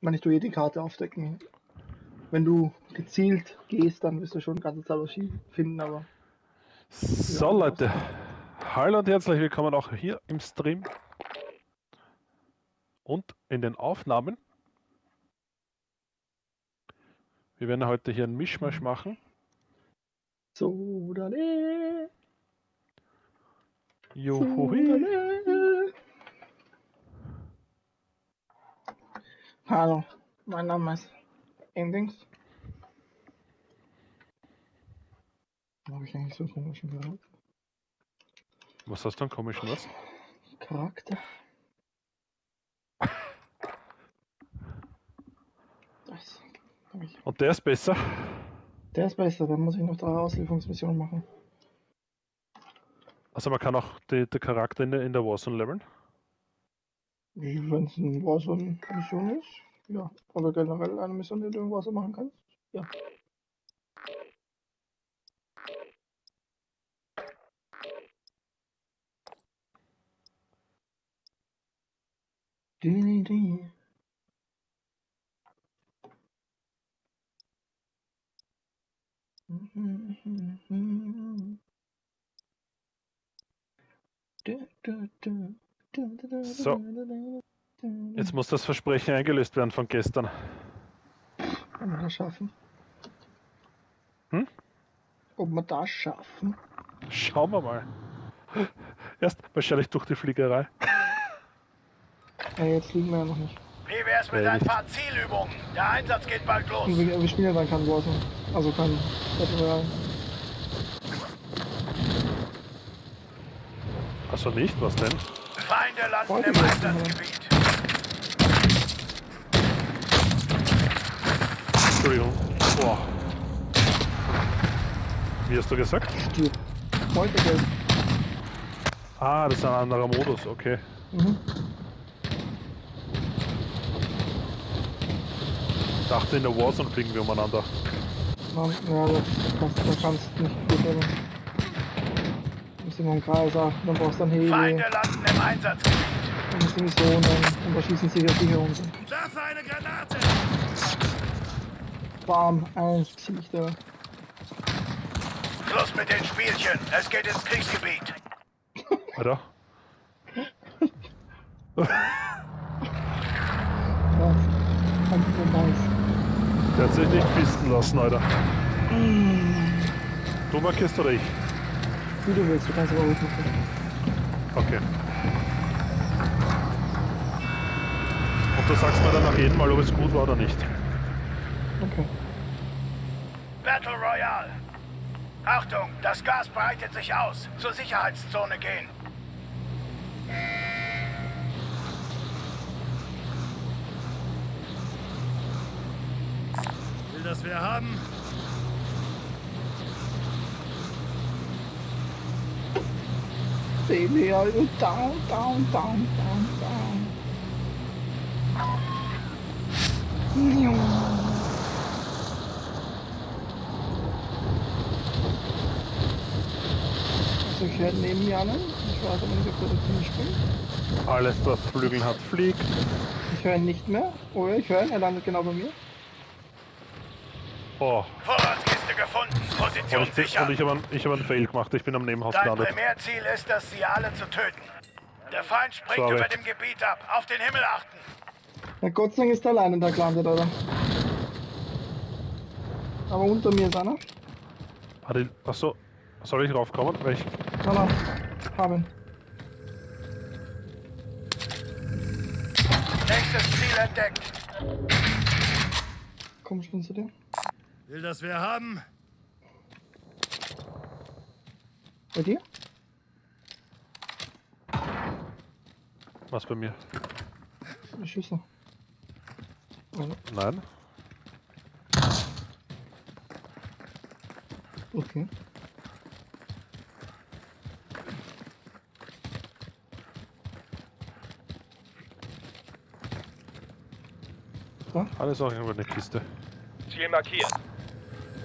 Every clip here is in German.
Man nicht jede Karte aufdecken. Wenn du gezielt gehst, dann wirst du schon ganze Zeit was finden, aber So, Leute. Hallo und herzlich willkommen auch hier im Stream und in den Aufnahmen. Wir werden heute hier einen Mischmasch machen. so da ne, so Juhui. da ne. Hallo, mein Name ist Endings. Habe ich eigentlich so einen komischen Charakter? Was hast du einen komischen was? Charakter? Das hab ich. Und der ist besser. Der ist besser, dann muss ich noch drei Auslieferungsmissionen machen. Also man kann auch die, die Charakter in der, in der Warzone leveln. Wenn es eine Warzone-Mission ist, ja. Oder generell eine Mission, die du in Warzone machen kannst, ja. Die, die, die. So. Jetzt muss das Versprechen eingelöst werden von gestern. Ob wir das schaffen? Hm? Ob wir das schaffen? Schauen wir mal. Erst wahrscheinlich durch die Fliegerei. Ja, jetzt liegen wir ja noch nicht. Wie wär's mit ein paar Zielübungen? Der Einsatz geht bald los. Und wir, wir spielen ja dann kein Warzone. Also kein Battle Royale. Also nicht, was denn? Feinde landen im Einsatzgebiet. Entschuldigung. Boah. Wie hast du gesagt? Stirb. Heute Geld. Ah, das ist ein anderer Modus, okay. Mhm. Ich dachte, in der Warzone fliegen wir umeinander. Na, ja, das kannst, da kannst du nicht gut aber. Kreis achten, dann brauchst du dann Heli, Feinde landen im Einsatzgebiet. dann musst du Missionen und da schießen sie sich runter. Werfe eine Granate. Bam, eins Gesicht da. Schluss mit den Spielchen. Es geht ins Kriegsgebiet. Alter. Was? Einfach nice. Der hat sich nicht pisten lassen, Alter. Du markierst oder ich? Wie du willst, du kannst aber ruhig machen. Okay. Und du sagst mir dann nach jedem Mal, ob es gut war oder nicht. Okay. Battle Royale. Achtung, das Gas breitet sich aus. Zur Sicherheitszone gehen. Will das wer haben? Baby, are you down, down, down, down, down? Also ich höre neben mir einen. Ich weiß aber nicht, ob der dazu springt. Alles, was Flügel hat, fliegt. Ich höre ihn nicht mehr. Oh ja, ich höre ihn. Er landet genau bei mir. Oh, Vorratskiste gefunden. und Position ich, bin, sicher. und ich habe einen, ich hab einen Fail gemacht. Ich bin am Nebenhaus Dein gelandet. Primärziel ist es, sie alle zu töten. Der Feind springt Sorry. über dem Gebiet ab. Auf den Himmel achten. Na Gott sei Dank ist er alleine da gelandet, oder? Aber unter mir ist einer. Hat ihn- Achso, soll ich raufkommen? Weil ich, Na, na. Hab ihn. Nächstes Ziel entdeckt. Komm schon zu dir. Will das wer haben? Bei dir? was bei mir? Die Schüsse. Also, Nein. okay. Alles auch irgendwo in der Kiste. Ziel markiert.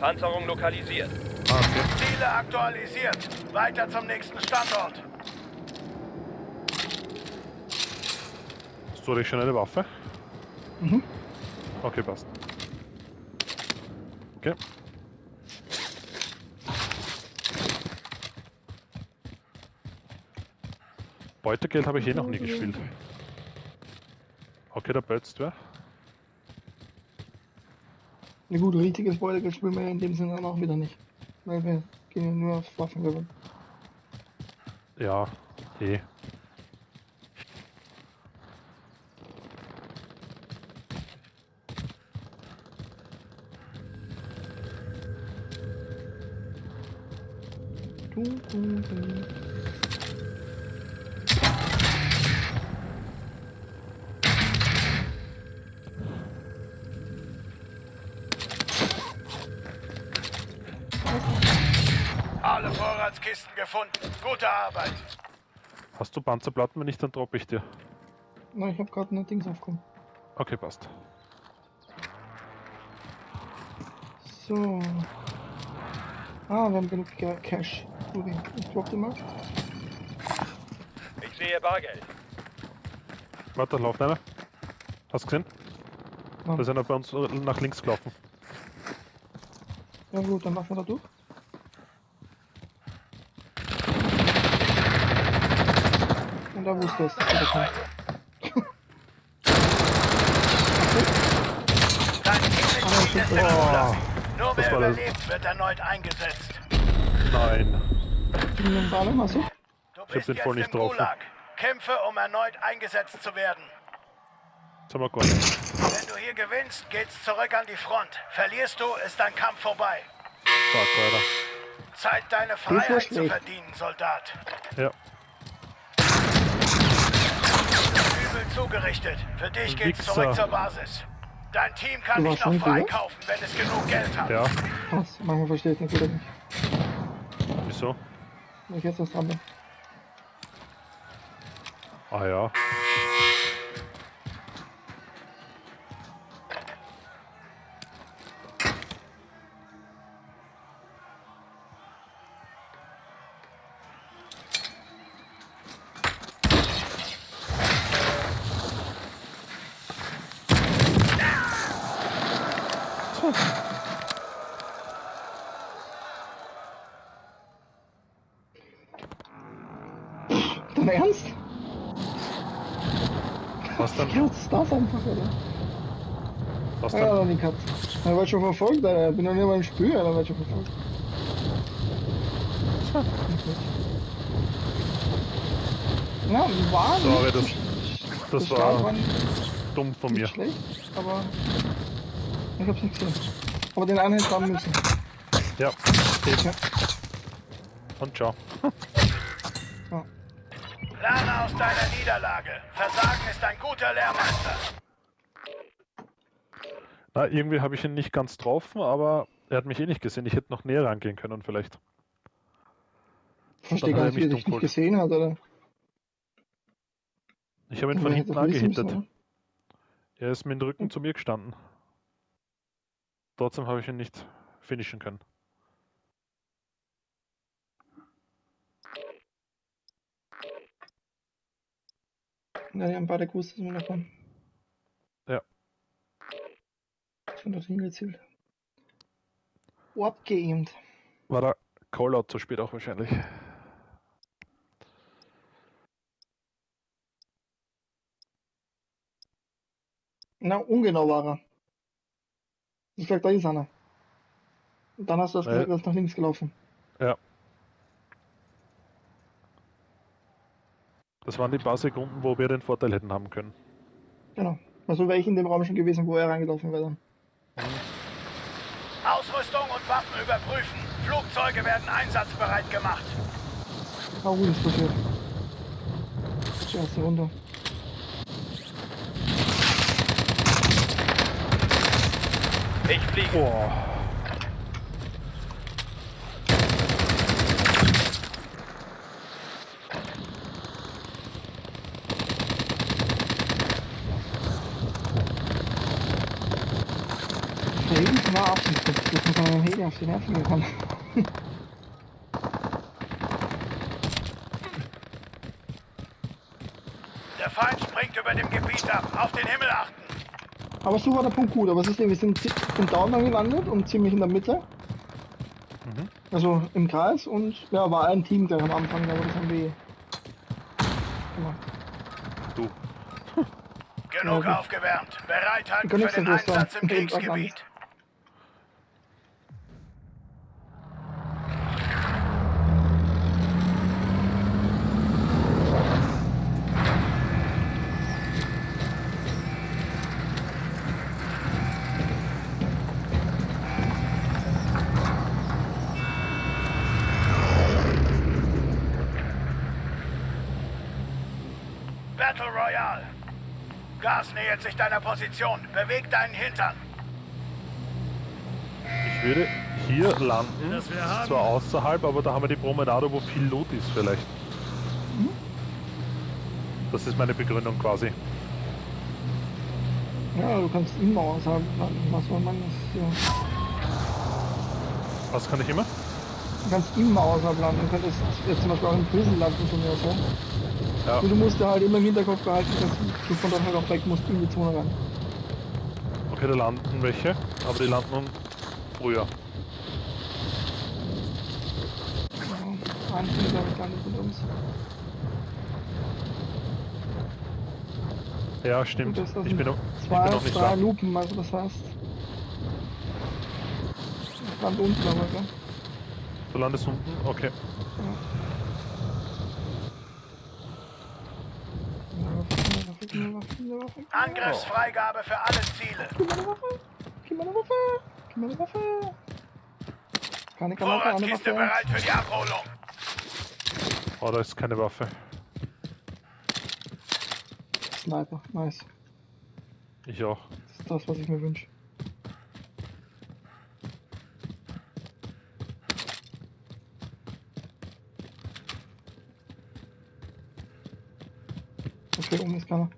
Panzerung lokalisiert. Ah, okay. Ziele aktualisiert. Weiter zum nächsten Standort. Hast du eine Waffe? Mhm. Okay, passt. Okay. Beutegeld habe ich eh noch nie gespielt. Okay, da bötzt wer. Na gut, richtiges Beutegeld spielen wir in dem Sinne dann auch wieder nicht. Weil wir gehen ja nur auf Waffenlevel. Ja, eh. Du, du, du. Hast du Panzerplatten? Wenn nicht, dann droppe ich dir. Na, ich hab gerade ein Dings aufgekommen. Okay, passt. So. Ah, wir haben genug Ca- Cash. Okay, ich drop den mal. Ich sehe Bargeld. Warte, da läuft einer. Hast du gesehen? Ja. Da ist einer bei uns äh, nach links gelaufen. Ja gut, dann machen wir da durch. Und da wusste es. Oh. Nur das wer war das. überlebt, wird erneut eingesetzt. Nein. Die Normale, hast du? Du hab bist den voll nicht drauf. Gulag. Kämpfe, um erneut eingesetzt zu werden. Wenn du hier gewinnst, geht's zurück an die Front. Verlierst du, ist dein Kampf vorbei. Stark, weiter. Zeit, deine war Freiheit zu verdienen, Soldat. Ja. Übel zugerichtet. Für dich geht's Wichser. zurück zur Basis. Dein Team kann dich noch freikaufen, wenn es genug Geld hat. Ja. Was? Manchmal verstehe ich nicht wieder nicht. Wieso? Ich jetzt was dran bin. Ah ja. Er wird schon verfolgt, Alter. Ich bin noch nicht mal im Spiel, Alter. wird schon verfolgt. Na, war Sorry, nicht das- das war- Dumm von nicht mir. schlecht, aber ich hab's nicht gesehen. Aber den einen hätte haben müssen. Ja. Geht. Ja. Und ciao. Lerne aus deiner Niederlage. Versagen ist ein guter Lehrmeister. Na, irgendwie habe ich ihn nicht ganz getroffen, aber er hat mich eh nicht gesehen. Ich hätte noch näher rangehen können vielleicht. Verstehe Dann gar nicht, wie er dich nicht gesehen hat, oder? Ich habe ihn von hinten angehittet. Er ist mit dem Rücken zu mir gestanden. Trotzdem habe ich ihn nicht finishen können. Ja, die haben beide gewusst, dass wir davon. Ja. Schon dort hingezielt. Abgeaimt. War der Callout zu spät auch wahrscheinlich. Na, ungenau war er. Ich sag, da ist einer. Und dann hast du das Äh. er ist nach links gelaufen. Das waren die paar Sekunden, wo wir den Vorteil hätten haben können. Genau. Also wäre ich in dem Raum schon gewesen, wo er reingelaufen wäre dann. Ausrüstung und Waffen überprüfen. Flugzeuge werden einsatzbereit gemacht. Ah, gut, ist passiert. Die erste Runde. Ich fliege. Boah. Regen war absichtlich. Das Heli auf die Nerven gekommen. Der Feind springt über dem Gebiet ab. Auf den Himmel achten. Aber so war der Punkt gut, aber es ist, wir sind im Downland gelandet und ziemlich in der Mitte. Mhm. Also im Kreis und ja, war ein Team gleich am Anfang, aber das haben wir eh gemacht. Du. Genug Ja, aufgewärmt. Bereit halten für den Einsatz im Kriegsgebiet. Battle Royale. Gas nähert sich deiner Position. Beweg deinen Hintern. Ich würde hier landen, Das wir haben. zwar außerhalb, aber da haben wir die Promenade, wo viel Loot ist vielleicht. Das ist meine Begründung quasi. Ja, du kannst immer außerhalb landen, was man das? Ja. Was kann ich immer? Du kannst immer außerhalb landen, du könntest jetzt zum Beispiel auch im Prison landen von mir aus. Ja? Und du musst dir halt immer im Hinterkopf behalten, dass du von dort halt auch weg musst in die Zone rein. Okay, da landen welche, aber die landen nun früher. Genau. Ein Team, glaube ich, landet mit uns. Ja, stimmt. Sind Ich bin, noch- ich Zwei, bin noch nicht zwei da. Lupen, also das heißt. Ich land unten aber, gell? Du landest unten? Okay. Angriffsfreigabe für alle Ziele. Gib mir eine Waffe, gib mir eine Waffe, gib mir eine Waffe. Keine Granate, eine Waffe. bereit für die Abholung. Oh, da ist keine Waffe. Sniper, nice. Ich auch. Das ist das, was ich mir wünsche. Okay, oben ist keiner.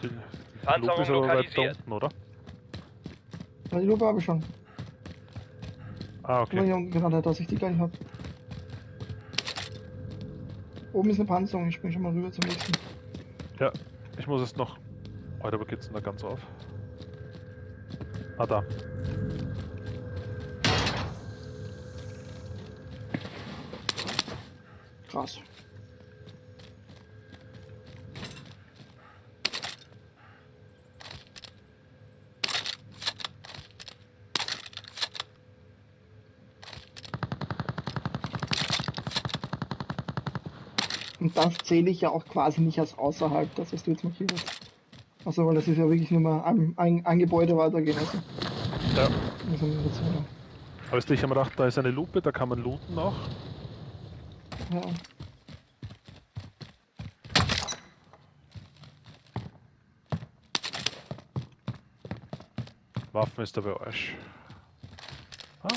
Die Panzerung Loop ist aber weit da lokalisiert. unten, oder? Ja, die Lupe habe ich schon. Ah, Okay. hier unten genannt, dass ich die gleich habe. Oben ist eine Panzerung, ich spring schon mal rüber zum nächsten. Ja, ich muss es noch. Alter, wo geht's denn da ganz auf? Ah, da. Krass. Und das zähle ich ja auch quasi nicht als außerhalb, das was du jetzt markiert hast. Also weil das ist ja wirklich nur mal ein, ein, ein Gebäude weitergehen. Also, Ja. also der Zone. Aber ich habe mir gedacht, da ist eine Lupe, da kann man looten auch. Ja. Waffen ist da bei euch. Ah.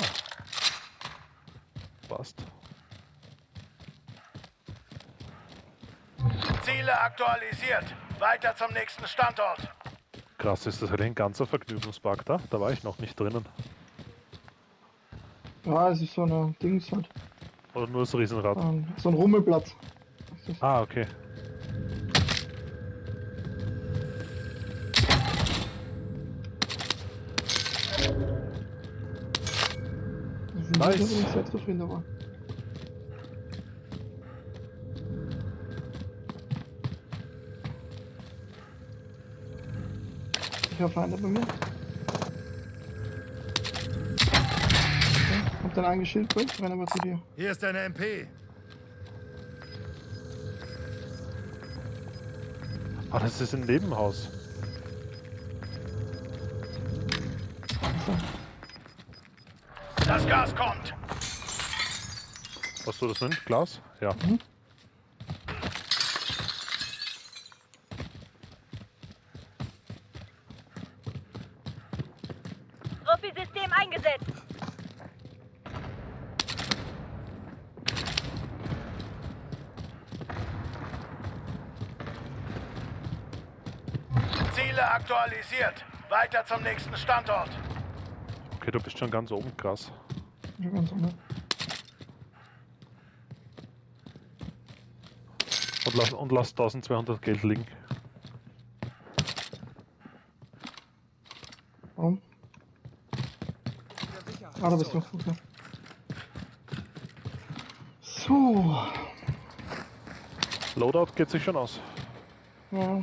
Passt. Ziele aktualisiert. Weiter zum nächsten Standort. Krass, ist das halt ein ganzer Vergnügungspark da? Da war ich noch nicht drinnen. ja, es ist so eine Dings halt. Oder nur das Riesenrad. Ähm, so ein Rummelplatz. Ah, okay. Das ist Nice. nice. bin ich selbst zufrieden dabei. Habe Feinde bei mir. Okay. Hab dein eigenes Schild bringt, renn aber zu dir. Hier ist eine MP. Ah, das ist ein Nebenhaus. So. Das Gas kommt. Hast du das drin? Glas? Ja. Trophy-System passiert. Weiter zum nächsten Standort. Okay, du bist schon ganz oben, krass. Schon ganz oben. Und lass, und lass 1200 Geld liegen. Warum? Ah, da bist du. Okay. So. Loadout geht sich schon aus. Ja.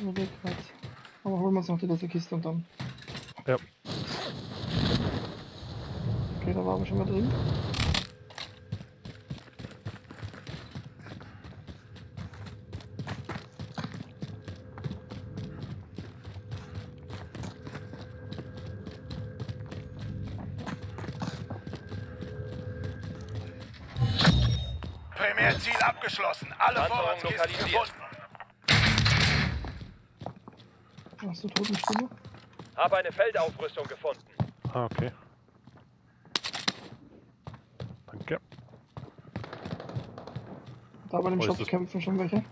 Überblick weiter. Aber holen wir uns noch die letzte Kiste und dann. Ja. Okay, da waren wir schon mal drin. Primärziel abgeschlossen. Alle Vorratskisten lokalisiert. gefunden. Hast du Totenstimme? Habe eine Feldaufrüstung gefunden. Ah, okay. Danke. Da bei dem ist Shop kämpfen schon welche.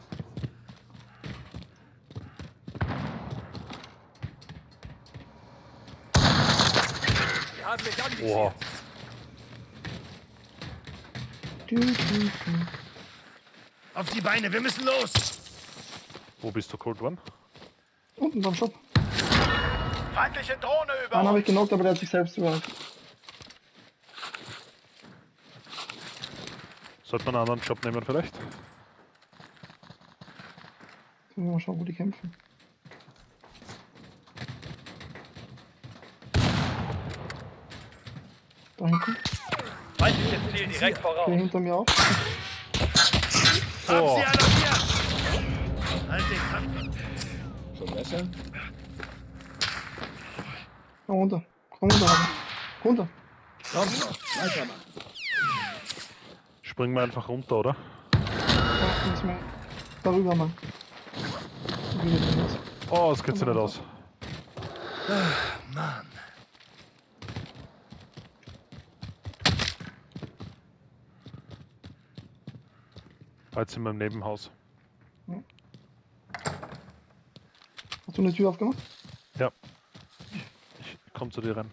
Sie haben mich. Du, du, du. Auf die Beine, wir müssen los. Wo bist du, Cold One? Unten beim Shop. Feindliche Drohne über Einen habe ich genockt, aber der hat sich selbst überrascht. Sollte man einen anderen Job nehmen vielleicht? Jetzt müssen wir mal schauen, wo die kämpfen. Da hinten. Feindliches Ziel direkt voraus. Der hinter mir auch. Haben Oh. sie alarmiert. Halt den Kampf. Komm runter. Komm runter. Runter. Springen wir einfach runter, oder? Ja, müssen wir darüber mal. Das? Oh, das geht sich nicht aus. Mann. Jetzt sind wir im Nebenhaus. Hast du eine Tür aufgemacht? Ja. Ich komm zu dir rein.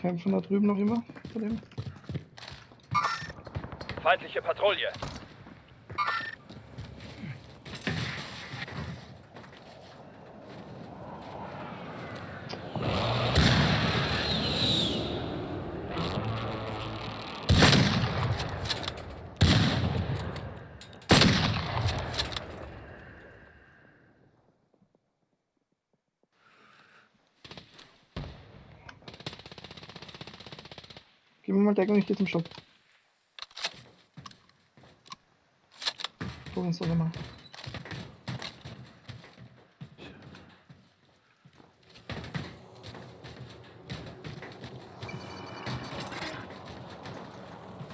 Kämpfen da drüben noch immer? Feindliche Patrouille. Mal Deckung, ich geh zum Shop. Guck uns das mal.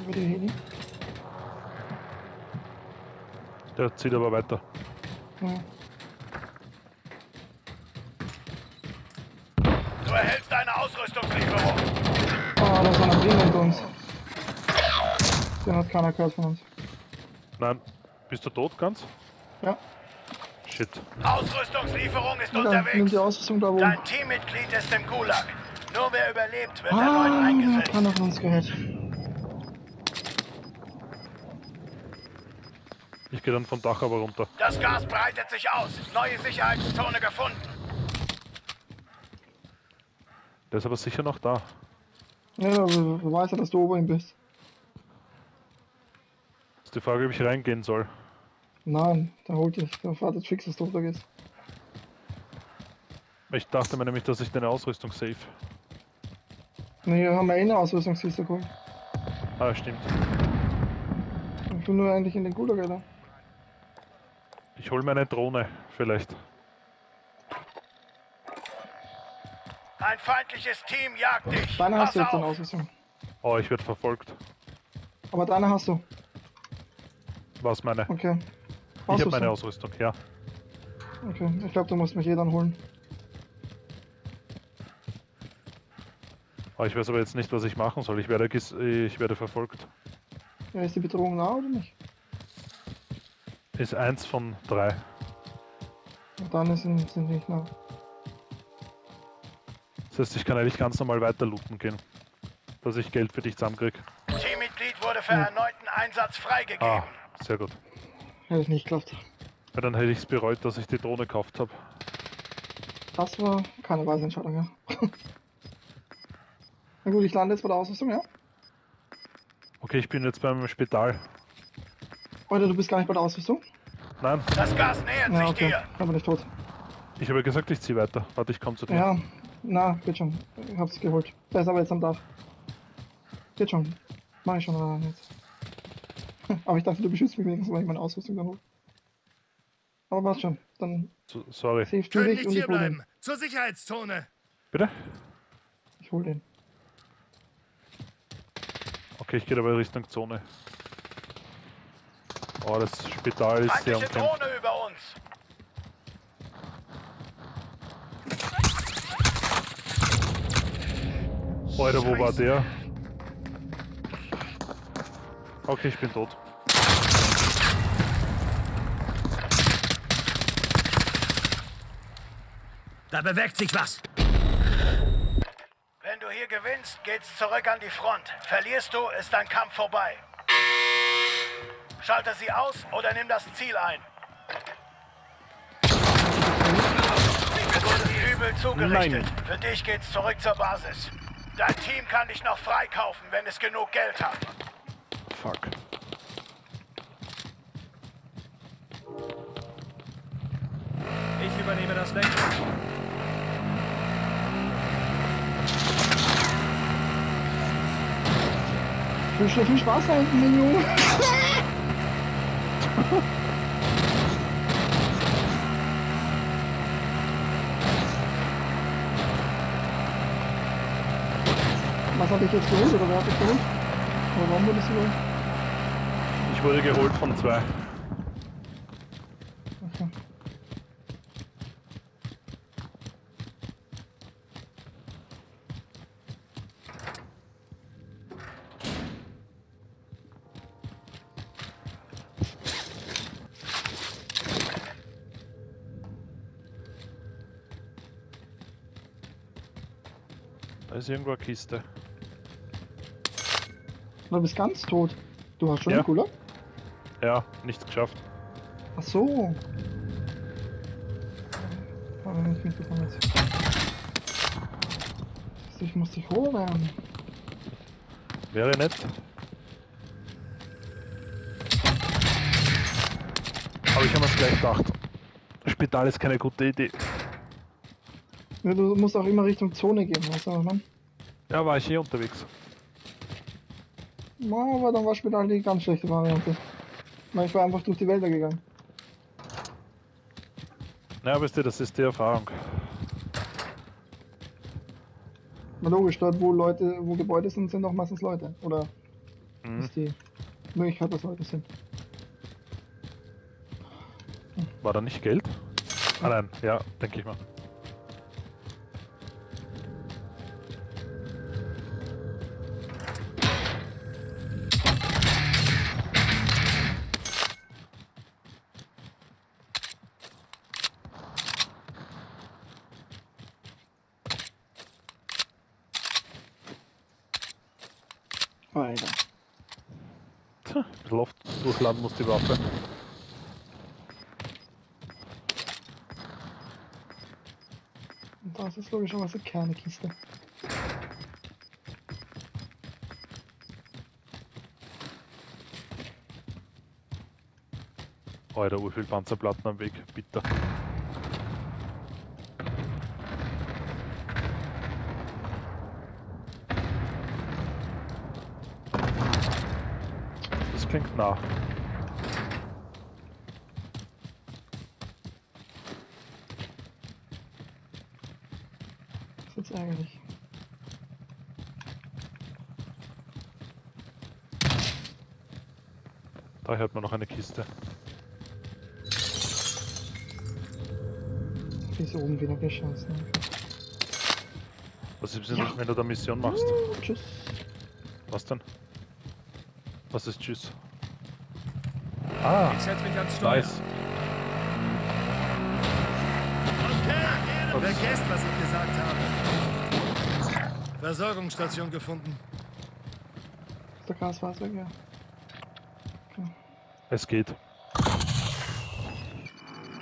Über die Heli. Der zieht aber weiter. Ja. Du erhältst eine Ausrüstungslieferung. Ah, da ist einer drin hinter uns. Den hat keiner gehört von uns. Nein. Bist du tot ganz? Ja, Shit. Ausrüstungslieferung ist nimm unterwegs. die Ausrüstung da oben. Dein Teammitglied ist im Gulag. Nur wer überlebt, wird Ah, erneut eingesetzt. keiner von uns gehört. Ich gehe dann vom Dach aber runter. Das Gas breitet sich aus. Neue Sicherheitszone gefunden. Der ist aber sicher noch da. Ja, aber du weißt ja, dass du oben bist. Ist die Frage, ob ich reingehen soll. Nein, der holt dich. Der wartet fix, dass du da gehst. Ich dachte mir nämlich, dass ich deine Ausrüstung safe. Ne, hier haben wir eh eine Ausrüstungskiste geholt. Ah, stimmt. Ich will nur eigentlich in den Gulag, Alter. Ich hole mir eine Drohne, vielleicht. Ein feindliches Team jagt dich. Deine Pass hast du jetzt auf. Ausrüstung. Oh, ich werde verfolgt. Aber deine hast du. Was meine? Okay. Ich habe meine Ausrüstung, ja. Okay, ich glaube, du musst mich eh dann holen. Aber ich weiß aber jetzt nicht, was ich machen soll. Ich werde, ich werde verfolgt. Ja, ist die Bedrohung nah oder nicht? Ist eins von drei. Und dann ist, sind sind nicht nah. Das heißt, ich kann eigentlich ganz normal weiter looten gehen. Dass ich Geld für dich zusammenkrieg. Teammitglied wurde für Hm. erneuten Einsatz freigegeben. Ah, sehr gut. Hätte ich nicht geklappt. Ja, dann hätte ich es bereut, dass ich die Drohne gekauft habe. Das war keine weise Entscheidung, ja. Na gut, ich lande jetzt bei der Ausrüstung, ja? Okay, ich bin jetzt beim Spital. Oder du bist gar nicht bei der Ausrüstung? Nein, Das Gas nähert Ja, sich okay. dir. Aber nicht tot. ich habe ja gesagt, ich ziehe weiter. Warte, ich komme zu dir. Ja, na, geht schon. Ich hab's geholt. Der ist aber jetzt am Dach. Geht schon. Mach ich schon rein jetzt. Aber ich dachte, du beschützt mich wenigstens, weil ich meine Ausrüstung dann hol. Aber passt schon. Dann So, sorry. safe du dich nicht und ich hol den. hierbleiben. Zur Sicherheitszone. Bitte? Ich hol den. Okay, ich gehe aber Richtung Zone. Oh, das Spital ist sehr Feindliche umkämpft. Drohne über uns. Alter, wo war der? Okay, ich bin tot. Da bewegt sich was. Wenn du hier gewinnst, geht's zurück an die Front. Verlierst du, ist dein Kampf vorbei. Schalte sie aus oder nimm das Ziel ein. Übel zugerichtet. Für dich geht's zurück zur Basis. Dein Team kann dich noch freikaufen, wenn es genug Geld hat. Fuck. Ich übernehme das Lenkrad. Viel, viel Spaß da hinten, mein Junge. Was habe ich jetzt geholt oder wer hat mich geholt? Oder warum wurdest du geholt? Ich wurde geholt von zwei. Okay. Da ist irgendwo eine Kiste. Du bist ganz tot. Du hast schon Ja. einen Cooler? Ja, nichts geschafft. Ach so. Ich nicht mitbekommen jetzt. Ich muss dich holen. Wäre nett. Aber ich habe mir's gleich gedacht. Spital ist keine gute Idee. Ja, du musst auch immer Richtung Zone gehen, weißt du, meine? Ja, war ich hier unterwegs. Na, aber dann war Spital die ganz schlechte Variante. Weil ich war einfach durch die Wälder gegangen. Ja, wisst ihr, das ist die Erfahrung. Na logisch, dort wo Leute, wo Gebäude sind, sind auch meistens Leute. Oder Mhm. ist die Möglichkeit, dass Leute sind. War da nicht Geld? Ah nein, ja, denke ich mal. Alter. Tja, ein bisschen oft durchladen muss die Waffe. Das ist logischerweise keine Kiste. Alter, oh, viel Panzerplatten am Weg, bitter. Das klingt nah. Das ist jetzt ärgerlich. Da hört man noch eine Kiste. Wieder geschossen. Was ist, wenn Ja. du- wenn du da Mission machst? Uh, tschüss. Was denn? Was ist Tschüss? Ah, Ich setze mich ans Steuer. nice. Okay, vergesst, was ich gesagt habe. Versorgungsstation gefunden. Ist der Gasfahrzeug, ja. Es geht.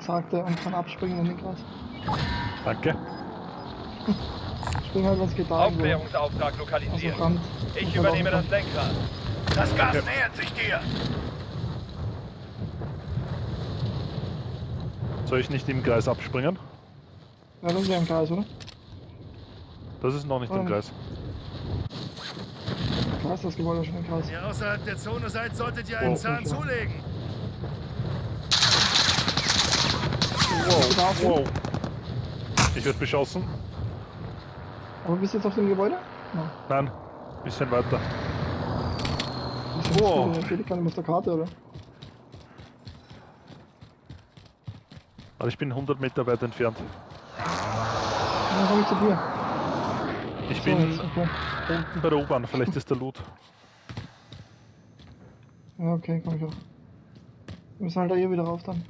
Sagt er und kann abspringen in den Gras. Danke. Spring halt, was irgendwo. Aufklärungsauftrag Also lokalisiert. Rand. Ich übernehme das Lenkrad. Das Gas Ja. nähert sich dir. Soll ich nicht im Kreis abspringen? Ja, das ist ja im Kreis, oder? Das ist noch nicht im Ähm. Kreis. Kreis, das Gebäude ist schon im Kreis. Wenn ihr außerhalb der Zone seid, solltet ihr Oh, einen Zahn okay. zulegen. Wow. Wow. Ich werde beschossen. Aber bist du jetzt auf dem Gebäude? Nein. Nein, bisschen weiter. Du Wow. wieder keine Musterkarte, oder? Aber ich bin 100 Meter weit entfernt. Dann komm ich zu dir. Ich So, bin okay. unten bei der U-Bahn. Vielleicht ist der Loot. Ja, okay, komm ich auch. Wir müssen halt da hier wieder rauf dann.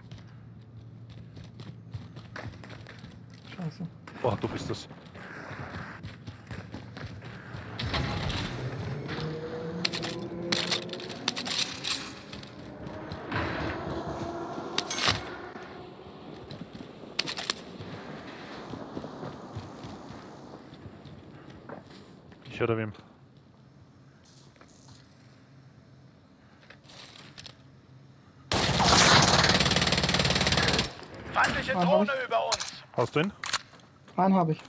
Oh, du bist das. Ich höre wem. Feindliche. Drohne über uns. Hast du ihn? Einen habe ich.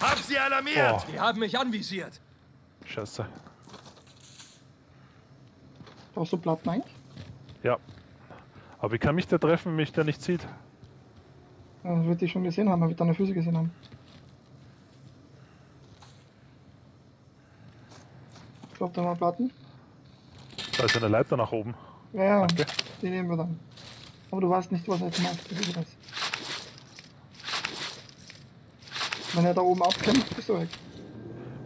Hab sie alarmiert! Oh, Die haben mich anvisiert. scheiße. Brauchst du Platten eigentlich? Ja. Aber wie kann mich der treffen, wenn mich der nicht sieht? Ja, das wird dich schon gesehen haben, er wird deine Füße gesehen haben. Ich glaube, da mal Platten. Da ist eine Leiter nach oben. Ja, ja, Danke. die nehmen wir dann. Aber du weißt nicht, was er jetzt macht. Wenn er da oben abkämpft, bist du weg.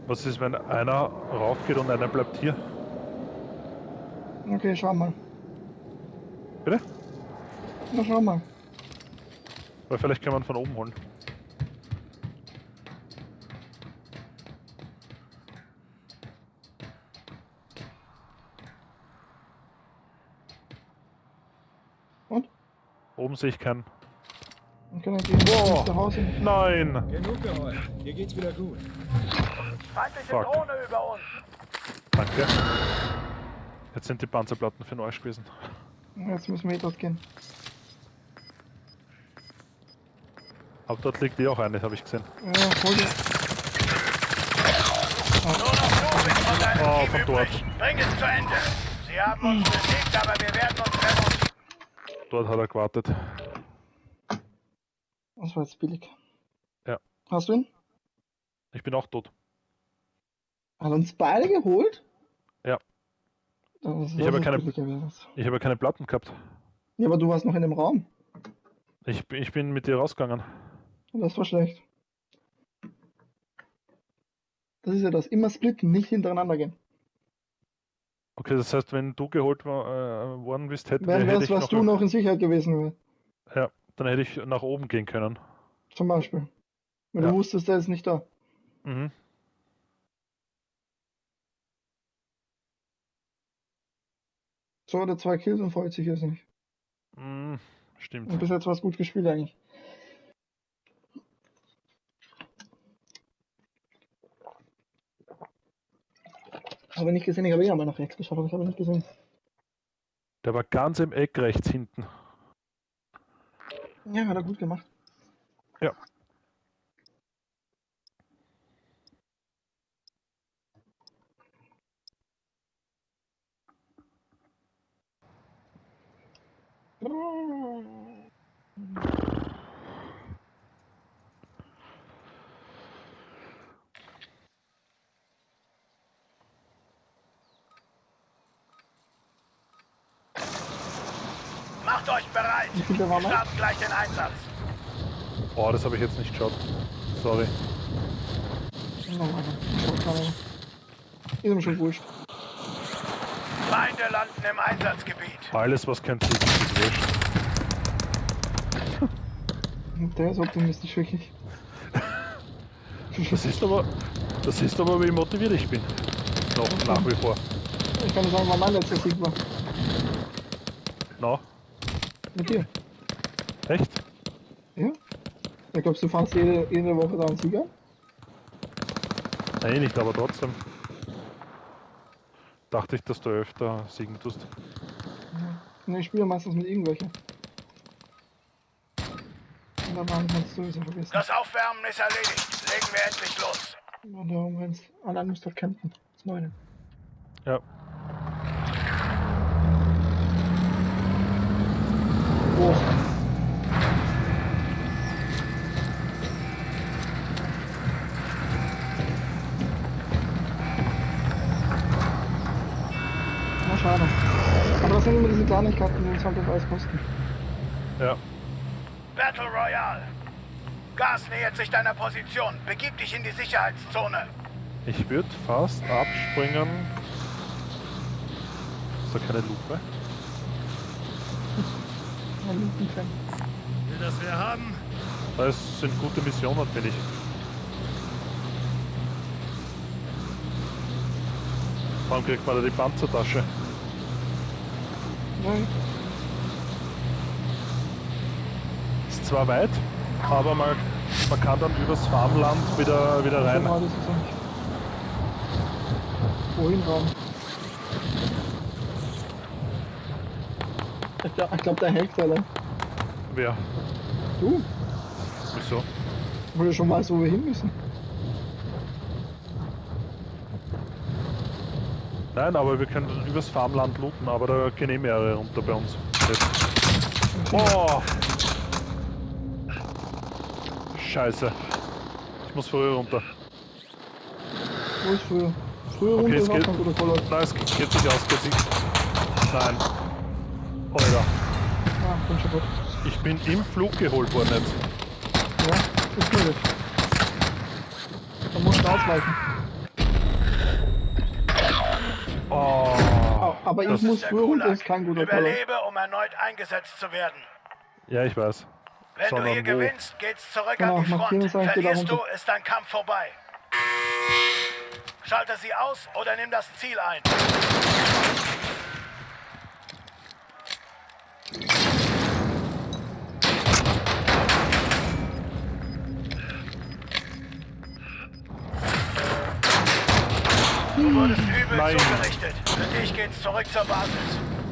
Was ist, wenn einer raufgeht und einer bleibt hier? Okay, schau mal. Bitte? Na, schau mal. Weil vielleicht kann man von oben holen. Und? Oben sehe ich keinen. Dann können wir gehen nach Hause. Nein! Genug geheult. Hier geht's wieder gut. Feindliche Fuck. Drohne über uns. Danke. Jetzt sind die Panzerplatten für den Arsch gewesen. Jetzt müssen wir eh dort gehen. Aber dort liegt eh auch eine, habe ich gesehen. Ja, hol deinem Oh, von übrig. Bring es zu Ende. Sie haben uns besiegt, aber wir werden uns revanchieren. Dort hat er gewartet. Das war jetzt billig. Ja. Hast du ihn? Ich bin auch tot. Hat uns beide geholt? Ja. Das Ich habe keine-. Ich habe keine Platten gehabt. Ja, aber du warst noch in dem Raum. Ich, bin- ich bin mit dir rausgegangen. Das war schlecht. Das ist ja das. Immer splitten, nicht hintereinander gehen. Okay, das heißt, wenn du geholt äh, worden bist, hätte, Wenn hätte ich was du noch in Sicherheit gewesen wäre. Ja, dann hätte ich nach oben gehen können. Zum Beispiel. Wenn Ja. du wusstest, der ist nicht da. Mhm. So hat er zwei Kills und freut sich jetzt nicht. Mhm. Stimmt. Und bis jetzt war es gut gespielt eigentlich. Habe nicht gesehen, ich habe eh einmal nach rechts geschaut, aber ich habe ihn nicht gesehen. Der war ganz im Eck rechts hinten. Ja, hat er gut gemacht. Ja. Macht euch bereit. Wie viele waren wir? starten gleich den Einsatz. Oh, das habe ich jetzt nicht geschaut. Sorry. Ist ihm schon wurscht. Feinde landen im Einsatzgebiet. Alles, was kein Ziel ist, ist wurscht. Der ist optimistisch wirklich. Das ist aber, das ist aber, wie motiviert ich bin. Noch nach wie vor. Ich kann sagen, wann mein letzter Sieg war. No, Mit dir. echt? Ja? Ich glaube, du fährst jede, jede Woche da einen Sieger. Nein, nicht, aber trotzdem. Dachte ich, dass du öfter siegen tust. Ne, ich spiele meistens mit irgendwelchen. Und dann kannst du sowieso vergessen. Das Aufwärmen ist erledigt. Legen wir endlich los. Und darum rennst Allein musst du campen. Das meine. Ja. Oh. Na schade. Aber das sind immer diese Kleinigkeiten, die uns halt das alles kosten. Ja. Battle Royale. Gas nähert sich deiner Position. Begib dich in die Sicherheitszone. Ich würde fast abspringen. Ist da keine Lupe? Ja, Lupenfan. Will das wer haben? Das sind gute Missionen, finde ich. Allem kriegt man da die Panzertasche. Nein. Ist zwar weit, aber man, man kann dann übers Farmland wieder, wieder rein. Genau, das ist eigentlich. Wohin raum? Ich glaube, der hängt alle. Wer? Du? Wieso? Wo du schon weißt, wo wir hin müssen. Nein, aber wir können übers Farmland looten, aber da gehen eh mehrere runter bei uns. Oh! Scheiße. Ich muss früher runter. Wo ist früher? Früher runter Okay, es ist auch geht. Nein, es geht nicht aus, geht nicht. Nein. Alter. Ah, bin schon gut. Ich bin im Flug geholt worden jetzt. Ja, ist möglich. Da musst du ausweichen. Oh. Ah, Aber ich Das muss runter, Gulag. ist kein guter. Überlebe, um erneut eingesetzt zu werden. Ja, ich weiß. Wenn Sondern du hier wo? gewinnst, geht's zurück Genau, an die Front. Verlierst du, ist dein Kampf vorbei. Schalte sie aus oder nimm das Ziel ein. Du wurdest übel Nein. zugerichtet. Für dich geht's zurück zur Basis.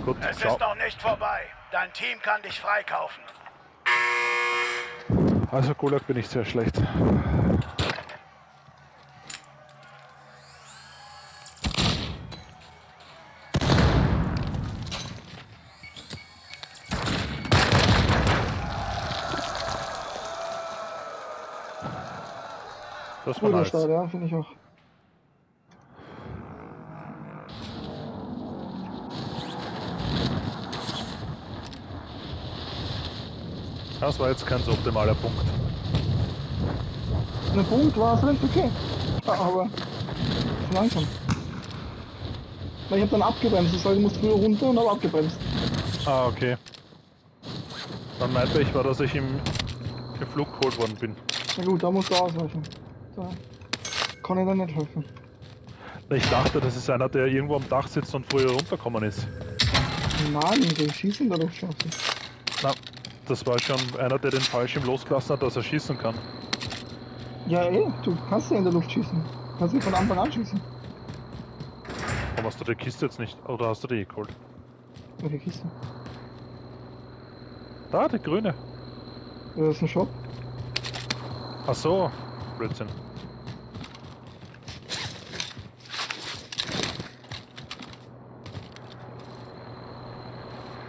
Gut, Es ciao. ist noch nicht vorbei. Dein Team kann dich freikaufen. Also Gulag bin ich sehr schlecht. Das war Guter nice. Start, ja, finde ich auch. Das war jetzt kein so optimaler Punkt. Der Punkt war vielleicht okay. Ah, Aber langsam. Ich habe dann abgebremst. Ich sage, ich muss früher runter und habe abgebremst. Ah, okay. Dann meinte ich war, dass ich im, im Flug geholt worden bin. Na gut, da musst du ausweichen. Da kann ich dann nicht helfen. Ich dachte, das ist einer, der irgendwo am Dach sitzt und früher runtergekommen ist. Nein, die schießen da doch schon. Na, das war schon einer, der den Fallschirm losgelassen hat, dass er schießen kann. Ja, eh, du kannst ja in der Luft schießen. Du kannst nicht von Anfang an schießen. Warum hast du die Kiste jetzt nicht? Oder hast du die geholt? Welche Kiste? Da, die grüne. Ja, das ist ein Shop. Ach so, Blödsinn.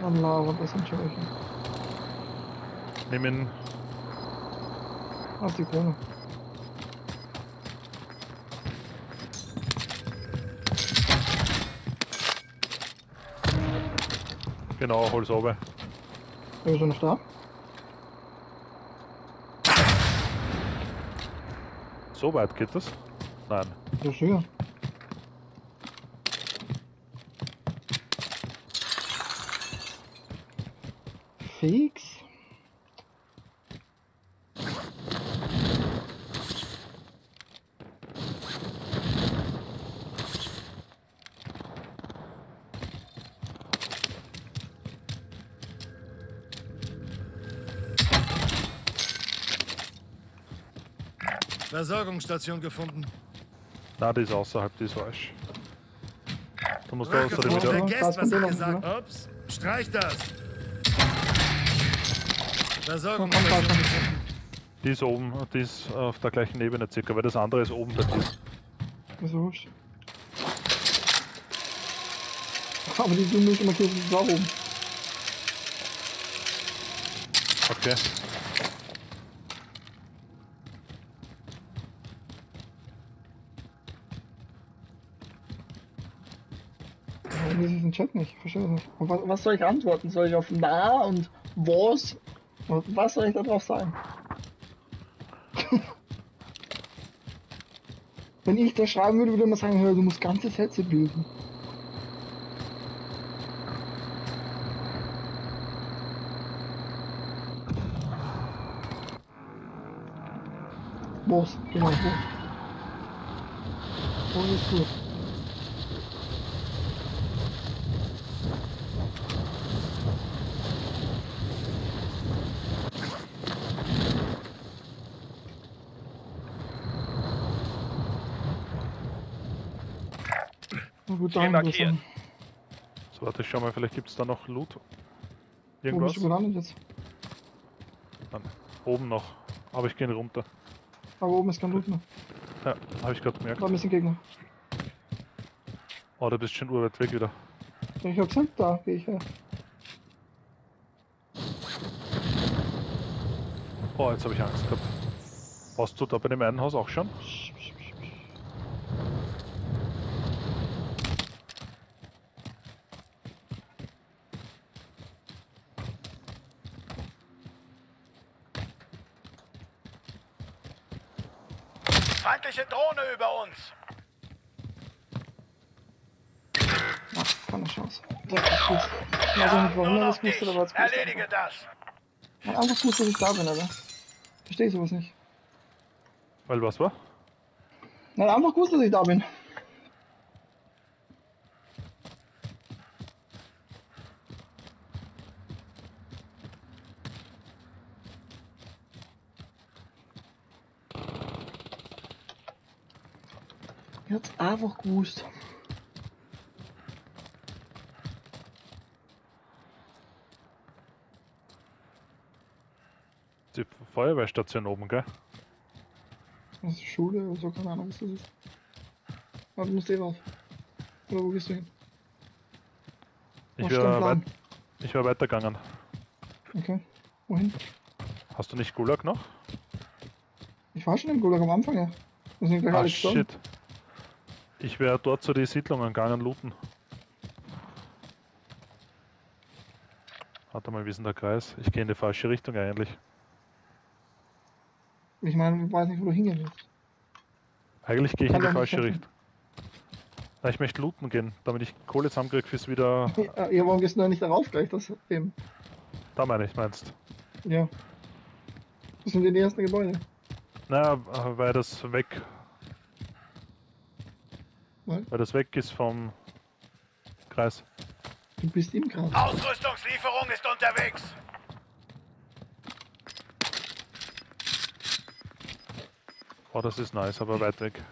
Schon welche. Nimm ihn. Ah, die grüne. Genau, hol's oben. Ist er noch da? So weit geht das? Nein. Ja, sicher. fix. Versorgungsstation gefunden. Na, die ist außerhalb, die ist falsch. Du musst da außerdem wieder... Vergesst, was ich gesagt Ups, streich das! Komm, Versorgungsstation komm, gefunden. Die ist oben, die ist auf der gleichen Ebene circa, weil das andere ist oben bei dir. Ist so wurscht. Aber die Blume ist immer hier ist auch oben. Okay. Warum ist es im Chat nicht? Ich verstehe das nicht. Was soll ich antworten? Soll ich auf na und was? Was soll ich da drauf sagen? Wenn ich das schreiben würde, würde man sagen, hör, du musst ganze Sätze bilden. Was? Genau, wo? Wo ist gut? Na gut, dann markiert. So, warte, ich schau mal, vielleicht gibt es da noch Loot. Wo Irgendwas? bist du gelandet jetzt? Dann oben noch. Aber ich gehe runter. Aber oben ist kein Loot mehr. Ja, habe ich gerade gemerkt. Da ein Gegner. Oh, du bist schon urweit weg wieder. Ich hab gesagt, da gehe ich her. Oh, jetzt habe ich Angst gehabt. Warst du da bei dem einen Haus auch schon? Feindliche Drohne über uns. Ach, keine Chance. Der ist gut. Ich weiß nicht, warum er das aber jetzt wusste Erledige das. er. Einfach wusste, dass ich da bin, Alter. Verstehe sowas nicht. Weil was war? Nein, einfach gewusst, dass ich da bin. Er hat's einfach gewusst. Die Feuerwehrstation oben, gell? Das ist Schule oder so, keine Ahnung, was das ist. Aber du musst eh rauf. Oder wo gehst du hin? Ich wäre weit, ich wär weitergegangen. Okay. Wohin? Hast du nicht Gulag noch? Ich war schon im Gulag am Anfang, ja. Wir sind gleich Ah, alle gestorben. shit. Ich wäre dort zu den Siedlungen gegangen, looten. Warte mal, wie ist denn der Kreis? Ich gehe in die falsche Richtung eigentlich. Ich meine, ich weiß nicht, wo du hingehen willst. Eigentlich gehe ich in die falsche. Richtung. Na, ich möchte looten gehen, damit ich Kohle zusammenkriege fürs wieder. Ja, ja, warum gehst du da nicht darauf gleich? Das eben. Da meine ich, meinst Ja. Das sind die ersten Gebäude. Naja, äh, weil das weg. Was? Weil das weg ist vom Kreis. Du bist im Kreis. Ausrüstungslieferung ist unterwegs. Oh, das ist nice, aber weit weg.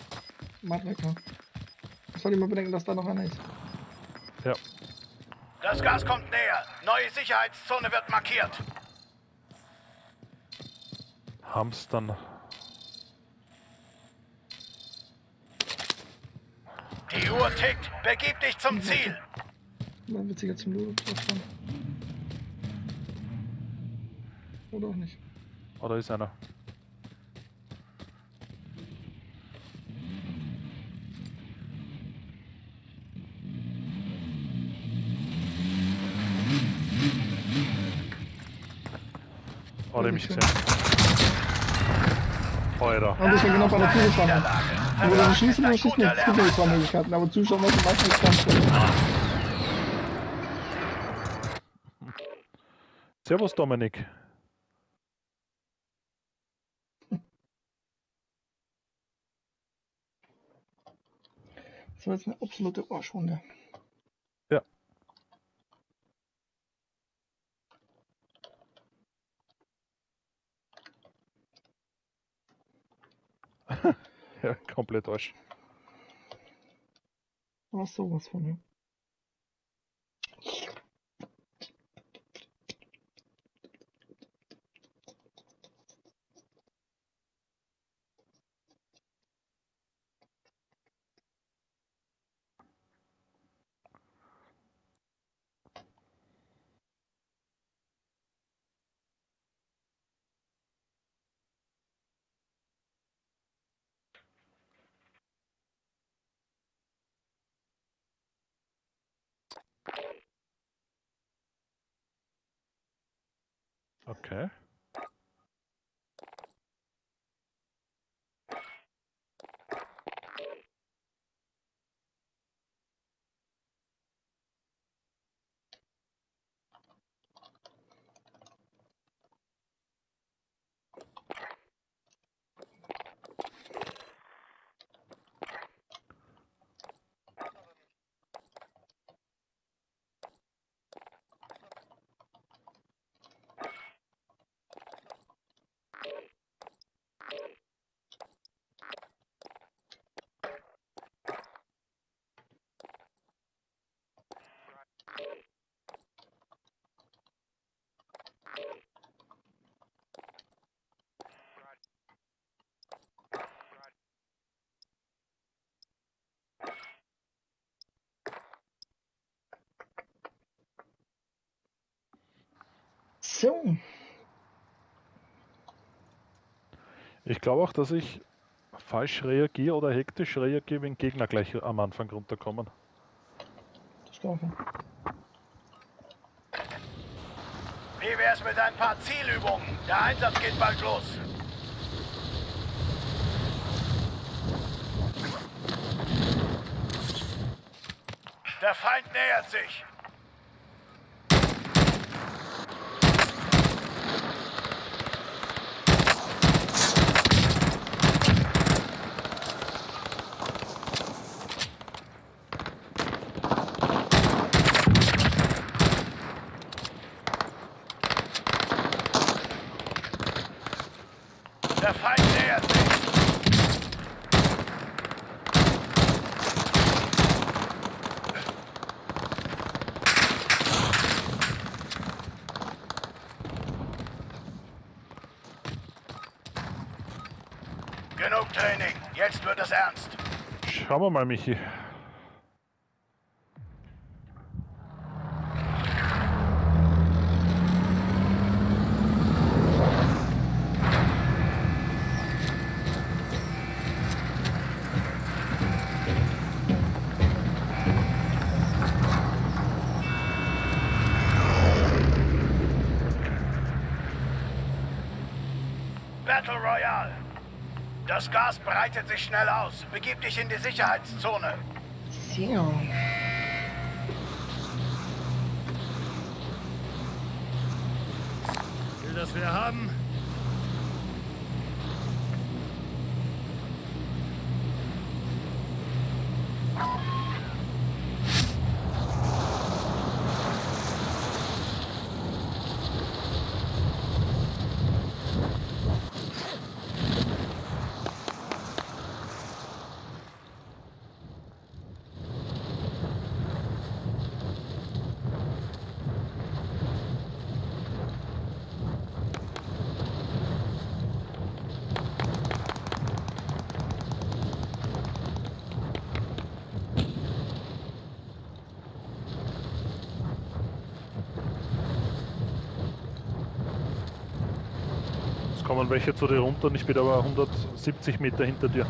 Madlecker. Ich soll immer bedenken, dass da noch einer ist. Ja. Das Gas kommt näher. Neue Sicherheitszone wird markiert. Hamstern. Die Uhr tickt. Begib dich zum Ziel. Mal witziger zum Loot. Oder auch nicht. Oh, da ist einer. Oh, der hat mich gesehen. Alter. Und deswegen genau bei der Zuschauer. Niederlage. Aber wenn du schießen Ein musst, schießt guter nicht. Es gibt ja Lehrmeister. zwei Möglichkeiten, aber Zuschauer müssen meistens ganz schön. Servus, Dominik. Das war jetzt eine absolute Arschwunde. Ja. Ja, komplett Arsch. Aber sowas von, ja. Okay. So, Ich glaube auch, dass ich falsch reagiere oder hektisch reagiere, wenn Gegner gleich am Anfang runterkommen. Strafe. Wie wär's mit ein paar Zielübungen? Der Einsatz geht bald los. Der Feind nähert sich. Der Feind nähert sich. Genug Training. Jetzt wird es ernst. Schauen wir mal, Michi. Das Gas breitet sich schnell aus. Begib dich in die Sicherheitszone. Sehr. Will das wer haben? Es kommen welche zu dir runter und ich bin aber 170 Meter hinter dir.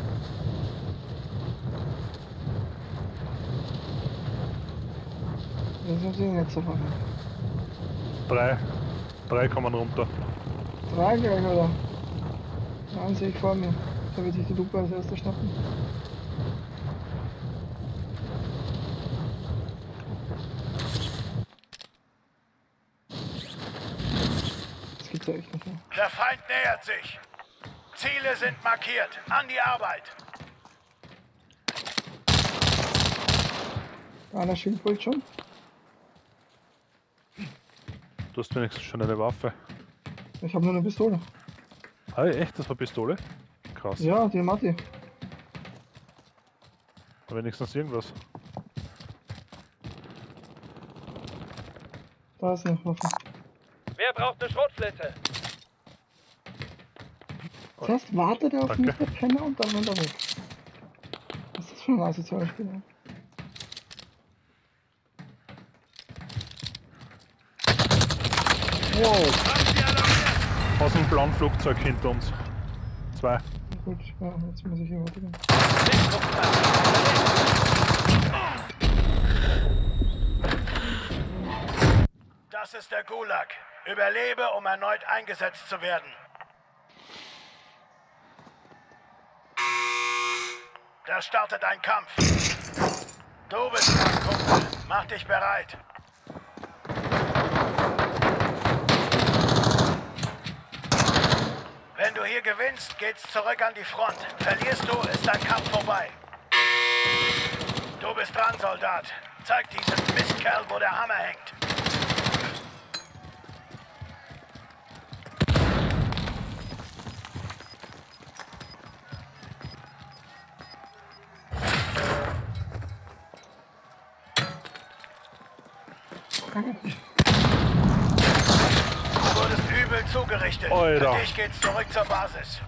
Das sind sie nicht so weit. Drei. Drei kommen runter. Drei gleich, oder? Ich vor mir. Da wird sich die Lupe als erster schnappen. Das gibt's ja echt nicht mehr. Der Feind nähert sich. Ziele sind markiert. An die Arbeit. Einer Schildbolt schon. Du hast wenigstens schon eine Waffe. Ich habe nur eine Pistole. Ah, echt? Das war Pistole? Krass. Ja, die Matti. Wenigstens irgendwas. Da ist eine Waffe. Wer braucht eine Schrotflinte? Zuerst wartet er auf Danke. mich, der Penner, und dann rennt er weg. Was ist das für ein asoziales Spiel? Wow, Aus einem blauen Flugzeug hinter uns. Zwei. gut, ja, jetzt muss ich hier weitergehen. Das ist der Gulag. Überlebe, um erneut eingesetzt zu werden. Da startet ein Kampf. Du bist dran, Kumpel. Mach dich bereit. Wenn du hier gewinnst, geht's zurück an die Front. Verlierst du, ist dein Kampf vorbei. Du bist dran, Soldat. Zeig diesem Mistkerl, wo der Hammer hängt. Zugerichtet. Alter. Für dich geht's zurück zur Basis.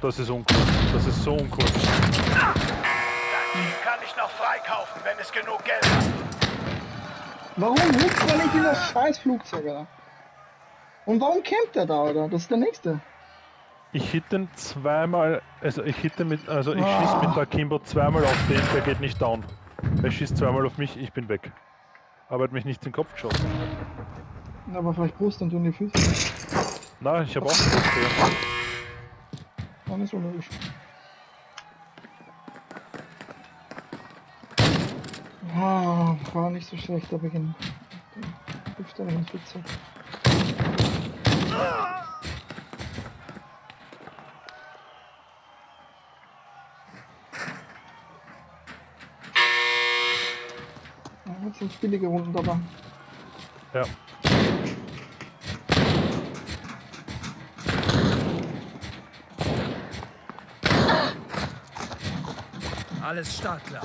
Das ist uncool. Das ist so uncool. Dein Team kann dich noch freikaufen, wenn es genug Geld hat. Warum hüpft man nicht in das scheiß Flugzeug, Alter? Und warum campt der da, oder? Das ist der nächste. Ich hit den zweimal, also ich hitte mit, also ich Ah. schieß mit der Kimbo zweimal auf den, der geht nicht down. Er schießt zweimal auf mich, ich bin weg. Aber er hat mich nicht in den Kopf geschossen. Aber vielleicht Brust und in die Füße. Na, ich habe auch gesehen. Dann ist unlogisch. Ah, war nicht so schlecht, der Beginn. Ins Flugzeug. Ja, jetzt sind billige Runden dabei. Ja. Alles startklar.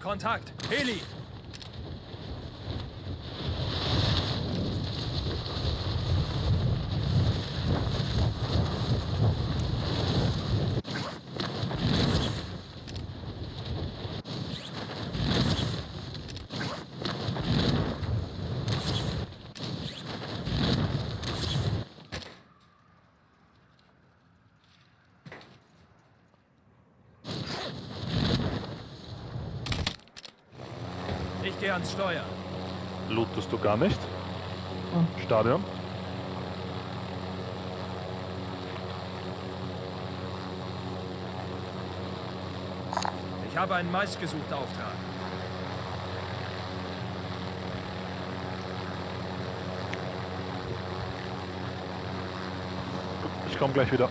Kontakt. Heli. Ich gehe ans Steuer. Lootest du gar nicht? Hm. Stadion? Ich habe einen meistgesuchten Auftrag. Ich komme gleich wieder.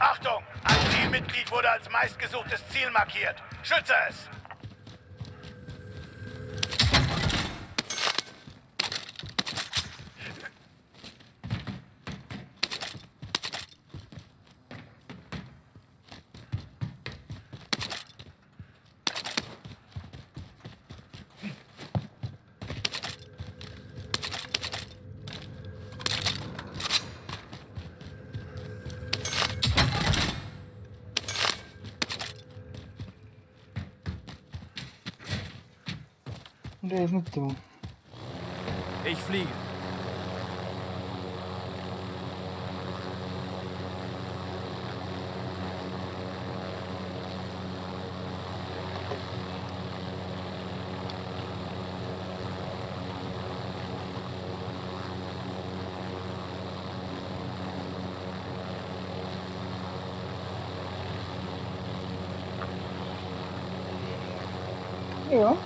Achtung! Ein Teammitglied wurde als meistgesuchtes Markiert. Schütze es! Und er ist nicht da. Ich fliege. Ja.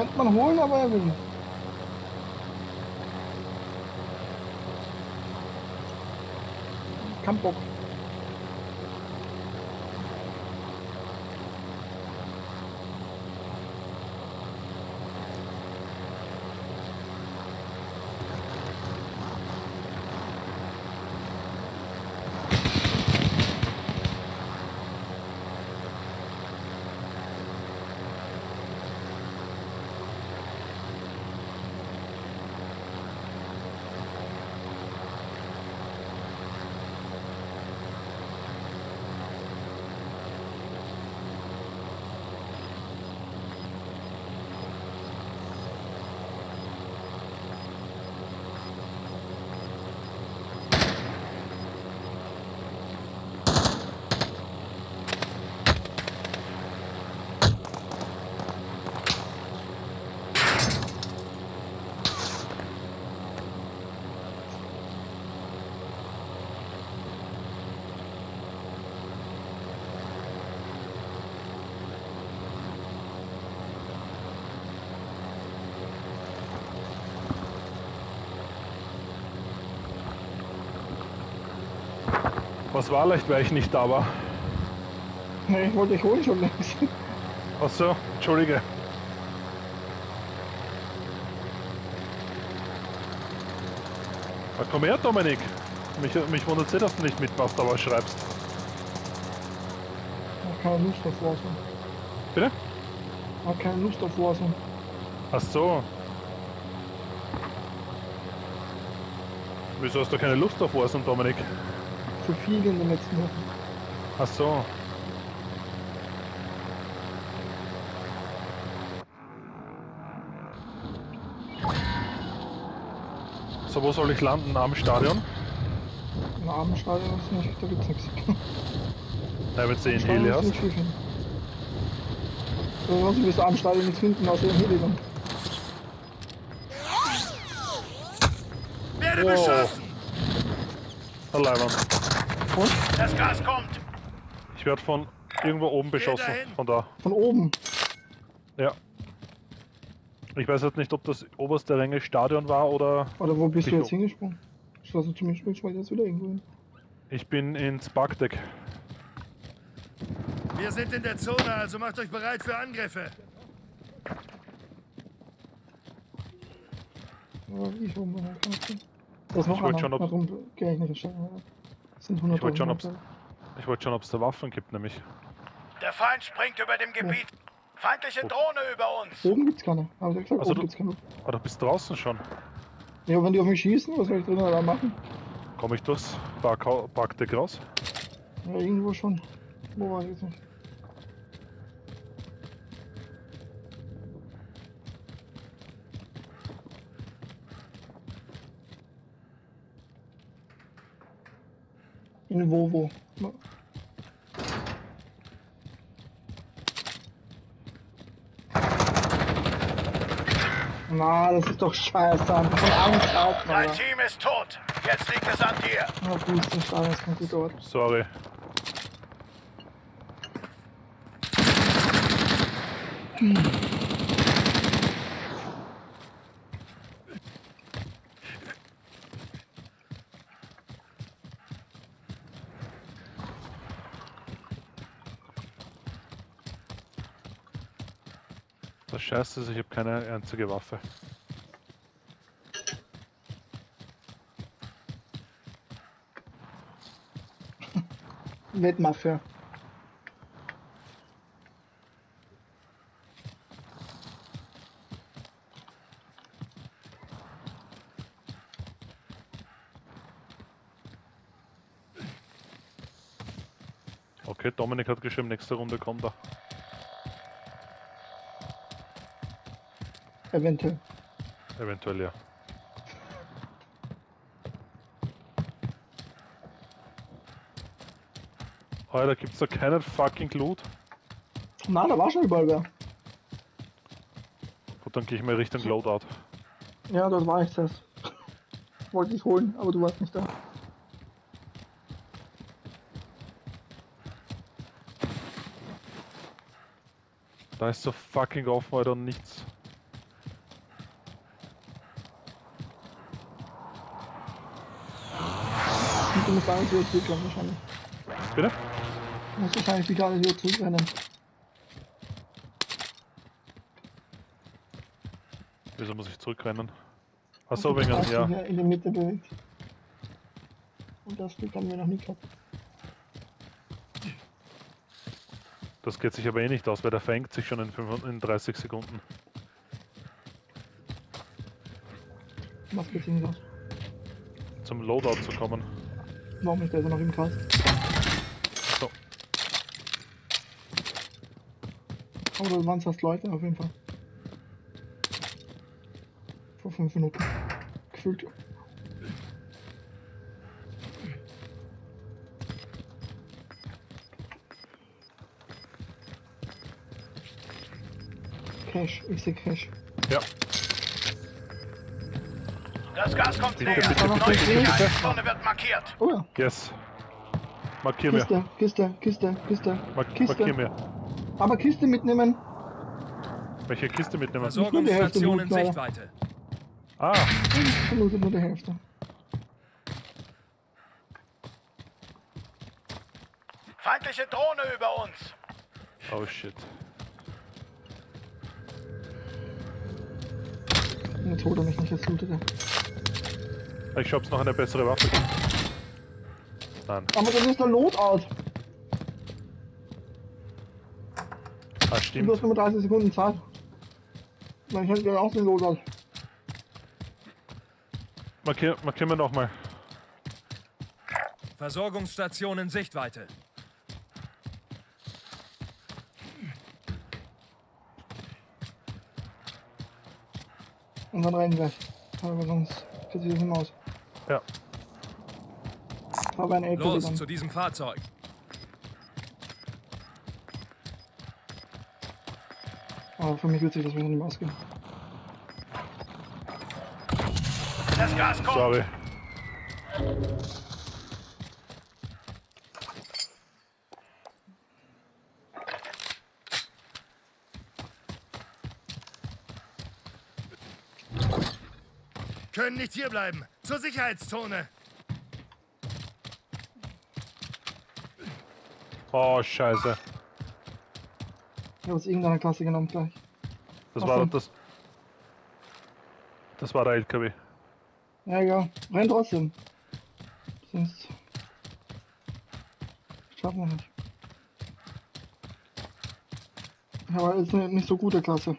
Könnte man holen, aber er will nicht. Kein Bock. Was war leicht, weil ich nicht da war? Nee, ich wollte dich holen schon längst. Achso, Entschuldige. Na, komm her, Dominik. Mich, mich wundert sehr, dass du nicht mitmachst, aber schreibst. Hab keine Lust auf Warzone. Bitte? Hab keine Lust auf Warzone. Ach so. Wieso hast du keine Lust auf Warzone, Dominik? Zu viel in den letzten Wochen. Ach so. So, wo soll ich landen? Am Stadion? Im Abendstadion ist nicht, da gibt's nichts. Da wird sie in Stadion Heli ist hast. nicht viel finden. So, sonst wirst du am Stadion nichts finden, außer im Heli dann. Werde Wow. beschossen! Herr Leimann. Das Gas kommt. Ich werde von irgendwo oben beschossen. Von da. Von oben. Ja. Ich weiß jetzt nicht, ob das oberste Ränge Stadion war oder Oder wo bist du jetzt hingesprungen? Ich lasse zumindest springst mal jetzt wieder irgendwo hin. ich bin ins Parkdeck. Wir sind in der Zone, also macht euch bereit für Angriffe. Ich wollte schon, ob- sind 100 Ich wollte schon, ob es da Waffen gibt, nämlich. Der Feind springt über dem Gebiet. Feindliche Drohne über uns. Oben gibt's keine. Hab ich ja gesagt, Also oben du- gibt's keine. Ah, du bist draußen schon. Ja, wenn die auf mich schießen, was soll ich drinnen da machen? Komme ich durchs Park Parkdeck raus? Ja, irgendwo schon. Wo war ich jetzt nicht? In Vovo. Na. Na, das ist doch scheiße. Von Angst auf, Dein Alter. Team ist tot. Jetzt liegt es an dir. Ja, Booster Stadion ist kein guter Ort. Sorry. Das Scheiße ist, ich habe keine einzige Waffe. Wettmafia. Okay, Dominik hat geschrieben, nächste Runde kommt er. Eventuell. Eventuell ja. Alter, gibt's da keinen fucking Loot? Na, da war schon überall wer. Gut, dann gehe ich mal Richtung Loadout. Ja, dort war ich zuerst. Wollte ich holen, aber du warst nicht da. Da ist so fucking offen, Alter, und nichts. Du musst alles wieder zurückrennen wahrscheinlich. Bitte? Du musst wahrscheinlich wieder alles wieder zurückrennen. Wieso muss ich zurückrennen? Achso, wegen, hast ja. in der Mitte bewegt. Und das Glück haben wir noch nie gehabt. Das geht sich aber eh nicht aus, weil der fängt sich schon in, 500 in 30 Sekunden. Was geht hier nicht aus? Zum Loadout zu kommen. Warum ist der so noch im Kreis? So. Aber da waren fast Leute auf jeden Fall. Vor fünf Minuten. Gefühlt. Cash, ich sehe Cash. Ja. Das Gas kommt näher. bitte, Neue bitte, bitte. Sicherheitszone wird markiert. Oh ja, Yes. Markier mir. Kiste, Kiste, Kiste, Kiste, Mark Kiste. markier mir. Aber Kiste mitnehmen. Welche Kiste mitnehmen? Versorgungsstation in. Sichtweite. Ah, Vermutet nur die Hälfte. Feindliche Drohne über uns. oh shit. Jetzt holt er mich nicht, jetzt lootet er. Ich hab's noch eine bessere Waffe. Nein. Aber das ist der Loadout. Ah, Du stimmt. hast nur 30 Sekunden Zeit. Dann hätte ich auch den Loadout. Markier, markier mir nochmal. Versorgungsstation in Sichtweite. Und dann rennen wir. Aber sonst sich das nicht mehr aus. Ja. Aber ein LKW Los, dann. zu diesem Fahrzeug. Aber für mich wird sich das wieder nicht mehr ausgehen. Das Gas kommt. Sorry. Können nicht hierbleiben. Zur Sicherheitszone. Oh, scheiße. Ich habe aus irgendeiner Klasse genommen gleich. Das Was war das. Das war der LKW. Ja, egal. Renn trotzdem. Sonst schaffen wir nicht. Aber ist eine nicht so gute Klasse.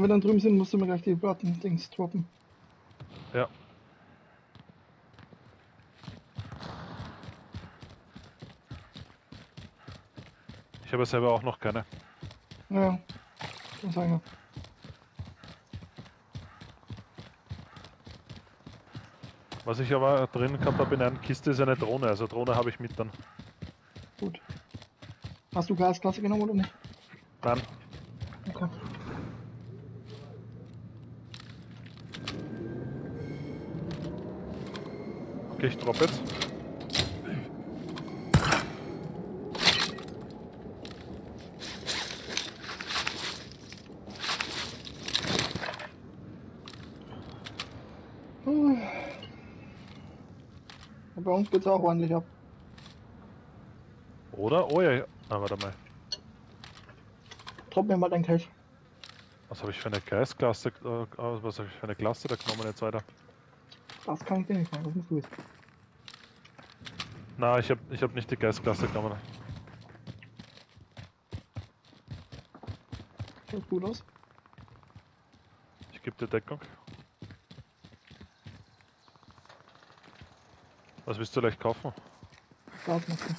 Wenn wir dann drüben sind, musst du mir gleich die Button-Dings droppen. Ja. Ich habe selber auch noch keine. Ja, ja. Kann ja. Was ich aber drin gehabt habe in einer Kiste ist eine Drohne. Also Drohne habe ich mit dann. Gut. Hast du Gasklasse genommen oder nicht? Nein. Okay. Okay, ich drop jetzt. Ja, Bei uns geht's auch ordentlich ab. Oder? Oh ja. ja. Ah, warte mal. Drop mir mal dein Cash. Was habe ich für eine Geistklasse? Äh, was habe ich für eine Klasse da genommen jetzt weiter? Das kann ich dir nicht sagen, das musst du wissen. Na, ich hab, ich hab nicht die Geistklasse genommen. Schaut gut aus. Ich gebe dir Deckung. Was willst du leicht kaufen? Gasmaske.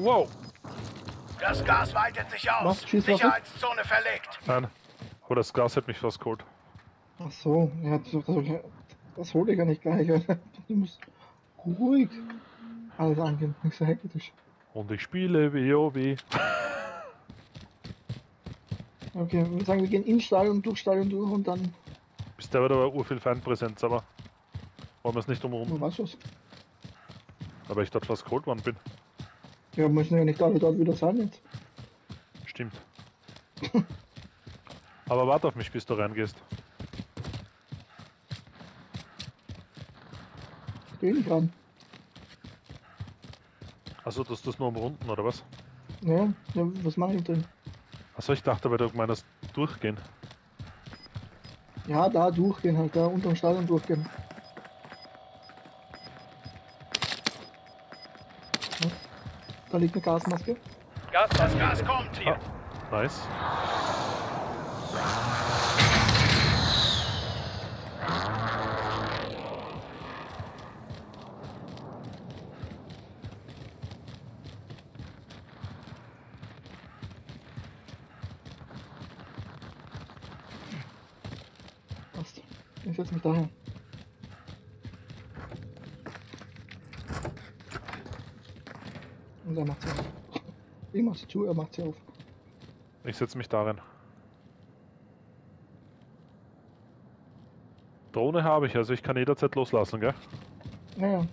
Wow! Das Sich aus. Sicherheitszone verlegt. Nein. Oh, das Gas hat mich fast geholt. Ach so, ja, das, das, hole ich ja nicht gleich. Du musst ruhig alles angehen, nicht so hektisch. Und ich spiele WoW. Okay, wir sagen, wir gehen in Stadion, durch Stadion durch und dann, Bis der war aber urviel Feindpräsenz, aber wollen wir es nicht umrum. du weißt was. Aber ich dort fast geholt worden bin. Ja, müssen ja nicht alle dort wieder sein jetzt. Stimmt. aber warte auf mich, bis du reingehst. Geh nicht ran. Also, dass das nur umrunden, oder was? Ja, ja was mache ich denn? Achso, ich dachte, weil du meinst durchgehen. Ja, da durchgehen halt, da unterm Stadion durchgehen. Was? Da liegt eine Gasmaske. Das Gasmaske. Gas kommt. Hier. Nice. Passt. Ich setze mich daher. Und er macht sie auf. Ich mach sie zu, er macht sie auf. Ich setze mich darin. Drohne habe ich, also ich kann jederzeit loslassen, gell? Naja.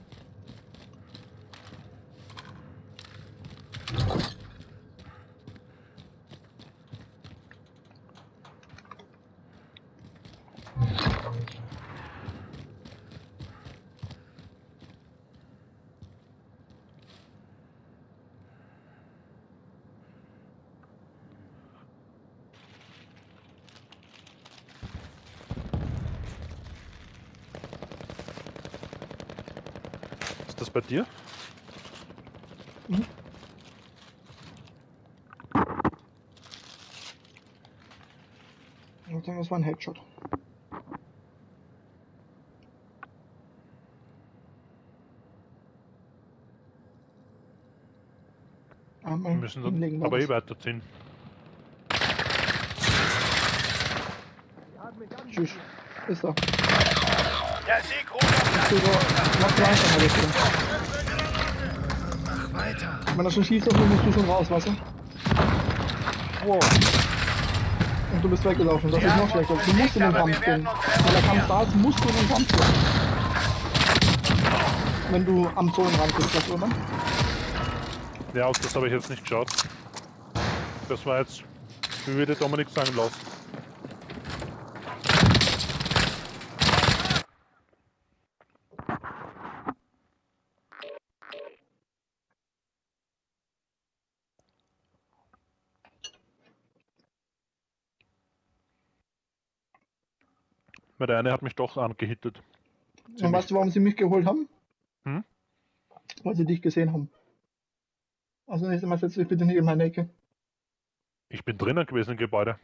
Bei dir? Ich denke, das war ein Headshot. Einmal Wir müssen dann aber eh weiterziehen. Tschüss. Ist da. Der Sieg ruht auf so, mach langsam, alles wieder. Mach weiter. Wenn er schon schießt, dann musst du schon raus, weißt du? Wow. Und du bist weggelaufen, das Ja, ist noch schlechter. Du musst in den Kampf gehen. Weil der Kampf da ist, musst du in den Kampf gehen. Wenn du am Zonenrand bist, du, oder? Ja, auf das habe ich jetzt nicht geschaut. Das war jetzt, wie würde Dominik sagen, los. Weil der eine hat mich doch angehittet. Und weißt du, warum sie mich geholt haben? Hm? Weil sie dich gesehen haben. Also nicht einmal setz dich bitte nicht in meine Ecke. Ich bin drinnen gewesen im Gebäude.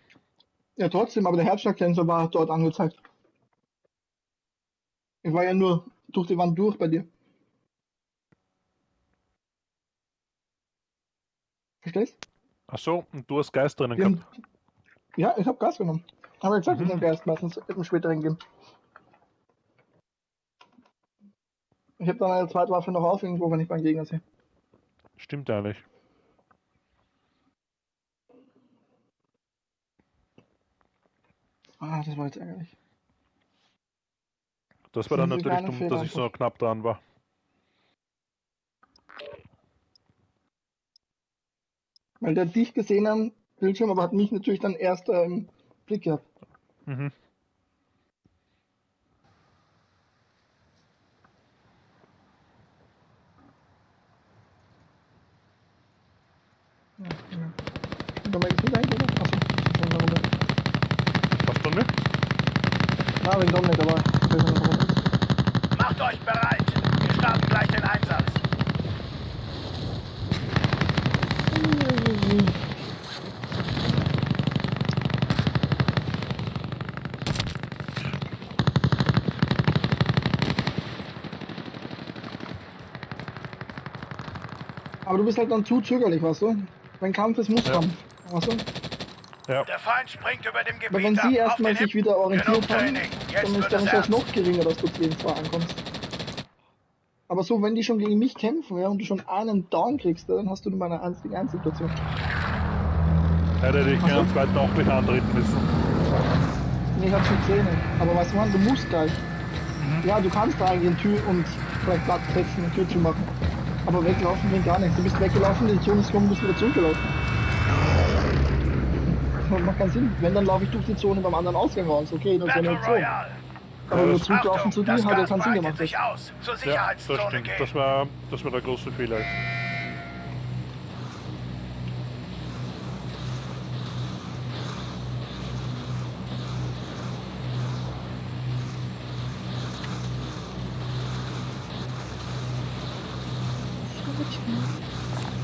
Ja, trotzdem, aber der Herzschlagsensor war dort angezeigt. Ich war ja nur durch die Wand durch bei dir. Verstehst? Ach so, und du hast Geist drinnen Wir gehabt. haben, ja, ich habe Gas genommen. Aber ich gesagt, Mhm. wir sind erst meistens im späteren gehen. Ich habe dann eine zweite Waffe noch auf irgendwo, wenn ich beim Gegner sehe. Stimmt eigentlich. Ah, das war jetzt ärgerlich. Das war dann Sind natürlich dumm, Fehler dass ich so knapp dran war. Weil der dich gesehen am Bildschirm, aber hat mich natürlich dann erst äh, im Blick gehabt. Mhm. Ja, genau. Noch mal gespielt eigentlich, oder? Achso, schon eine Runde. Was Stunde? Na, bin doch nicht, aber ich will noch runter. Macht euch bereit! Wir starten gleich den Einsatz! Aber du bist halt dann zu zögerlich, weißt du? Wenn Kampf ist, muss Ja. Kampf. Weißt du? Ja, Der Feind springt über dem Gebiet Weil wenn sie erstmal sich wieder orientiert haben, dann ist der Chance noch geringer, dass du gegen zwei ankommst. Aber so, wenn die schon gegen mich kämpfen, ja, und du schon einen Down kriegst, dann hast du nur mal eine 1 gegen 1 Situation. hätte ich so. den zweiten auch gleich antreten müssen. Nee, ich hab's nicht gesehen. Aber weißt du was, du musst gleich. Mhm. Ja, du kannst da eigentlich Tür und vielleicht Blatt setzen und Tür zu machen. Aber weglaufen bringt gar nichts. Du bist weggelaufen, die Zone ist gekommen, du bist wieder zurückgelaufen. Das macht keinen Sinn. Wenn, dann laufe ich durch die Zone beim anderen Ausgang raus. Okay, das ist ja Battle eine Option. Royale. Aber nur das- zurücklaufen zu dir hat ja keinen Sinn gemacht. aus. Zur Ja, das stimmt. gehen. Das war, das war der große Fehler.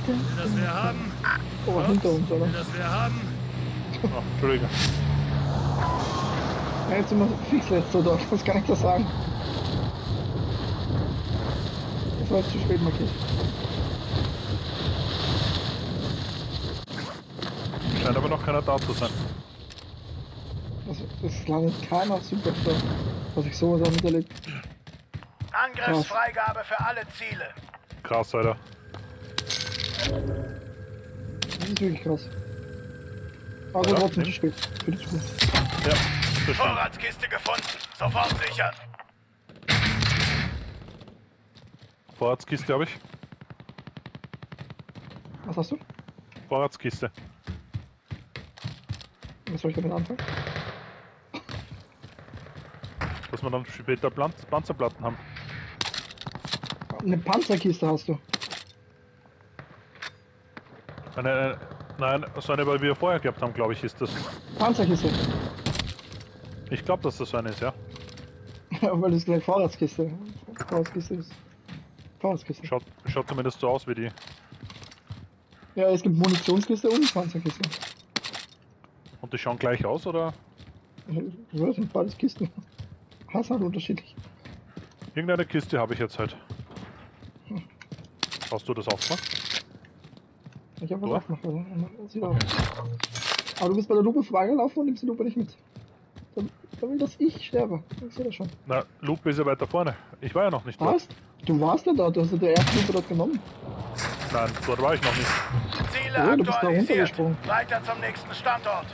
Will das wer haben? Oh, hinter uns, oder? Das wer haben? Oh, Entschuldigung. Ja, jetzt sind wir fix letzter dort, das kann ich das sagen. Das war jetzt zu spät markiert. Scheint aber noch keiner da zu sein. Also, das landet keiner Superstar, was ich sowas auch miterlebt. Angriffsfreigabe für alle Ziele. Krass, Alter. Das ist wirklich krass. Aber Ja, trotzdem zu spät für die Zukunft. Ja. Vorratskiste gefunden. Sofort sichern. Vorratskiste habe ich. Was hast du? Vorratskiste. Was soll ich damit anfangen? Dass wir dann später Panzerplatten haben. Eine Panzerkiste hast du. Eine, eine, nein, so eine, weil wir vorher gehabt haben, glaube ich, ist das. Panzerkiste. Ich glaube, dass das so eine ist, ja. Weil das gleich Vorratskiste. Vorratskiste ist. Vorratskiste. Schaut, schaut zumindest so aus wie die. Ja, es gibt Munitionskiste und Panzerkiste. Und die schauen gleich aus, oder? Ja, das sind beides Kisten. Hast halt unterschiedlich. Irgendeine Kiste habe ich jetzt halt. Hast du das auch gemacht? Ich hab was aufgemacht. Aber du bist bei der Lupe vorbeigelaufen und nimmst die Lupe nicht mit. Da, da will, dass ich sterbe. Ich sehe das schon. Na, Lupe ist ja weiter vorne. Ich war ja noch nicht dort. Was? Du warst ja da, du hast ja die erste Lupe dort genommen. Nein, dort war ich noch nicht. Ziele Oh, du bist da runtergesprungen. Weiter zum nächsten Standort.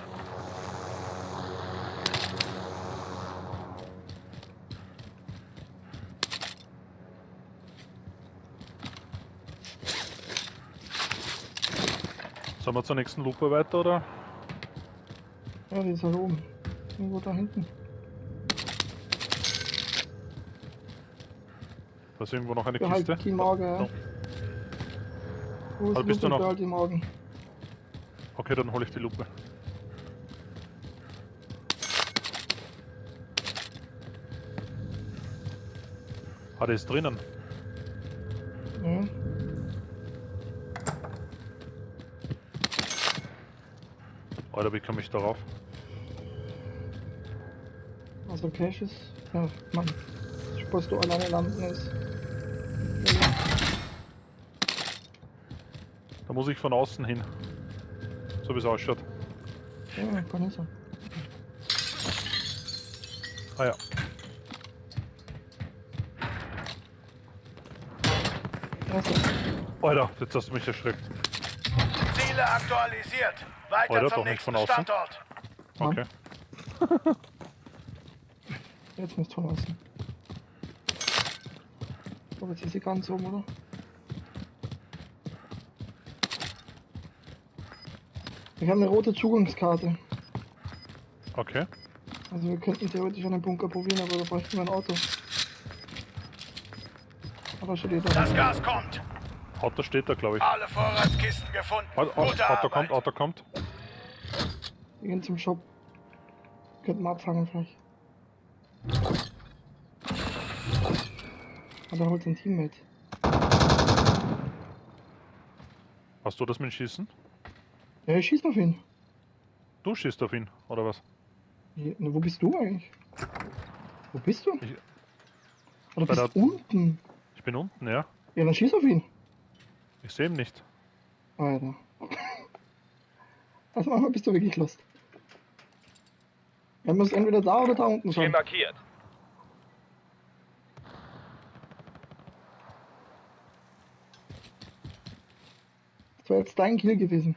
Sollen wir zur nächsten Lupe weiter, oder? Ja, die ist halt oben. Irgendwo da hinten. Da ist irgendwo noch eine Behalt Kiste. die Morgen, ja. Wo ist Also die bist du Lupe? noch- Behalt die Morgen. Okay, dann hole ich die Lupe. Ah, der ist drinnen. Ja. Oder wie komme ich darauf? Also Cash ist. Ja, Mann. Spaß du alleine landen ist. Da muss ich von außen hin. So wie es ausschaut. Ja, kann nicht sein. Ah ja. Also, Alter, jetzt hast du mich erschreckt. Ziele aktualisiert. Weiter Oder zum nicht nächsten von außen? Standort. Okay. jetzt du von außen. Ich glaube, jetzt ist sie ganz oben, oder? Ich habe eine rote Zugangskarte. Okay. Also wir könnten theoretisch einen Bunker probieren, aber da bräuchten wir ein Auto. Aber da. Das Gas kommt. Auto steht da, glaube ich. Alle Vorratskisten gefunden. Au- Au- Gute Auto kommt, Auto kommt. Wir gehen zum Shop. Könnten wir abfangen vielleicht. Aber er holt sein Teammate. Hast du das mit dem Schießen? Ja, ich schieß auf ihn. Du schießt auf ihn, oder was? Hier, na, wo bist du eigentlich? Wo bist du? Ich- Oder bei bist der- unten? Ich bin unten, ja. Ja, dann schieß auf ihn. Ich sehe ihn nicht. Alter. Also manchmal bist du wirklich lost. Er muss entweder da oder da unten sein. markiert. Das wäre jetzt dein Kill gewesen.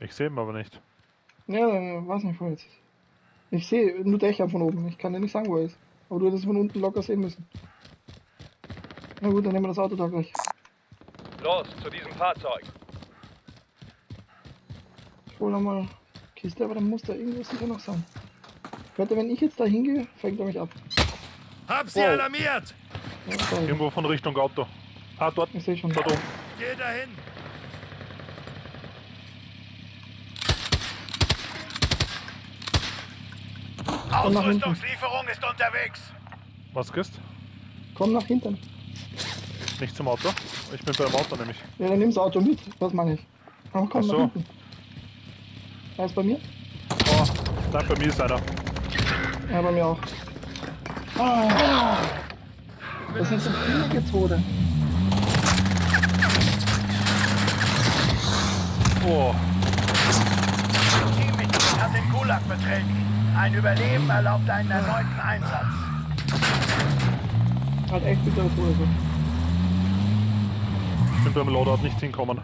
Ich sehe ihn aber nicht. Ja, weiß nicht, wo er jetzt ist. Ich sehe nur Dächer von oben. Ich kann dir nicht sagen, wo er ist. Aber du hättest von unten locker sehen müssen. Na gut, dann nehmen wir das Auto da gleich. Los, zu diesem Fahrzeug. Ich hole nochmal Kiste, aber dann muss da irgendwo sicher noch sein. Warte, wenn ich jetzt da hingehe, fängt er mich ab. Hab sie Wow. alarmiert! Ja. Irgendwo von Richtung Auto. Ah, dort. Ich sehe schon. Dort oben. Geh dahin! Ausrüstungslieferung ist unterwegs. Was gehst? Komm nach hinten. Nicht zum Auto? Ich bin beim Auto nämlich. Ja, dann nimm das Auto mit. Was meine ich? Aber komm Ach so. Er ist bei mir? Oh, nein, bei mir ist einer. Ja, bei mir auch. Ah, das sind so viele Tode. Oh, Teammitglied hat den Gulag betreten. Ein Überleben erlaubt einen erneuten Einsatz. Hat echt bittere Tode. Ich bin beim Loadout nicht hinkommen.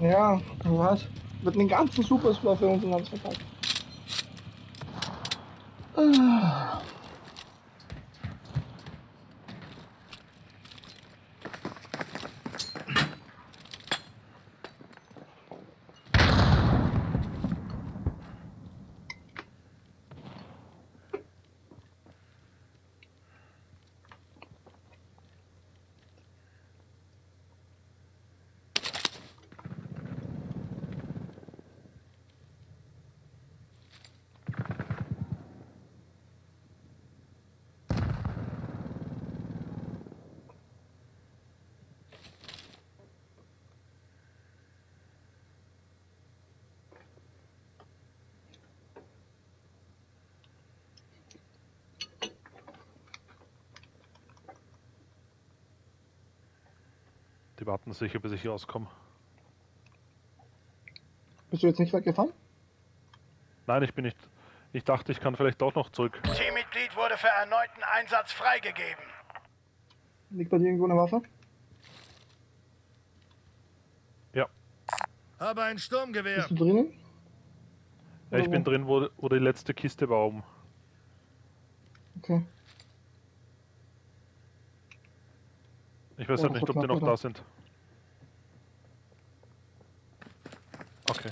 Ja, was? Wird den ganzen Supersplore für uns in Land verteilt. Ah. Die warten sicher, bis ich hier rauskomme. Bist du jetzt nicht weggefahren? Nein, ich bin nicht. Ich dachte, ich kann vielleicht doch noch zurück. Teammitglied wurde für erneuten Einsatz freigegeben. Liegt bei dir irgendwo eine Waffe? Ja, Habe ein Sturmgewehr. Bist du drinnen? ja ich Oder bin wo? drin, wo, wo die letzte Kiste war oben. Okay. Ich weiß Oh, halt nicht, ob die noch da sind. Okay.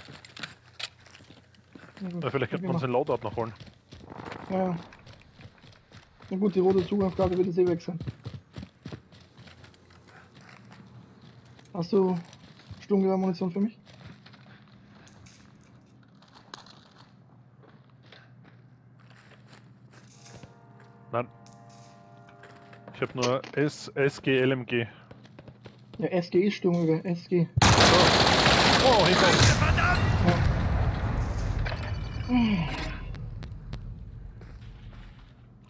Ja, vielleicht könnten wir uns den Loadout noch holen. mach. Ja. Na gut, die rote Zugangskarte wird jetzt eh weg sein. Hast du Sturmgewehrmunition für mich? Nein. Ich habe nur S, SG, LMG. Ja, SG ist Sturmgewehr, SG. Oh, hinter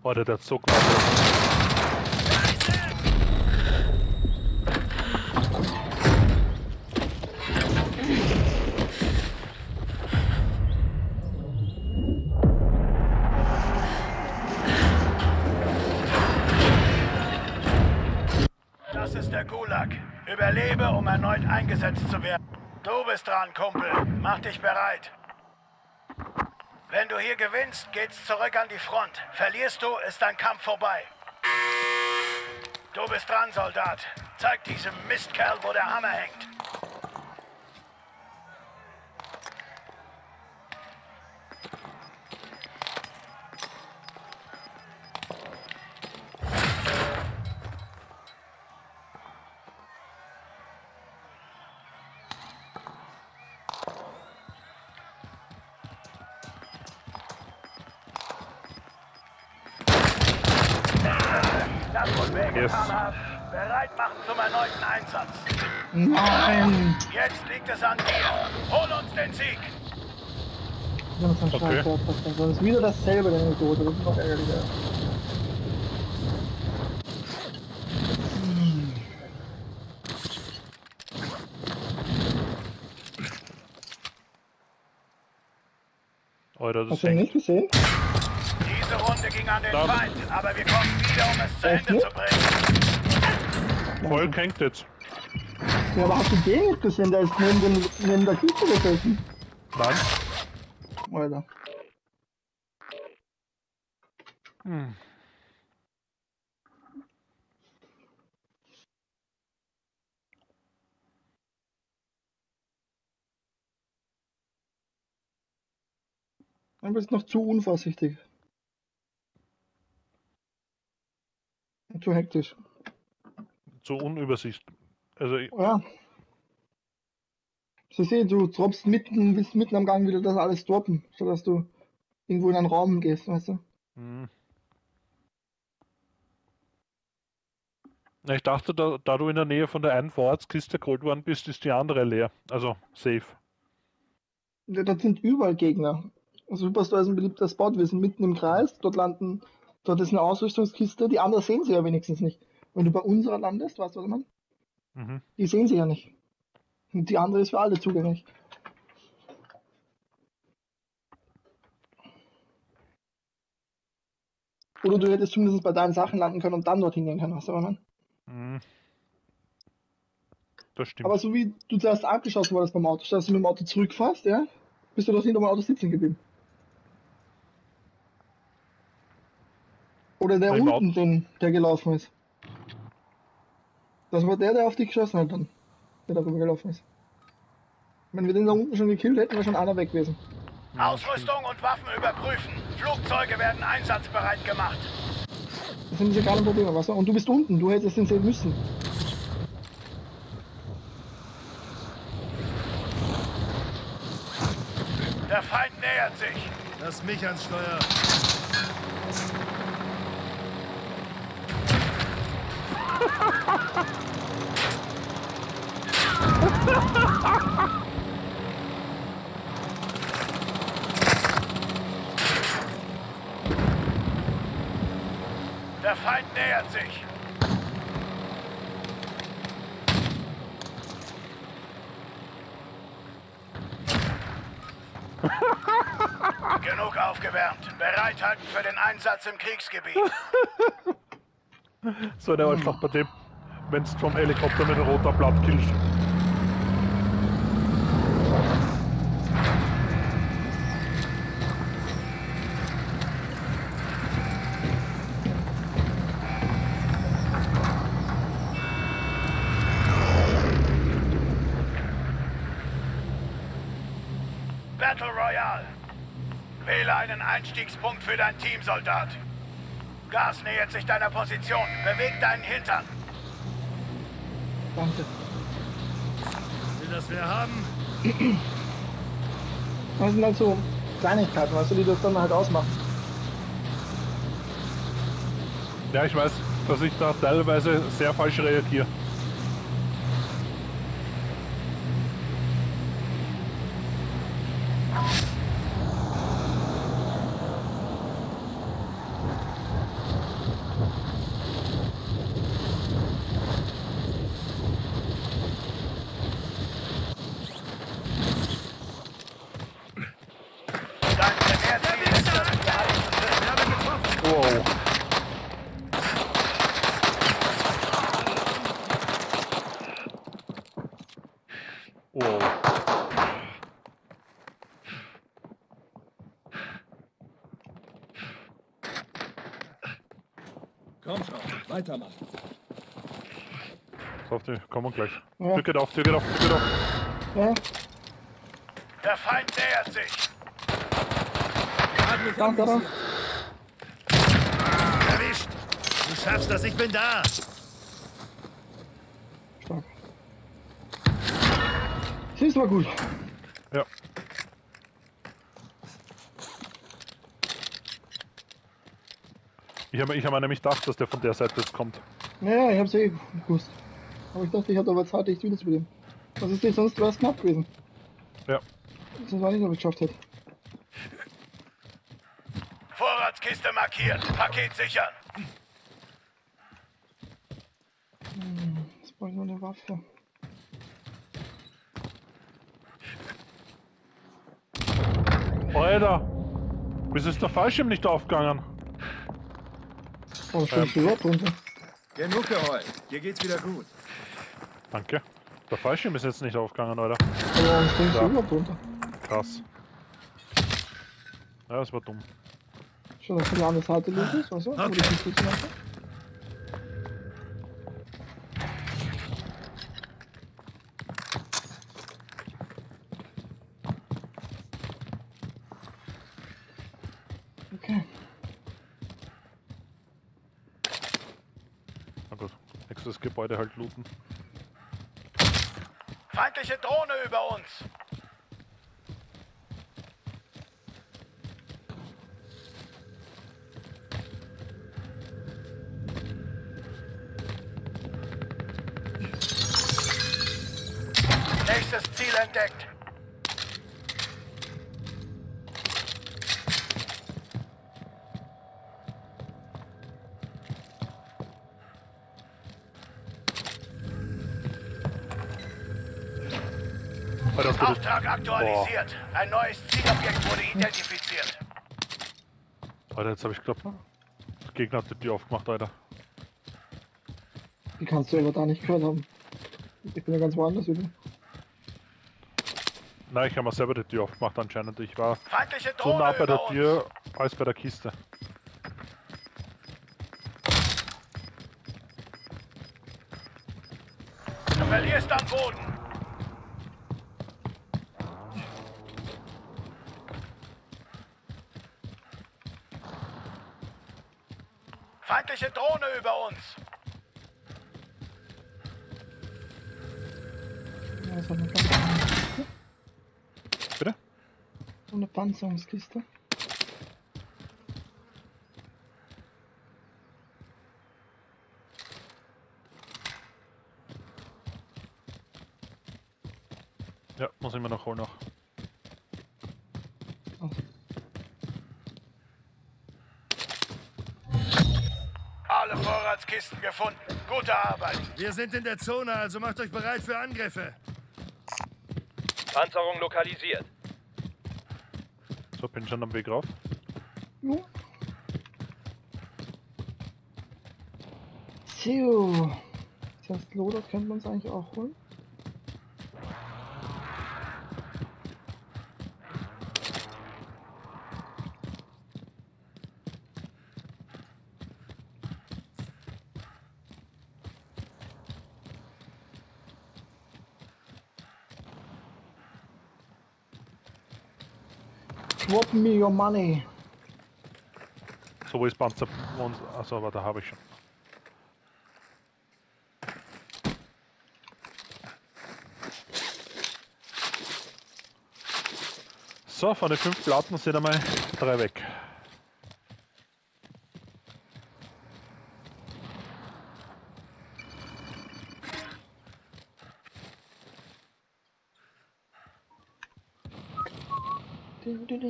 Oh, der, der gewinnst, geht's zurück an die Front. Verlierst du, ist dein Kampf vorbei. Du bist dran, Soldat. Zeig diesem Mistkerl, wo der Hammer hängt. Liegt es an dir. Hol uns den Sieg. Wir haben uns einen Okay. Das ist wieder dasselbe, der Anekdote. Das ist noch ärgerlicher. Alter, das Hast du nicht gesehen? Diese Runde ging an den Da- Feind, aber wir kommen wieder, um es zu Ende nicht? zu bringen. Voll hängt jetzt. Ja, aber hast du den nicht gesehen? Der ist neben, dem, neben der Kiste gesessen. Nein. Alter. Hm. Du bist noch zu unvorsichtig. Zu hektisch. Zu unübersicht. Also, ich- Ja. Sie sehen, du droppst mitten, bist mitten am Gang wieder das alles droppen, sodass du irgendwo in einen Raum gehst, weißt du? hm. Na, Ich dachte, da, da du in der Nähe von der einen Vorratskiste geholt worden bist, ist die andere leer. Also safe. Ja, Das sind überall Gegner. Also Superstore ist ein beliebter Spot, wir sind mitten im Kreis, dort landen, dort ist eine Ausrüstungskiste, die anderen sehen sie ja wenigstens nicht. Wenn du bei unserer landest, weißt du was ich meine? Mhm. Die sehen sie ja nicht. Und die andere ist für alle zugänglich. Oder du hättest zumindest bei deinen Sachen landen können und dann dorthin gehen können, weißt du meine? Mhm. Das stimmt. Aber so wie du zuerst abgeschossen wurdest beim Auto, statt dass du mit dem Auto zurückfährst, ja, bist du dort hinter dem Auto sitzen geblieben. Oder der Im unten, den, der gelaufen ist. Das war der, der auf dich geschossen hat dann, der darüber gelaufen ist. Wenn wir den da unten schon gekillt hätten, wäre schon einer weg gewesen. Ausrüstung und Waffen überprüfen. Flugzeuge werden einsatzbereit gemacht. Das sind diese kleinen Probleme, du? Und du bist unten, du hättest den sehen müssen. Der Feind nähert sich. Lass mich ans Steuer. Der Feind nähert sich. Genug aufgewärmt. Bereithalten für den Einsatz im Kriegsgebiet. So der einfach bei dem, wenn du vom Helikopter mit einem roter Blatt killst. Battle Royale. Wähle einen Einstiegspunkt für dein Team, Soldat. Gas nähert sich deiner Position. Beweg deinen Hintern. Danke. Will das wer haben? Das sind halt so Kleinigkeiten, weißt du, die das dann halt ausmachen. Ja, ich weiß, dass ich da teilweise sehr falsch reagiere. Dein Primärziel ist das Geheimnis. Wow. Wow. Komm schon, weitermachen. So, auf die kommen gleich. Ja. Tür geht auf, Tür geht auf, Tür geht auf. Ja, Der Feind nähert sich. Hat mich anvisiert. Erwischt. Du schaffst das, ich bin da. Stark. Siehst du mal gut. Ich habe ich hab mir nämlich gedacht, dass der von der Seite jetzt kommt. Naja, ich hab's eh gewusst. Aber ich dachte, ich hatte aber Zeit, dich wieder zu beleben. Was ist denn sonst was knapp gewesen? Ja. Das war nicht, ob ich geschafft hätte. Vorratskiste markiert. Paket sichern. Jetzt brauche ich nur eine Waffe. Alter! Wieso ist der Fallschirm nicht aufgegangen? Oh, stimmt, ähm. überhaupt runter. Genug geheult. Dir geht's wieder gut. Danke. Der Fallschirm ist jetzt nicht aufgegangen, Alter. Ja. du überhaupt runter? Krass. Ja, das war dumm. Schon, dass du die andere Seite los ist, die Okay. Kiste zu machen. Okay. Na gut. Nächstes Gebäude halt looten. Feindliche Drohne über uns. Nächstes Ziel entdeckt. Auftrag aktualisiert. Ein neues Zielobjekt wurde identifiziert. Alter, jetzt habe ich glaubt, der Gegner hat die Tür aufgemacht, Alter. Die kannst du aber da nicht gehört haben. Ich bin ja ganz woanders wieder. Nein, ich habe mir selber die Tür aufgemacht anscheinend. Ich war so nah bei der über uns. Tür als bei der Kiste. Du verlierst an Boden. Feindliche Drohne über uns. Ja, so eine Panzerungskiste. Bitte? So eine Panzerungskiste. Ja, muss ich mir noch holen noch. Wir sind in der Zone, also macht euch bereit für Angriffe. Panzerung lokalisiert. So, bin schon am Weg rauf. jo. So. Das heißt, Loader könnte man es eigentlich auch holen. Swap me your money. So, ist Panzer? Und, achso, aber da habe ich schon. So, von den fünf Platten sind einmal drei weg. Irgendwo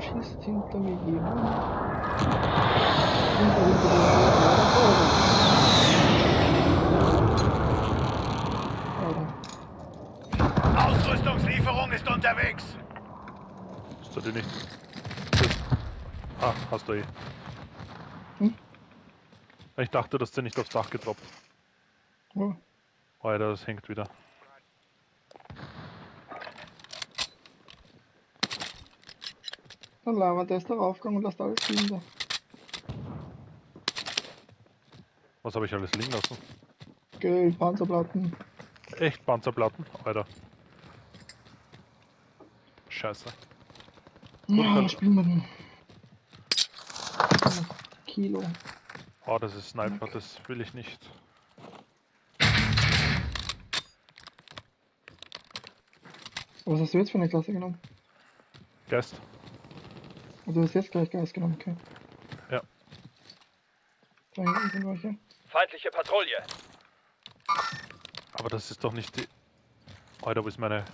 schießt hinter mir jemand. Hinter, hinter, hinter. Alter. Ausrüstungslieferung ist unterwegs. Hast du die nicht? Ah, hast du eh. Hm? Ich dachte, dass der nicht aufs Dach getroppt. Oh, Alter, das hängt wieder. Dann labert der ist darauf gegangen und lasst alles liegen da. Was habe ich alles liegen lassen? Geld, Panzerplatten. Echt Panzerplatten? Alter. Scheiße. Ja, dann- spielen wir denn? Kilo. Oh, das ist Sniper, das will ich nicht. Was hast du jetzt für eine Klasse genommen? Geist. Also du hast jetzt gleich Geist genommen, okay. Ja. Da hinten sind welche. Feindliche Patrouille. Aber das ist doch nicht die. Alter, wo ist meine.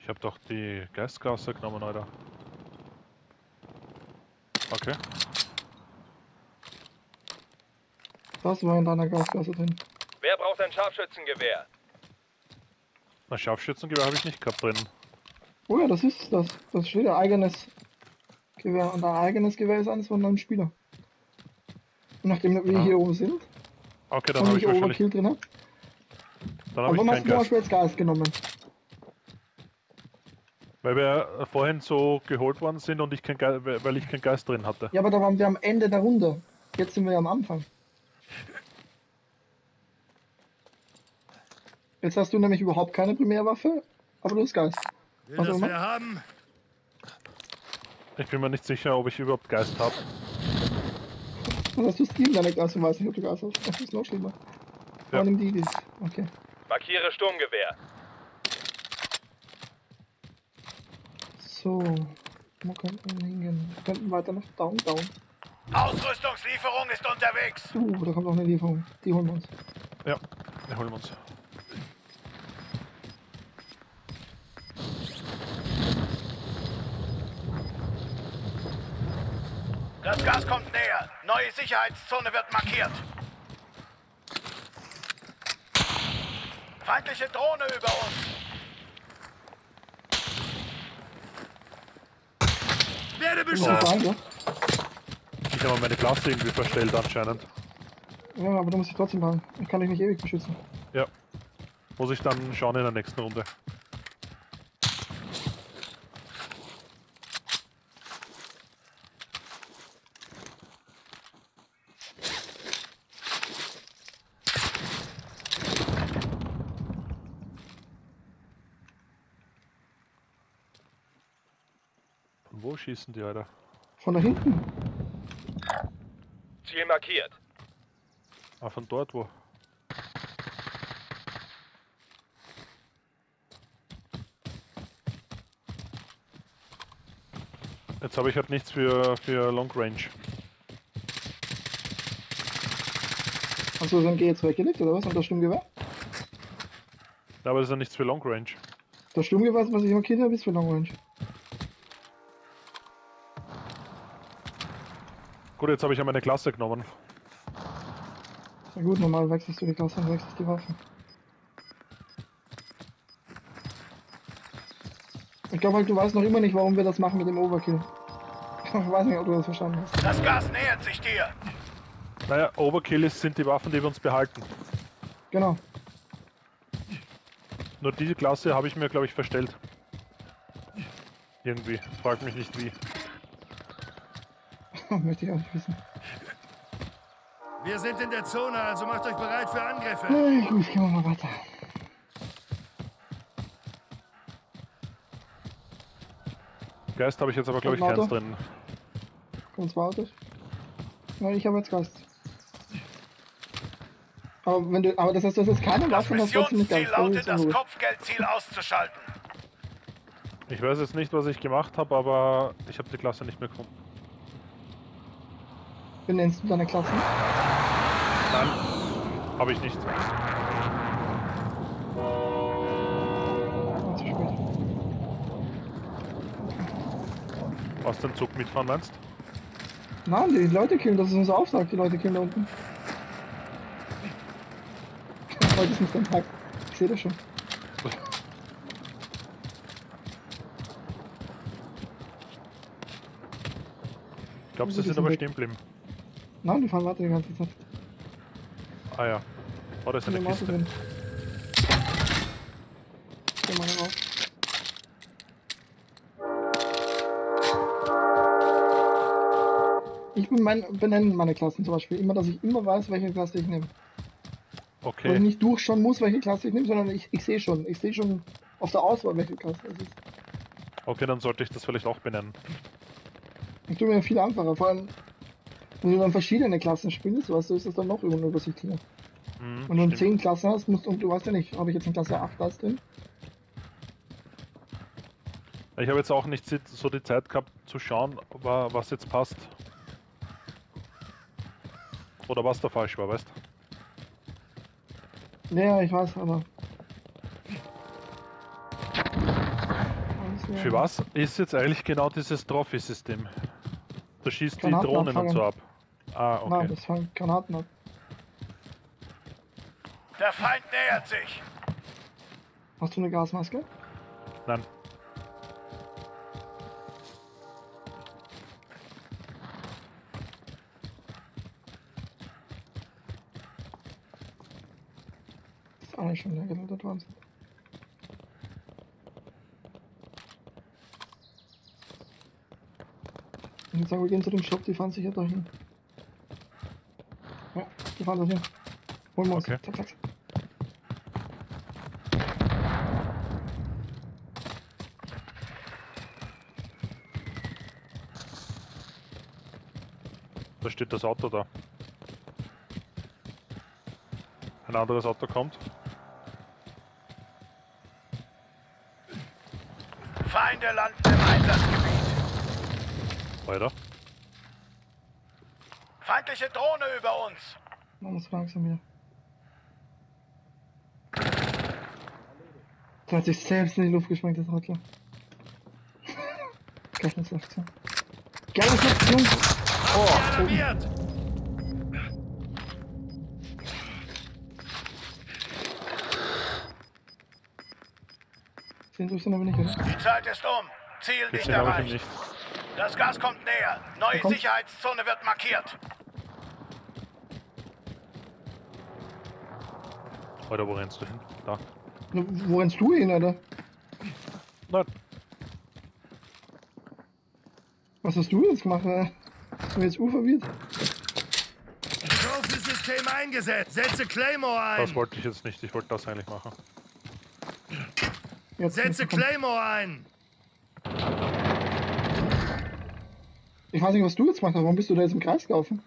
Ich hab doch die Geistgasse genommen, Alter. Okay. Das war in deiner Gasgasse drin. Wer braucht ein Scharfschützengewehr? Na, Scharfschützengewehr habe ich nicht gehabt drin. Oh ja, das ist das. Das steht ja eigenes Gewehr. Und ein eigenes Gewehr ist eines von deinem Spieler. Und nachdem wir Ah. hier oben sind Okay, dann habe ich ich. Overkill drin habe, Dann habe warum ich hast keinen du zum. Beispiel jetzt Geist genommen? Weil wir äh, vorhin so geholt worden sind und ich kein Geist, weil ich keinen Geist drin hatte. Ja, aber da waren wir am Ende der Runde. Jetzt sind wir ja am Anfang. Jetzt hast du nämlich überhaupt keine Primärwaffe, aber du hast Geist. Will Was das wer haben? Ich bin mir nicht sicher, ob ich überhaupt Geist habe. Dann hast du Steam deine Geist und weißt nicht, ob du Geist hast. Das ist noch schlimmer. Ja. Nimm die, die. Okay. Markiere Sturmgewehr. So. Wo könnten wir hingehen? Wir könnten weiter nach Down, Down. Ausrüstungslieferung ist unterwegs. Uh, da kommt noch eine Lieferung. Die holen wir uns. Ja, wir holen uns. Das Gas kommt näher. Neue Sicherheitszone wird markiert. Feindliche Drohne über uns. Werde Bin ich habe meine Klasse irgendwie verstellt anscheinend. ja, aber du musst dich trotzdem behalten. Ich kann dich nicht ewig beschützen. Ja. Muss ich dann schauen in der nächsten Runde. Von wo schießen die, Alter? Von da hinten. Ziel markiert. Ah, von dort wo? Jetzt habe ich halt nichts für, für Long Range. Hast du so ein G jetzt weggelegt oder was? Und das Sturmgewehr? Ja, aber das ist ja nichts für Long Range. Das Sturmgewehr, was ich markiert habe, ist für Long Range. Gut, jetzt habe ich ja meine Klasse genommen. Na gut, normal wechselst du die Klasse und wechselst die Waffen. Ich glaube halt, du weißt noch immer nicht, warum wir das machen mit dem Overkill. Ich weiß nicht, ob du das verstanden hast. Das Gas nähert sich dir. Naja, Overkill ist, sind die Waffen, die wir uns behalten. Genau. Nur diese Klasse habe ich mir, glaube ich, verstellt. Irgendwie. Frag mich nicht wie. Möchte ich auch nicht wissen. Wir sind in der Zone, also macht euch bereit für Angriffe. Äh, gut, gehen wir mal weiter. Geist habe ich jetzt aber, glaube ich, keins drin. Zwei Autos. Nein, ich habe jetzt Geist. Aber wenn du, aber das heißt, hast jetzt keine Das Waffe hast trotzdem nicht Geist. Das lautet, ist das. Kopfgeldziel auszuschalten. Ich weiß jetzt nicht, was ich gemacht habe, aber ich habe die Klasse nicht mehr gefunden. Wie nennst du deine Klassen? Nein, habe ich nicht. Zu spät. Aus dem Zug mitfahren meinst? Nein, die Leute killen, das ist unser Auftrag, die Leute killen da unten. Heute ist nicht dein Tag. Ich sehe das schon. Glaubst du, Die sie sind aber stehen geblieben? Nein, die fahren weiter die ganze Zeit. Ah ja. Oh, da ist In eine Kiste. drin. Geh mal raus. Ich bin mein, benenne meine Klassen zum Beispiel immer, dass ich immer weiß, welche Klasse ich nehme. Weil ich Okay. nicht durchschauen muss, welche Klasse ich nehme, sondern ich, ich sehe schon. Ich sehe schon auf der Auswahl, welche Klasse es ist. Okay, dann sollte ich das vielleicht auch benennen. Das tut mir viel einfacher. Vor allem, wenn du dann verschiedene Klassen spielst, weißt du, ist das dann noch unübersichtlicher. Hm, Wenn du dann stimmt. 10 Klassen hast, musst und du weißt ja nicht, habe ich jetzt in Klasse 8 das drin? Ich habe jetzt auch nicht so die Zeit gehabt zu schauen, wa- was jetzt passt. Oder was da falsch war, weißt Ja, ich weiß, aber. Für was ist jetzt eigentlich genau dieses Trophy-System? Da schießt die Drohnen und so ab. Ah, Nein, okay. das fangen Granaten ab. Der Feind nähert sich. Hast du eine Gasmaske? Nein. Das ist alles schon hergeleitet worden. Ich würde sagen, wir gehen zu dem Shop, die fahren sicher dahin. Fahren dahin. Holen wir uns. Okay. Zack, zack. Da steht das Auto da. Ein anderes Auto kommt. Feinde landen im Einsatzgebiet. Weiter. Feindliche Drohne über uns. Machen wir es langsam wieder. Der hat sich selbst in die Luft gesprengt, das Radler. Geiles Aktion. Geiles Aktion! Oh, oben. Durch sind aber nicht, oder? Die Zeit ist um. Ziel nicht erreicht. Das Gas kommt näher. Neue Er. Sicherheitszone wird markiert. Alter, wo rennst du hin? Da. Wo wo rennst du hin, Alter? Nein. Was hast du jetzt gemacht, Alter? Ich bin jetzt urverwirrt. Trophy-System eingesetzt. Setze Claymore Das ein. wollte ich jetzt nicht. Ich wollte das eigentlich machen. Jetzt Setze. Claymore ein. Ich weiß nicht, was du jetzt gemacht hast. Warum bist du da jetzt im Kreis gelaufen?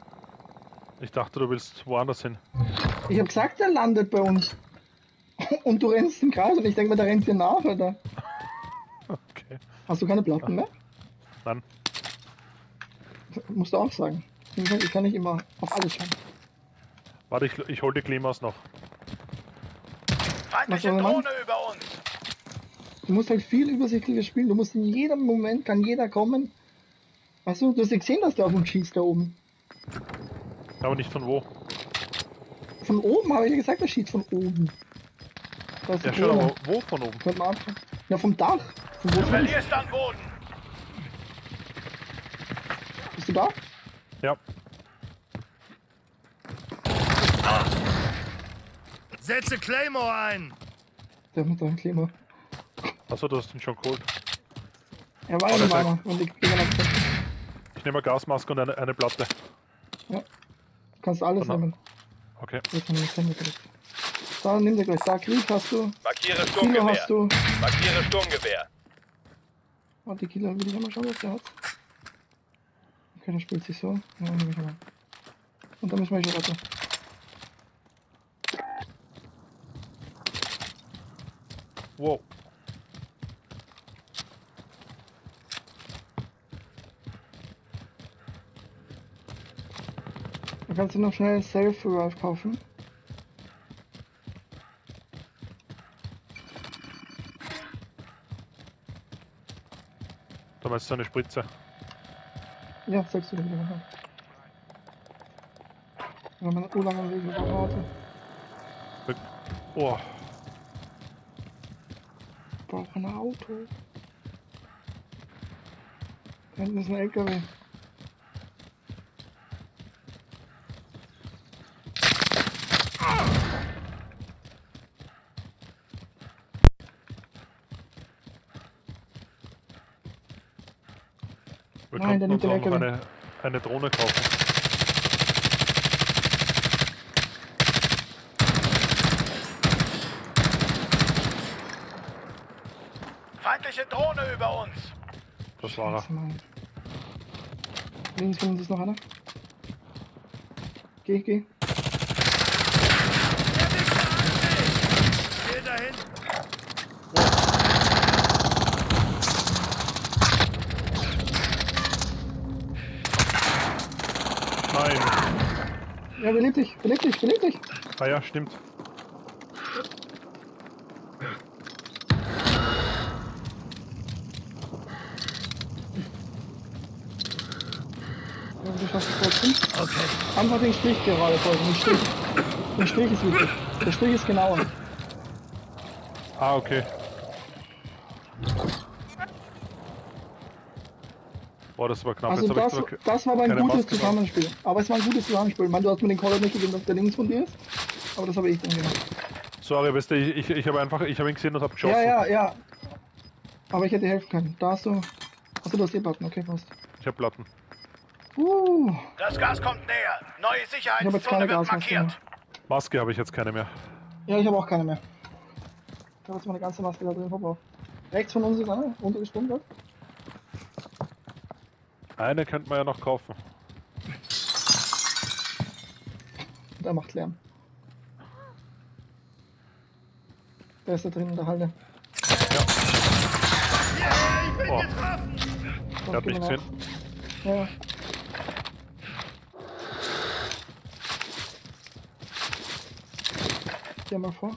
Ich dachte, du willst woanders hin. Ich hab gesagt, er landet bei uns. Und du rennst im Kreis und ich denke mir, der rennt dir nach, Alter. Okay. Hast du keine Platten mehr? Nein. Musst du auch sagen. Ich kann- Ich kann nicht immer auf alles schauen. Warte, ich, ich hol die Klimas noch. Feindliche? Drohne über uns. Du musst halt viel übersichtlicher spielen. Du musst in jedem Moment, kann jeder kommen. Weißt du, du hast ja gesehen, dass der auf uns schießt da oben. Aber nicht von wo. Von oben habe ich ja gesagt, der schießt von oben. Da ist Ja, schon, aber wo von oben? Man anschauen. Ja, vom Dach. Von wo Du verlierst an Boden. Bist du da? Ja. Setze Claymore ein. Der mit seinem Klima. Achso, du hast ihn schon geholt. Er war Oh, ja das noch heißt- einer. Und ich bin ja Ich nehme eine Gasmaske und eine, eine Platte. Du kannst alles Genau. nehmen. Okay. Wir das Handy direkt. Da, nimm dir gleich. Da, Krieg hast du. Markiere Kilo Sturmgewehr. hast du. Markiere Sturmgewehr. Oh, die Kilo will ich einmal schauen, was der hat. Okay, der spielt sich so. Ja, nehme ich mal. Und dann müssen wir schon weiter. Wow. Kannst du noch schnell Self-Revive kaufen. Da meinst du eine Spritze. Ja, sagst du dir wieder. Wenn man urlang am Weg über Auto. Oh, Brauche ein Auto. Da hinten ist ein LKW. Wir Nein, der noch LKW. eine, eine Drohne kaufen. Feindliche Drohne über uns. Das war er. Links von uns ist noch einer. Geh, geh. Geh dahin. Ja, beleb dich, beleb dich, beleb dich. Ah ja, stimmt. Ja, du schaffst es trotzdem. Okay. Einfach den Strich gerade folgen, den Strich. Der Strich ist wichtig. Der Strich ist genauer. Ah, okay. Boah, das war knapp. Also das, das war ein gutes. Zusammenspiel. Aber es war ein gutes Zusammenspiel. Ich meine, du hast mir den Call nicht gegeben, dass der links von dir ist. Aber das habe ich dann gemacht. Sorry, weißt du, ich, ich, ich habe einfach, ich habe ihn gesehen und habe geschossen. Ja, ja, ja. Aber ich hätte helfen können. Da hast du. Achso, du hast den Button, okay, passt. Ich habe Platten. Uh, Das Gas kommt näher. Neue Ich hab jetzt keine Sicherheitszone wird markiert. Maske habe ich jetzt keine mehr. ja, ich habe auch keine mehr. Ich habe jetzt meine ganze Maske da drin verbraucht. Rechts von uns ist einer, untergesprungen gerade. Eine könnte man ja noch kaufen. Der macht Lärm. Der ist da drin in der Halle. Oh, Das der hat mich geht mir gesehen. Ja. Geh mal vor.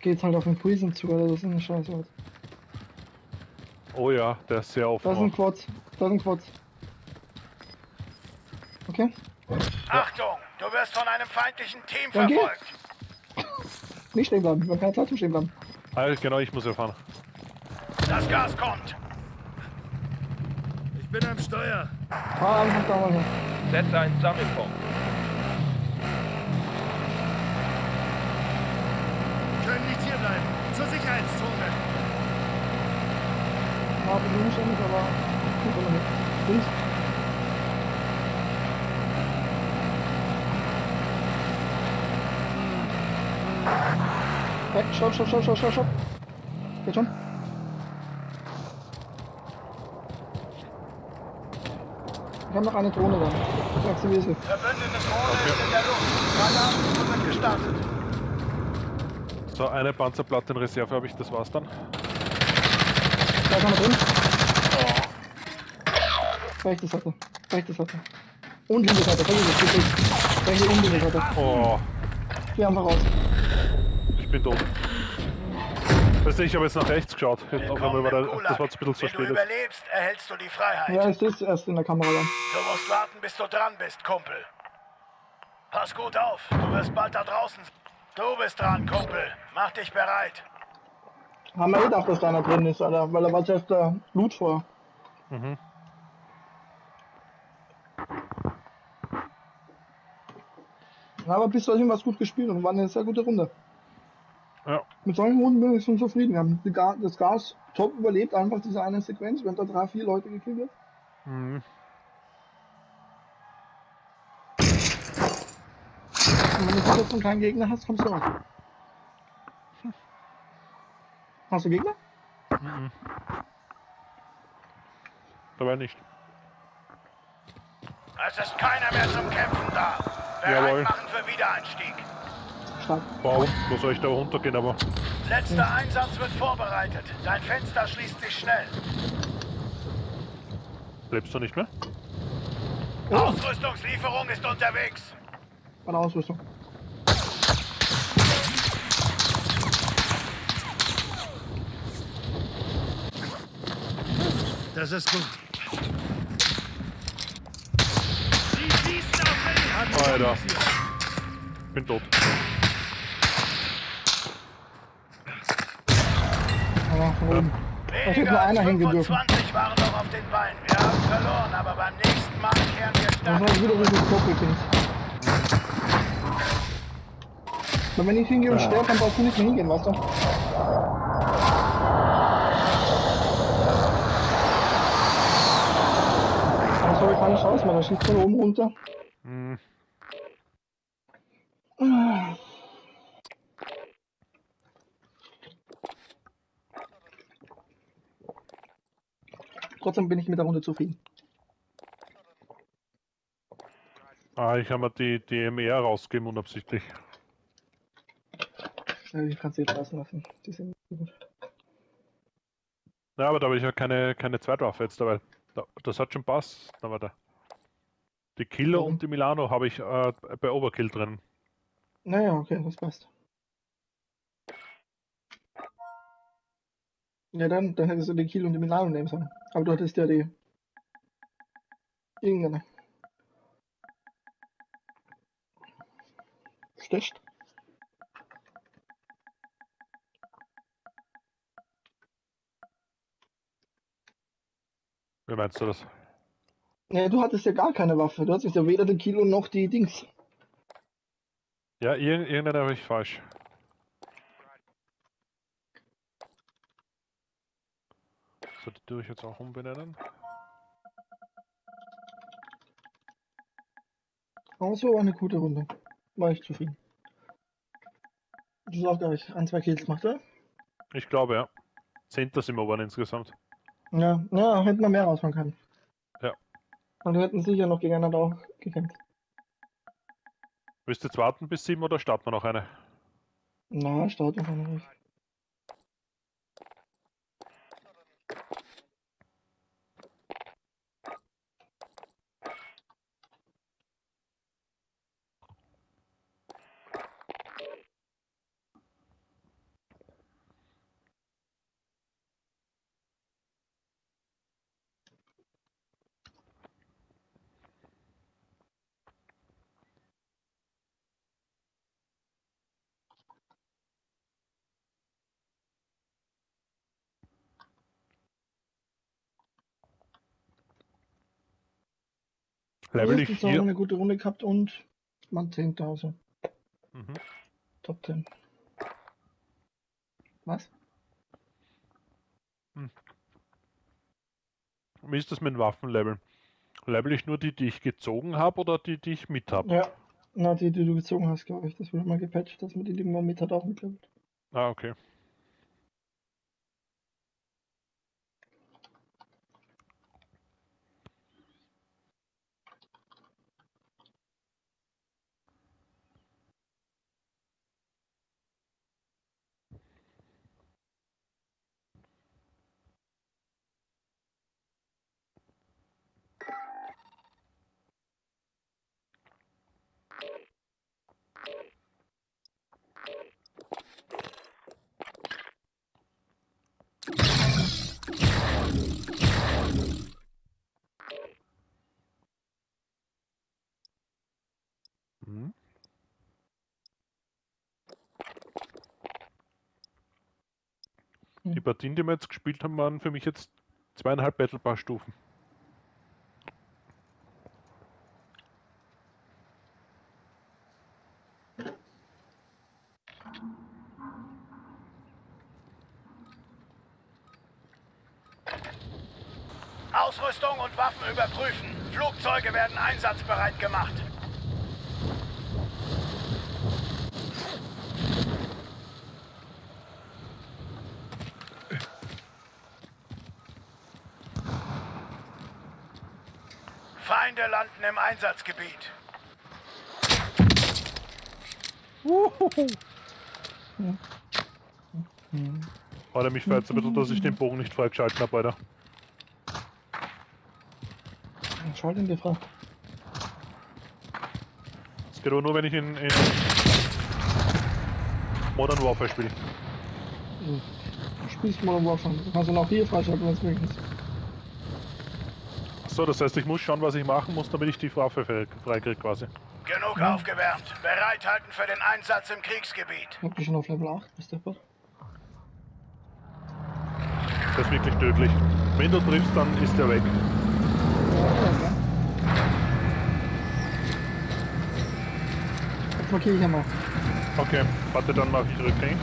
Jetzt geht's halt auf den Prison zu, Alter. Das ist eine Scheiße. Alter. Oh ja, der ist sehr Da offen. sind Quads. Da sind Quads. Okay. Achtung, du wirst von einem feindlichen Team Dann verfolgt. Nicht stehen bleiben. Wir haben keine Zeit zum Stehen bleiben. Ah, genau, ich muss ja fahren. Das Gas kommt. Ich bin am Steuer. Ah, einfach da mal. Setze einen Sammelpunkt. Wir können nicht hier bleiben. Zur Sicherheitszone. Ah, bin ich nicht, aber gut, oder nicht? Links. Hey, stopp, stopp, stopp, stopp, stopp, stopp. Geht schon? Ich habe noch eine Drohne da. Sagst du, wie es ist? Verbündete Drohne ist in der Luft. Radar wird gestartet. So, eine Panzerplatte in Reserve habe ich, das war's dann. Da ist einer drin. Rechte Seite. Rechte Seite. Und linke Seite. Vergiss es, bitte. Rechte und linke Seite. Oh, Geh einfach raus. ich bin tot. Weißt du, ich habe jetzt nach rechts geschaut. Jetzt auf Willkommen einmal war im der, das war ein bisschen zu Wenn du spät. überlebst, erhältst du die Freiheit. Ja, es ist erst in der Kamera dann. Du musst warten, bis du dran bist, Kumpel. Pass gut auf, du wirst bald da draußen sein. Du bist dran, Kumpel. Mach dich bereit. Haben wir eh gedacht, dass da einer drin ist, Alter. Weil da war zuerst der Blut vor. Mhm. Aber bis dahin war es gut gespielt und war eine sehr gute Runde. Ja, Mit solchen Runden bin ich schon zufrieden. Wir haben das Gas top überlebt, einfach diese eine Sequenz. Wir haben da drei, vier Leute gekillt. jetzt. Mhm. Und wenn du jetzt einen kleinen Gegner hast, kommst du raus. Hast du Gegner? dabei nicht. Es ist keiner mehr zum Kämpfen da. Bereit Jawohl. machen für Wiedereinstieg. Stark. Wow, wo soll ich da runtergehen, aber Letzter Einsatz wird vorbereitet. Dein Fenster schließt sich schnell. lebst du nicht mehr? Ausrüstungslieferung ist unterwegs. Bei der Ausrüstung. Das ist gut. Alter. Bin tot. Von oben. Da Weniger nur einer hingehen dürfen. 25 waren noch auf den Beinen. Wir haben verloren, aber beim nächsten Mal kehren wir Das stark. war wieder dieses Doppelkings. Aber wenn ich hingehe und sterbe, dann brauchst du nicht mehr hingehen, weißt du? Das habe ich keine Chance mehr, da schießt von oben runter. Mhm. Trotzdem bin ich mit der Runde zufrieden. Ah, ich habe mir die, die MER rausgegeben unabsichtlich. Ja, die kannst du jetzt lassen. Die sind gut. Ja, aber da habe ich ja keine, keine Zweitwaffe jetzt dabei. Da, das hat schon passt. Da warte. Die Killer Warum? und die Milano habe ich äh, bei Overkill drin. Naja, okay, das passt. Ja, dann, dann hättest du die Kiel und die Milano nehmen sollen. Aber du hattest ja die. Irgendeine. Sticht. Wie meinst du das? Ja, du hattest ja gar keine Waffe. Du hattest ja weder die Kilo noch die Dings. Ja, ir irgendeine habe ich falsch. So, die tue ich jetzt auch umbenennen. Aber es war eine gute Runde. War ich zufrieden. Du hast auch gleich ein, zwei Kills gemacht, oder? Ich glaube, ja. Zehnter sind wir waren insgesamt. Ja, ja, hätten wir mehr rausfahren können. Ja. Und wir hätten sicher noch gegeneinander auch gekämpft. Willst du jetzt warten bis sieben oder starten wir noch eine? Na, starten wir noch nicht. Level Wir ich haben hier. eine gute Runde gehabt und man 10.000. Mhm. Top 10. Was? Wie ist das mit dem Waffenlevel? Level ich nur die, die ich gezogen habe oder die, die ich mit habe? Ja. Na, die, die du gezogen hast, glaube ich. Das wurde mal gepatcht, dass man die lieber mit hat auch mitlevelt. Ah, okay. Mhm. Die Hm. Partien, die wir jetzt gespielt haben, waren für mich jetzt zweieinhalb Battle Pass Stufen. Ausrüstung und Waffen überprüfen. Flugzeuge werden einsatzbereit gemacht. Feinde landen im Einsatzgebiet. Oder mich freut es ein bisschen, dass ich den Bogen nicht freigeschalten habe, Alter. Schau in die Frau. Das geht aber nur, wenn ich in, in Modern Warfare spiele. Du spielst Modern Warfare. Du kannst ihn auch hier freischalten, wenn es möglich ist. So, das heißt, ich muss schauen, was ich machen muss, damit ich die Waffe frei- freikriege quasi. Genug aufgewärmt. Bereithalten für den Einsatz im Kriegsgebiet. Ich schon auf Level 8, bist du Das ist wirklich tödlich. Wenn du triffst, dann ist der weg. Jetzt markiere ich einmal. Okay, warte, dann mache ich Rückgängig.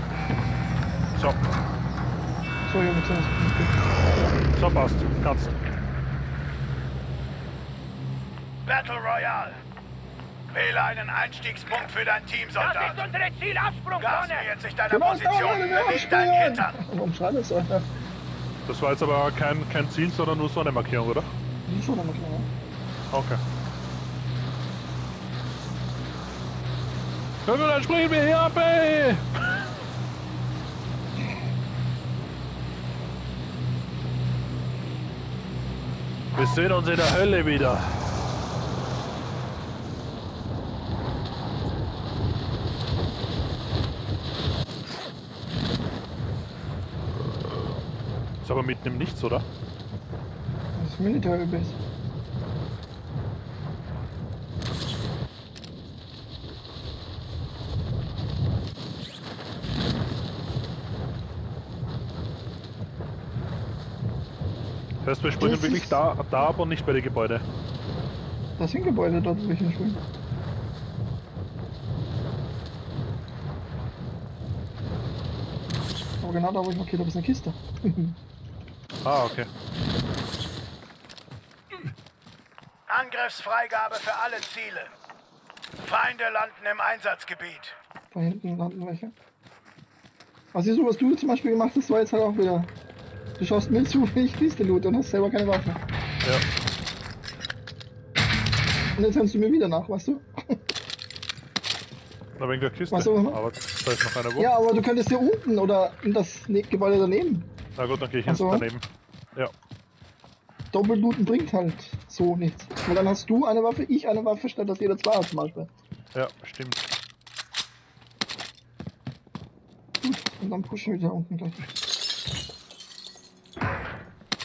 So, So, Junge, so. so passt. Kannst. Battle Royale. Wähle einen Einstiegspunkt für dein Team, Soldat. unsere Zielabsprungzone! Gas jetzt nicht deiner Genau, Position. Beweg deinen Hintern. Warum schreit das so? Ja, Das war jetzt aber kein, kein Ziel, sondern nur so eine Markierung, oder? wie schon einmal klar. Okay. Können wir dann springen wir hier ab, ey! Wir sehen uns in der Hölle wieder. Mitten im Nichts, oder? Das ist Military Base. Das heißt, wir springen Das wirklich da, da ab und nicht bei den Gebäuden. Das sind Gebäude dort, wo ich hinspringe. Aber genau da, wo ich markiert habe, ist eine Kiste. Ah, okay. Angriffsfreigabe für alle Ziele. Feinde landen im Einsatzgebiet. da hinten landen welche. Also so, was du zum Beispiel gemacht hast, war jetzt halt auch wieder. Du schaust mir zu, wie ich Kiste loot und hast selber keine Waffe. Ja. Und jetzt rennst du mir wieder nach, weißt du? Na, wegen der Kiste. Ach so. Aber da ist noch einer wo. Ja, aber du könntest hier unten oder in das ne Gebäude daneben. Na gut, dann gehe ich Ach jetzt so. daneben. Ja. Doppellooten bringt halt so nichts. Weil dann hast du eine Waffe, ich eine Waffe, statt dass jeder zwei hat zum Beispiel. Ja, stimmt. Und dann pushen wir wieder unten gleich.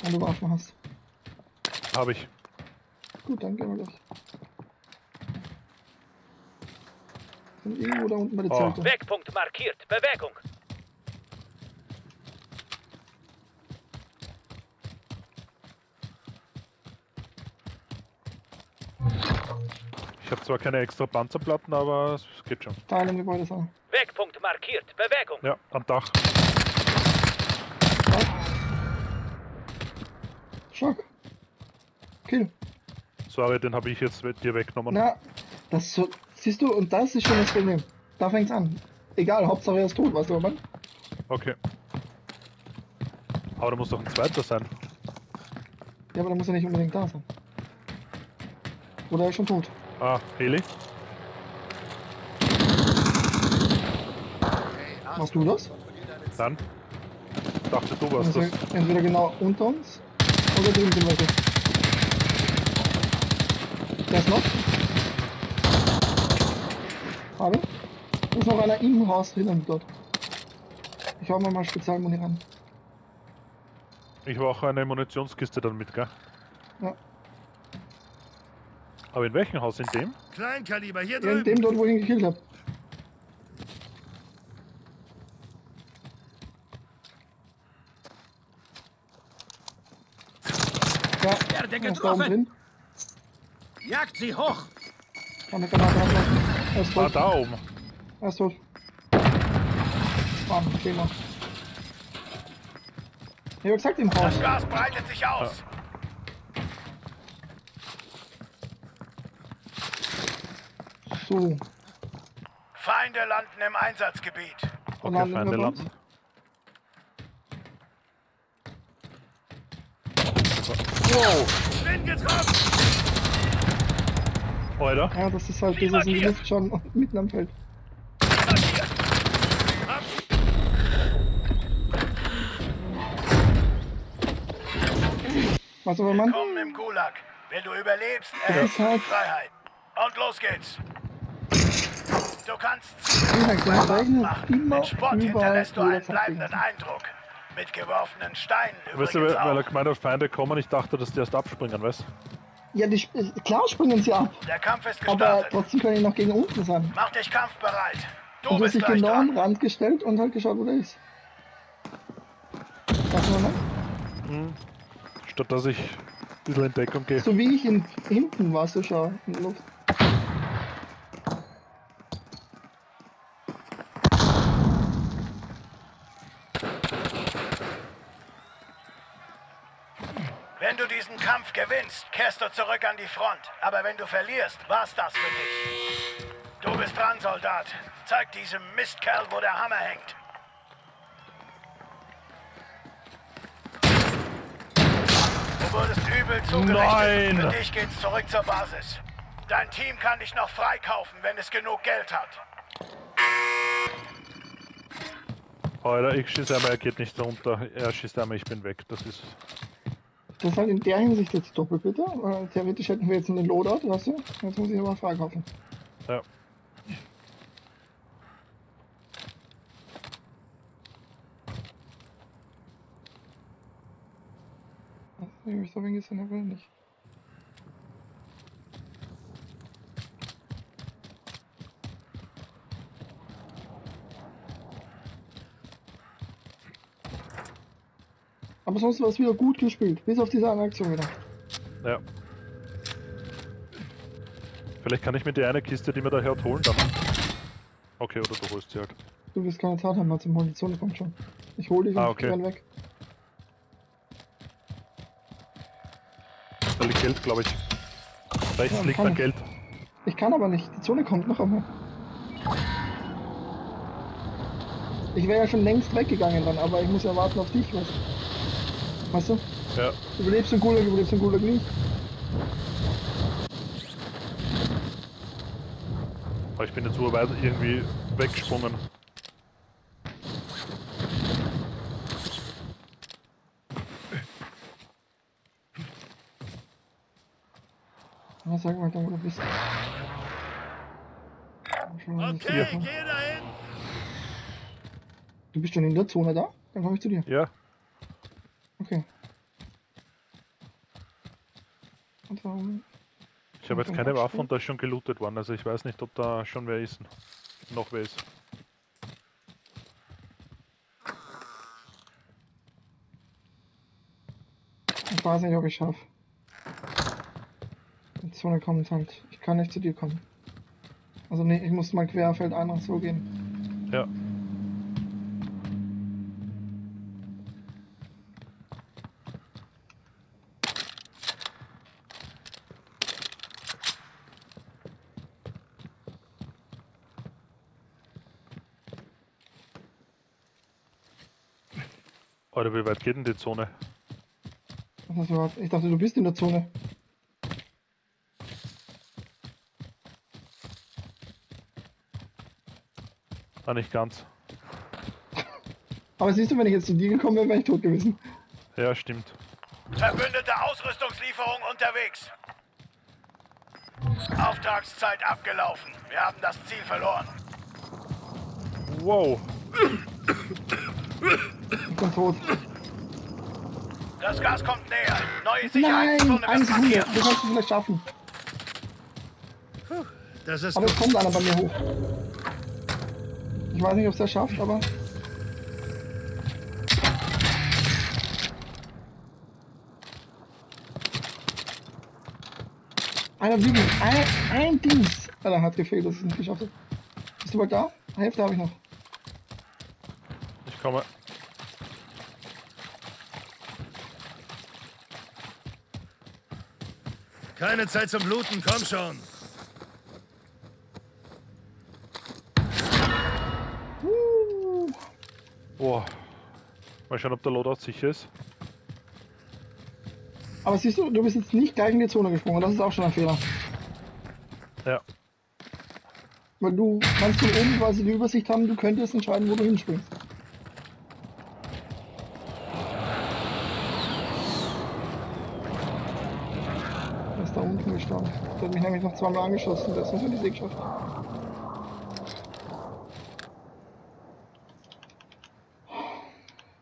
Wenn du Waffen hast. Habe ich. Gut, dann gehen wir gleich. Sind irgendwo da unten bei der Oh. Zelte. Wegpunkt markiert. Bewegung. Habe zwar keine extra Panzerplatten, aber es geht schon. Da in dem Gebäude sein. Wegpunkt markiert. Bewegung. Ja, am Dach. Schock. Kill. Sorry, den habe ich jetzt we- dir weggenommen. Na, das so, siehst du, und das ist schon das Problem. Da fängt's an. Egal, Hauptsache er ist tot, weißt du, meine? Okay. Aber da muss doch ein zweiter sein. Ja, aber dann muss er nicht unbedingt da sein. Oder er ist schon tot. Ah, Heli? Machst du das? Dann? Dachte du warst Also das. entweder genau unter uns oder drüben sind welche. Der ist noch. Habe. Da ist noch einer im Haus drinnen dort. Ich hau mir mal Spezialmuni ran. Ich war auch eine Munitionskiste dann mit, gell? Ja. Aber in welchem Haus? In dem? Kleinkaliber, hier In drüben. dem dort, wo ich ihn gekillt habe. Ja, er da oben getroffen. drin. Jagt sie hoch. Kann eine Granate ranlassen. Er Ah, da oben. Er ist tot. Bam, Thema. Ich hab gesagt im Haus. Das Gas breitet sich aus. So, Feinde landen im Einsatzgebiet. Okay, landen Feinde landen. Wow! Bin getroffen. Alter. Ja, das ist halt dieses in die Luft schon mitten am Feld. Was aber Mann? Willkommen im Gulag. Wenn du überlebst, Das erhältst ist du die halt- Freiheit. Und los geht's. Du kannst machen. immer Mit Sport überall hinterlässt du einen bleibenden. Eindruck. Mit geworfenen Steinen Weißt du, weil weil er gemeint hat, Feinde kommen, ich dachte, dass die erst abspringen, weißt Ja, die, klar springen sie ab, Der Kampf ist aber gestartet. trotzdem können die noch gegen unten sein. Mach dich kampfbereit. Du hast bist dich gleich genau am. Rand gestellt und halt geschaut, wo der ist. Was noch? Statt dass ich ein bisschen in Deckung gehe. So wie ich in, hinten war, so schau, in der Luft. Wenn du diesen Kampf gewinnst, kehrst du zurück an die Front. Aber wenn du verlierst, war's das für dich. Du bist dran, Soldat. Zeig diesem Mistkerl, wo der Hammer hängt. Du wurdest übel zugerichtet. Nein! Für dich geht's zurück zur Basis. Dein Team kann dich noch freikaufen, wenn es genug Geld hat. Alter, ich schieße einmal, er geht nicht runter. Er schießt einmal, ich bin weg. Das ist. Das ist halt in der Hinsicht jetzt doppelt bitte. Weil theoretisch hätten wir jetzt einen Loadout, weißt du? Jetzt muss ich aber freikaufen. Ja. Ich so wen gesehen habe, nicht. Aber sonst war es wieder gut gespielt, bis auf diese eine Aktion wieder. Ja. Vielleicht kann ich mir die eine Kiste, die mir da hört, holen dann. Okay, oder du holst sie halt. Du wirst keine Zeit haben, mal zum Holen, die Zone kommt schon. Ich hol dich und Ah, ich okay. renn weg. Da liegt Geld, glaube ich. Rechts Ja, liegt ich. Geld. Ich kann aber nicht, die Zone kommt noch einmal. Ich wäre ja schon längst weggegangen dann, aber ich muss ja warten auf dich, weißt du? Weißt du? Ja. Du überlebst den Gulag, überlebst den Gulag nicht. Aber ich bin jetzt urweise irgendwie weggesprungen. Na, sag mal dann, wo du bist. Okay, geh dahin. Du bist schon in der Zone da? Dann komme ich zu dir. Ja. Okay. Und warum? Ich habe jetzt keine Waffe und da ist schon gelootet worden. Also ich weiß nicht, ob da schon wer ist. Noch wer ist. Ich weiß nicht, ob ich schaffe. Die Zone kommt halt. Ich kann nicht zu dir kommen. Also nee, ich muss mal querfeld ein so gehen. Ja. Oder wie weit geht denn die Zone? Was du überhaupt? Ich dachte, du bist in der Zone. Ah, nicht ganz. Aber siehst du, wenn ich jetzt zu dir gekommen wäre, wäre ich tot gewesen. Ja, stimmt. Verbündete Ausrüstungslieferung unterwegs. Auftragszeit abgelaufen. Wir haben das Ziel verloren. Wow. Ich bin tot. Das Gas kommt näher. Neue Nein! Sicherheitszone Eine wird Sekunde! markiert. Du kannst es vielleicht schaffen. Das ist Aber es kommt einer bei mir hoch. Ich weiß nicht, ob es er schafft, aber. Einer wirklich, ein, ein Dings. Alter, hat gefehlt, dass ich es nicht geschafft habe. Bist du bald da? Hälfte habe ich noch. Ich komme. Keine Zeit zum Bluten, komm schon. Boah. Mal schauen, ob der Loadout sicher ist. aber siehst du, du bist jetzt nicht gleich in die Zone gesprungen. Das ist auch schon ein Fehler. Ja. Weil du kannst von oben quasi die Übersicht haben, du könntest entscheiden, wo du hinspringst. Der ist da unten gestorben. Mich nämlich noch zweimal angeschossen, der ist die See geschafft.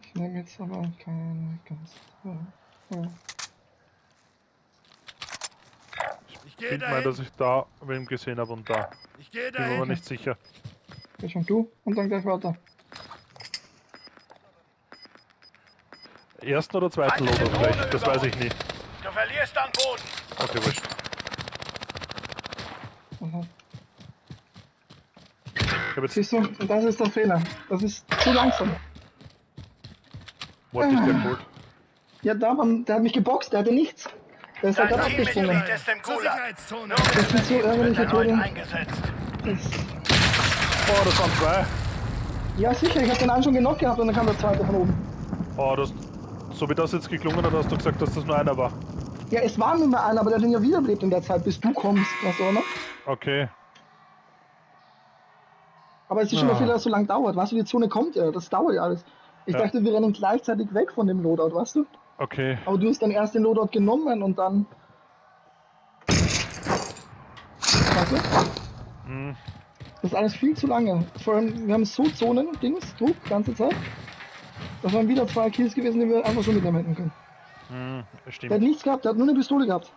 Ich nehme jetzt aber keine ganz. Ja. Ja. Ich gehe Find mal, dass ich da wen gesehen habe und da. Ich gehe Bin mir aber nicht sicher. Geh schon du und dann gleich weiter. Ersten oder zweiten Loadout Drohne gleich? Das weiß ich nicht. Du verlierst an Boden. Okay, wurscht. Aha. Siehst du, das ist der Fehler. Das ist zu langsam. Mord ist der geholt. Ja, da war, der hat mich geboxt, der hatte nichts. Der ist halt dann abgesprungen. Das sind so ärgerliche Tode. Oh, das waren zwei. ja, sicher, ich hab den einen schon genockt gehabt und dann kam der zweite von oben. Oh, das, so wie das jetzt geklungen hat, hast du gesagt, dass das nur einer war. Ja, es war nur mehr einer, aber der hat ihn ja wiederbelebt in der Zeit, bis du kommst, weißt du, oder? Okay. Aber es ist schon der Ah. Fehler, dass es so lange dauert. Weißt du, die Zone kommt ja, das dauert ja alles. Ich Ja. dachte, wir rennen gleichzeitig weg von dem Loadout, weißt du? Okay, Aber du hast dann erst den Loadout genommen und dann. Weißt du? hm, Das ist alles viel zu lange. Vor allem, wir haben so Zonen, Dings, Druck, ganze Zeit. Das waren wieder zwei Kills gewesen, die wir einfach so mitnehmen hätten können. hm, Der hat stimmt. nichts gehabt, der hat nur eine Pistole gehabt.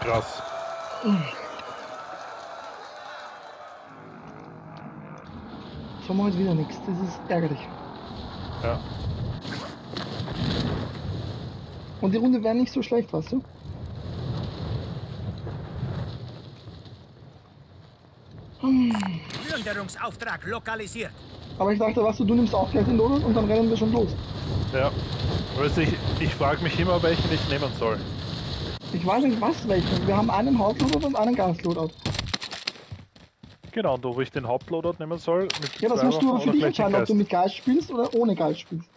Krass. Jetzt wieder nichts. Das ist ärgerlich. Ja. Und die Runde wäre nicht so schlecht, weißt du? Plünderungsauftrag lokalisiert. Aber ich dachte, weißt du, du nimmst auch gleich den Loadout und dann rennen wir schon los. Ja. Also ich, ich frage mich immer, welchen ich nehmen soll. Ich weiß nicht was welchen. Wir haben einen Hauptloadout und einen Gasloadout. Genau, und ob ich den Hauptloadout nehmen soll. Mit Ja, das musst du aber für dich entscheiden, ob du mit Geist spielst oder ohne Geist spielst.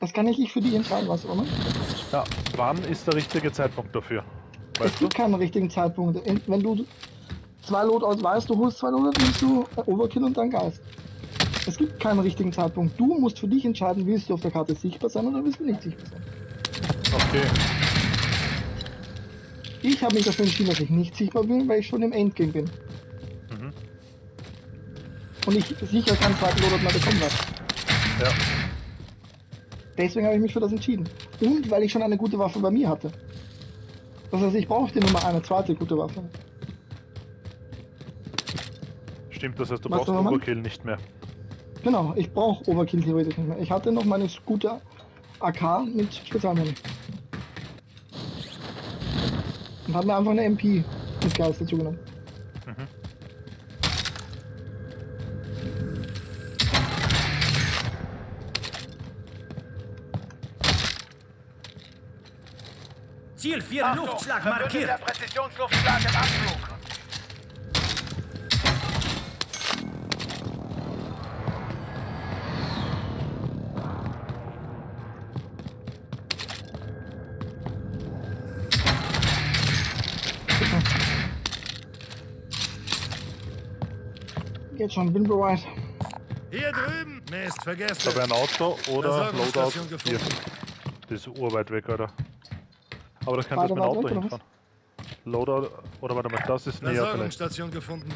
Das kann ich nicht für dich entscheiden, du, oder? Ja, wann ist der richtige Zeitpunkt dafür? Es Weißt du? gibt keinen richtigen Zeitpunkt. Wenn du zwei Loadouts weißt, du holst zwei Loadouts, nimmst du äh, Overkill und dann Geist. Es gibt keinen richtigen Zeitpunkt. Du musst für dich entscheiden, willst du auf der Karte sichtbar sein oder willst du nicht sichtbar sein. Okay. Ich habe mich dafür entschieden, dass ich nicht sichtbar bin, weil ich schon im Endgame bin. Und ich sicher keinen zweiten Loadout mehr bekommen werde. Ja. Deswegen habe ich mich für das entschieden. Und weil ich schon eine gute Waffe bei mir hatte. Das heißt, ich brauchte nur mal eine zweite gute Waffe. Stimmt, das heißt, du Was brauchst? Overkill nicht mehr. Genau, ich brauche Overkill theoretisch nicht mehr. Ich hatte noch meine gute AK mit Spezialmuni. Und habe mir einfach eine MP mit Geist dazu genommen. Ziel 4 Achtung, Luftschlag markiert. Präzisionsluftschlag im Anflug. Geht schon, bin bereit. Hier drüben. Mist, Da wäre es. ein Auto oder Loadout hier. Das ist urweit weg, Alter. Aber das Beide mein weit Auto weg, oder hinfahren. Loadout, oder warte mal, das ist näher vielleicht. Versorgungsstation gefunden.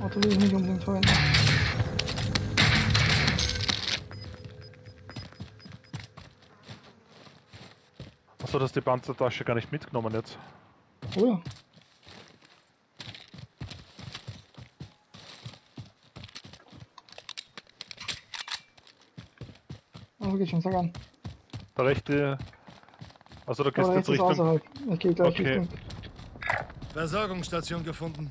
Auto will ich nicht unbedingt verwenden. Achso, dass die Panzertasche gar nicht mitgenommen jetzt. Oh ja. Aber geht schon, sag an. Der rechte. Also da gehst du jetzt Richtung. außerhalb. Ich gehe gleich Okay. Richtung. Versorgungsstation gefunden.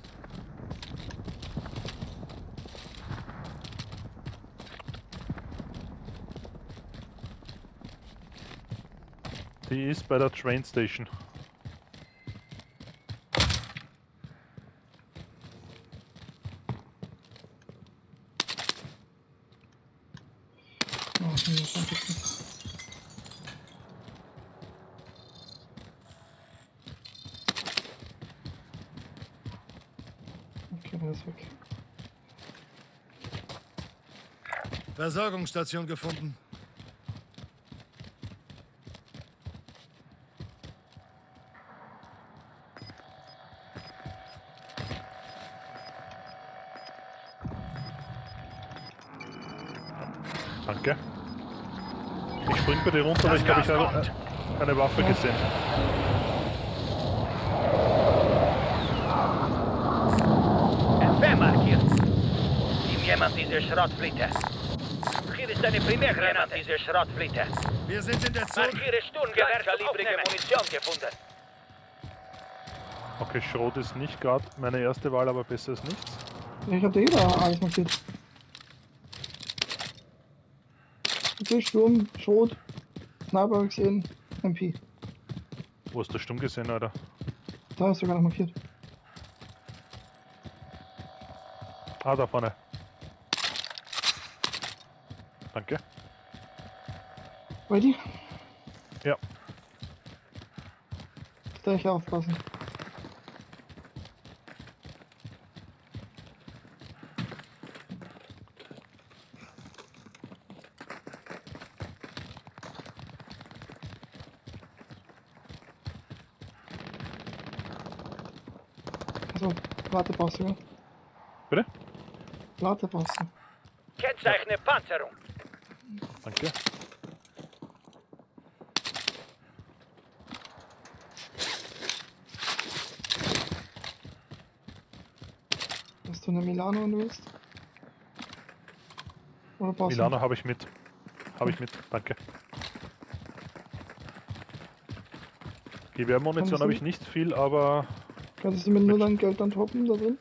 Die ist bei der Train Station. Oh, nee, das kann ich jetzt nicht. Ist weg. Versorgungsstation gefunden. Danke. Ich spring bei dir runter, weil ich glaube, ich habe eine Waffe gesehen. Wer markiert? Nimm jemand diese Schrottflinte. Hier ist eine Primärgranate. diese Schrottflinte. Wir sind in der Zone. Markiere Sturmgewehr kalibrige Munition gefunden. Okay, Schrot ist nicht gerade meine erste Wahl, aber besser als nichts. Ich hab da jeder alles markiert. Okay, Sturm, Schrot, Sniper gesehen, MP. Wo hast du stumm gesehen, Alter? Da ist sogar noch markiert. Haza vorne. Danke. Ready? Ja. Soll ich aufpassen? Achso, warte. Platte du. Kennzeichne Panzerung. Danke. Hast du eine Milano, du willst? Oder brauchst Milano habe ich mit. Habe ich mit, danke. Gewehrmunition habe ich nicht viel, aber kannst du mir nur dein Geld dann droppen da drin?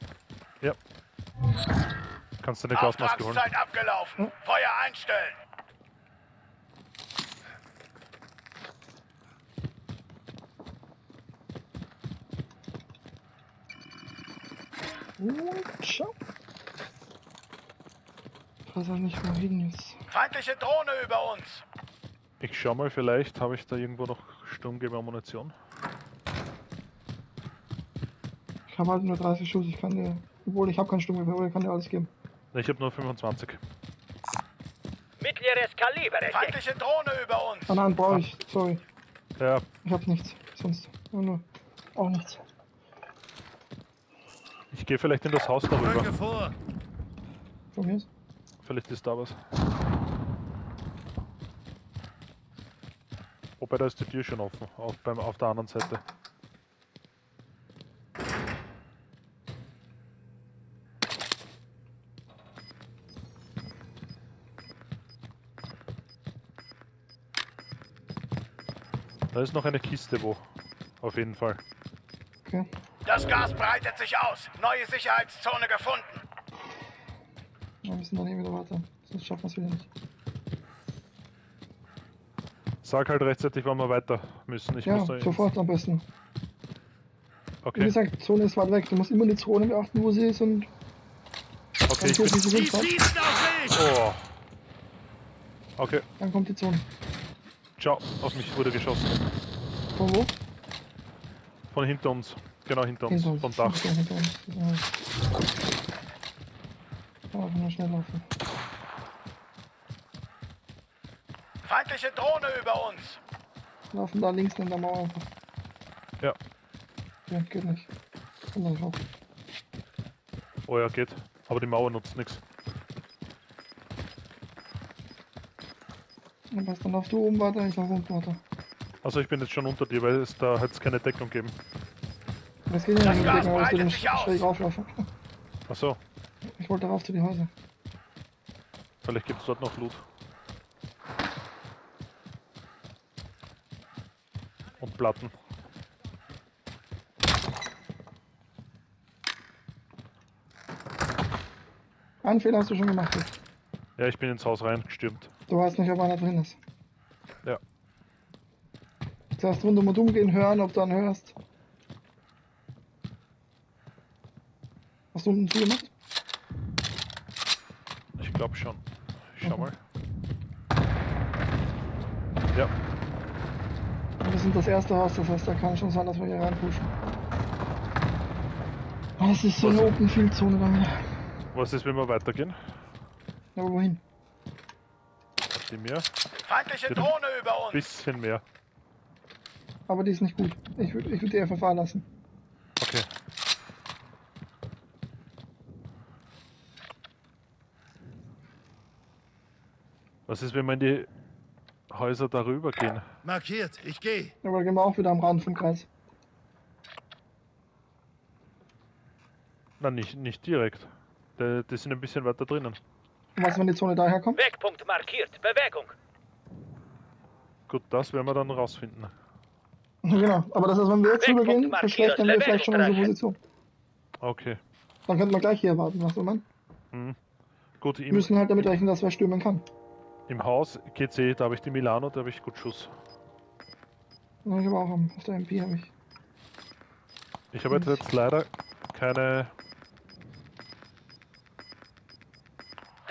Kannst du eine Gasmaske holen. Abgelaufen. Feuer einstellen. Und. Ich weiß auch nicht wohin jetzt. Feindliche Drohne über uns. Ich schau mal, vielleicht habe ich da irgendwo noch Sturmgewehrmunition. Ich habe halt nur 30 Schuss, ich kann dir. Obwohl ich habe kein Sturmgewehr, aber ich kann dir alles geben. Ich habe nur 25. Mittleres Kaliber. Feindliche Drohne über uns. Ah nein, brauche ich. Sorry. Ja, Ich hab nichts. Sonst. Nur, nur. Auch nichts. ich gehe vielleicht in das Haus darüber. Vor. Ist. Vielleicht ist da was. Wobei, da ist die Tür schon offen, auf, beim, auf der anderen Seite. Da ist noch eine Kiste wo. Auf jeden Fall. Okay. Das Gas breitet sich aus. Neue Sicherheitszone gefunden. Wir müssen dann eh wieder weiter. Sonst schaffen wir es wieder nicht. Sag halt rechtzeitig, wann wir weiter müssen. Ich ja, muss ins- sofort am besten. Wie Okay, gesagt, die Zone ist weit weg. Du musst immer die Zone beachten, wo sie ist und okay, dann, ich bin. Oh. Okay, dann kommt die Zone. Ciao. Auf mich wurde geschossen. Von wo? Von hinter uns. Genau hinter uns. Hinter. Vom Dach. Okay, hinter uns. Ja, einfach nur schnell laufen. Feindliche Drohne über uns. Laufen da links neben der Mauer einfach. Ja. Ja, geht nicht. Komm da nicht rauf. Oh ja, geht. Aber die Mauer nutzt nichts. Dann laufst du oben weiter, ich lauf unten weiter. Also ich bin jetzt schon unter dir, weil es da hat es keine Deckung geben. Das geht ja Das nicht, Gas Digga, aber ich will nicht schräg rauflaufen. Achso, Ich wollte rauf zu die Häuser. vielleicht gibt es dort noch Loot. Und Platten. Einen Fehler hast du schon gemacht. Jetzt. Ja, ich bin ins Haus reingestürmt. Du weißt nicht, ob einer drin ist. Ja. Zuerst rundum und umgehen, hören, ob du dann hörst. Hast du unten zugemacht? Ich glaube schon. Ich schau Mhm. mal. Ja, wir sind das erste Haus, das heißt, da kann schon sein, dass wir hier reinpushen. Das ist so eine Was? Open Field Zone da wieder. was ist, wenn wir weitergehen? Aber wohin? Die mehr? Feindliche? Drohne über uns. Bisschen mehr. Aber die ist nicht gut. Ich würde ich würd die FFA lassen. Okay. Was ist, wenn wir in die Häuser darüber gehen? Markiert, ich gehe. Aber da gehen wir auch wieder am Rand vom Kreis. Na, nicht, nicht direkt. Die, die sind ein bisschen weiter drinnen. Und was, wenn die Zone daher kommt? Wegpunkt markiert. Bewegung. Gut, das werden wir dann rausfinden. Genau. Aber das heißt, wenn wir jetzt Wegpunkt rübergehen, verschlechtern wir vielleicht schon unsere. Position. Okay. Dann könnten wir gleich hier warten, was du meinst? Mhm. Gut, Wir müssen halt damit rechnen, dass wer stürmen kann. im Haus GC, da habe ich die Milano, da habe ich gut Schuss. Ja, Ich habe auch am, auf der MP habe ich. Ich habe jetzt, jetzt leider keine.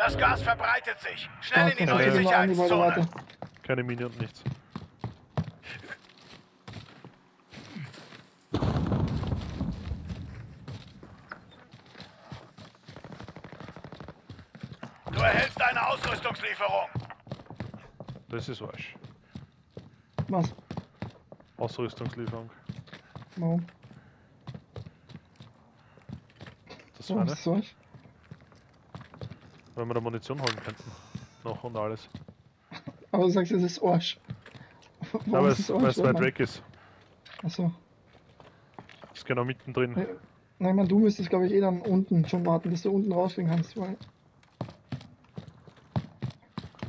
Das Gas verbreitet sich. Schnell in die neue Beute Sicherheitszone. keine Mini und nichts. Du erhältst eine Ausrüstungslieferung. Das ist Arsch. Was? Ausrüstungslieferung. Warum? Das So, meine Wenn wir da Munition holen könnten. Noch und alles. Aber du sagst, es ist Arsch. Ja, weil ist es weil weit weg ist. Achso. Ist genau mittendrin. Ja. Nein, ich meine, du müsstest, glaube ich, eh dann unten schon warten, bis du unten rausgehen kannst, weil.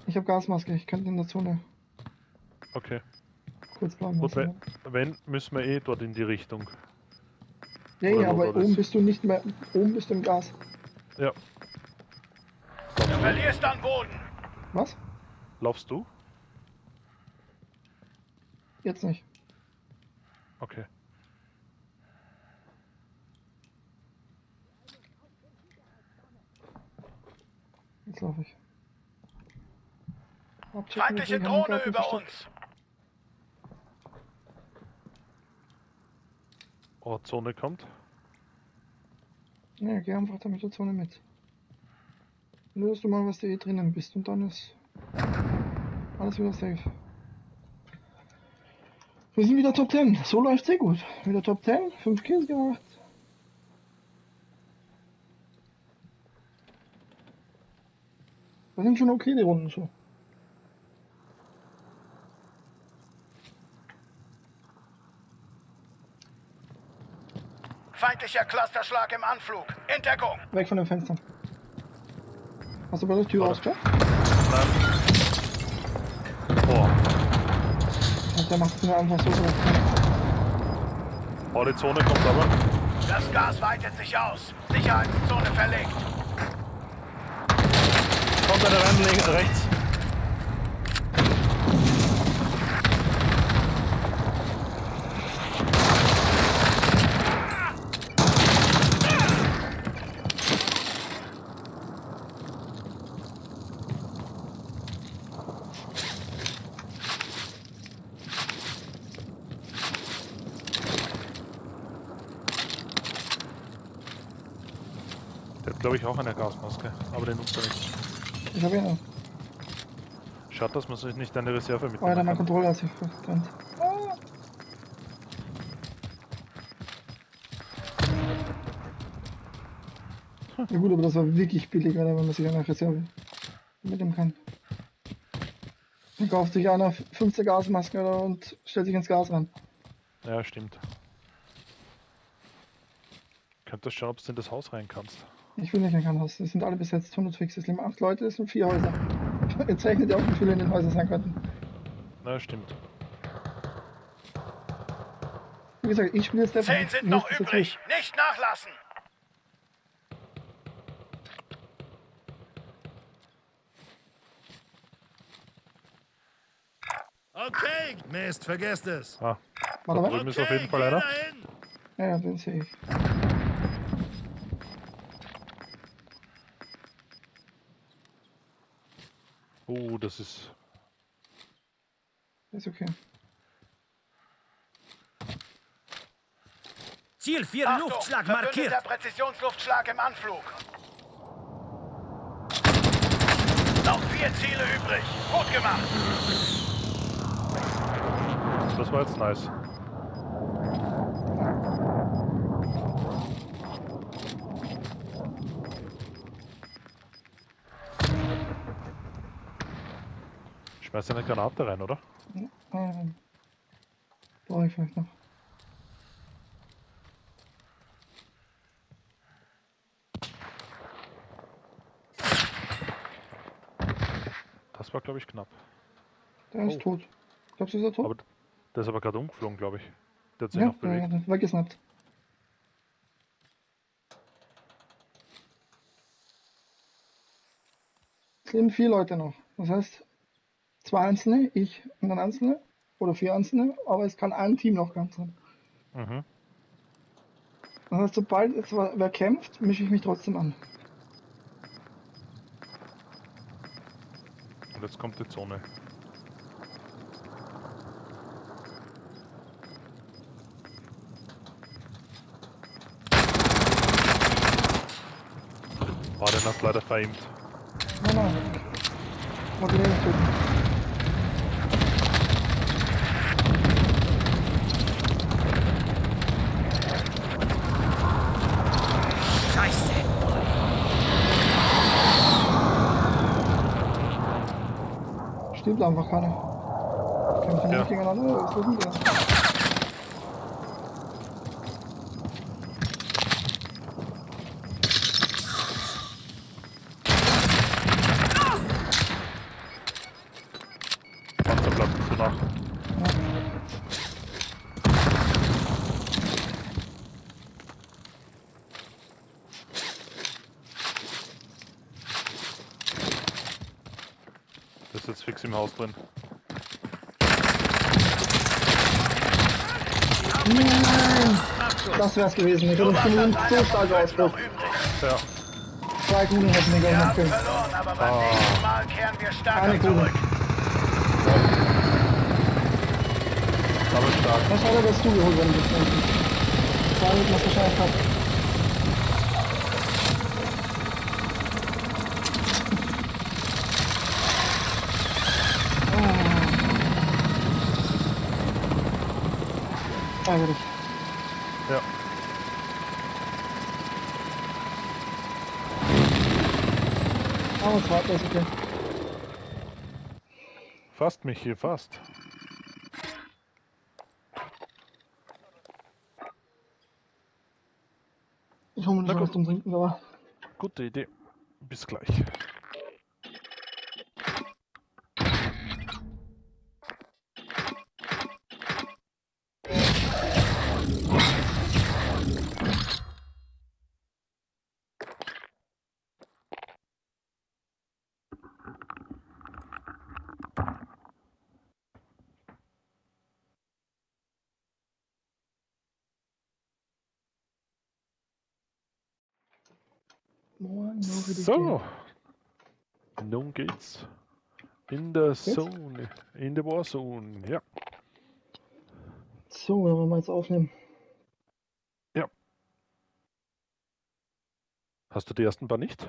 Ich habe Gasmaske, ich könnte in der Zone Okay. kurz bleiben. Gut, wenn, wenn müssen wir eh dort in die Richtung. Ja, oder ja, aber oben bist du nicht mehr. Oben bist du im Gas. Ja. Du verlierst an Boden. Was? Laufst du? Jetzt nicht. Okay. Jetzt laufe ich. Feindliche Drohne über versteckt? uns. Oh, Zone kommt. Ja, geh einfach da mit der Zone mit. Löst du mal, was du eh drinnen bist und dann ist alles wieder safe. Wir sind wieder Top 10. So läuft sehr gut. Wieder Top 10, 5 Kills gemacht. Das sind schon okay, die Runden so. Feindlicher Clusterschlag im Anflug. In Deckung. Weg von den Fenstern. Hast du bei der Tür ausgecheckt? Nein. Und der macht mir einfach so. so. oh, die Zone kommt aber. Das Gas weitet sich aus. Sicherheitszone verlegt. Kommt einer rein, link- rechts. Der hat, glaube ich, auch eine Gasmaske, aber den nutzt er nicht. Ich habe ja. Schaut, dass man sich nicht eine Reserve Oh, mitnehmen Alter, mein kann. Controller sich getrennt. Ah. Ja gut, aber das war wirklich billig, wenn man sich eine Reserve mitnehmen kann. Dann kauft sich einer 15 Gasmasken und stellt sich ins Gas ran. Ja, stimmt. Könntest schauen, ob du in das Haus rein kannst. Ich will nicht in kein Haus, die sind alle besetzt, 100 fix, es leben 8 Leute, es sind 4 Häuser. Jetzt rechnet ihr auch, wie viele in den Häusern sein könnten. Na, stimmt. Wie gesagt, ich spiele jetzt der Zehn sind noch übrig. Nicht nachlassen. Okay, Mist, vergesst es. Ah, Warte, da drüben ist auf jeden Fall einer. Ja, ja, den sehe ich. Das ist. Ist okay. Ziel 4 Achtung, Luftschlag markiert. verbündeter Präzisionsluftschlag im Anflug. Noch vier Ziele übrig. Gut gemacht. Das war jetzt nice. Schmeiß eine Granate rein, oder? Ähm, brauche ich vielleicht noch. Das war, glaube ich, knapp. Der ist Oh. tot. Glaubst du, ist er tot? Aber der ist aber gerade umgeflogen, glaube ich. Der hat sich ja, noch ja, bewegt. ja, weggesnappt. Es leben vier Leute noch. Das heißt, zwei Einzelne, ich und ein Einzelne. Oder vier Einzelne, aber es kann ein Team noch ganz sein. Mhm. Das heißt, sobald jetzt wer kämpft, mische ich mich trotzdem an. Und jetzt kommt die Zone. Oh, den hast du leider veraimt. Nein, nein. Mach den nicht gibt einfach keine. Kämpfen Ja. nicht gegeneinander, ist das wieder. Panzerplatten zu nach. Das ist jetzt fix im Haus drin. Das wär's gewesen. Ich hätte ihm so stark noch übrig. Ja. Zwei Kugeln hätten wir geholfen haben können. stärker Eine Kugel. Aber stark. Was hat er das du geholt, wenn du das denkst? Zwei Minuten hast du Ärgerlich. Ja. Aber zweiter ist okay. Fast mich hier, fast. Ich hole mir noch was zum Trinken, aber Gute Idee. Bis gleich. So. Nun geht's. In der Zone. In der Warzone. Ja. So, dann wollen wir jetzt aufnehmen. Hast du die ersten paar nicht?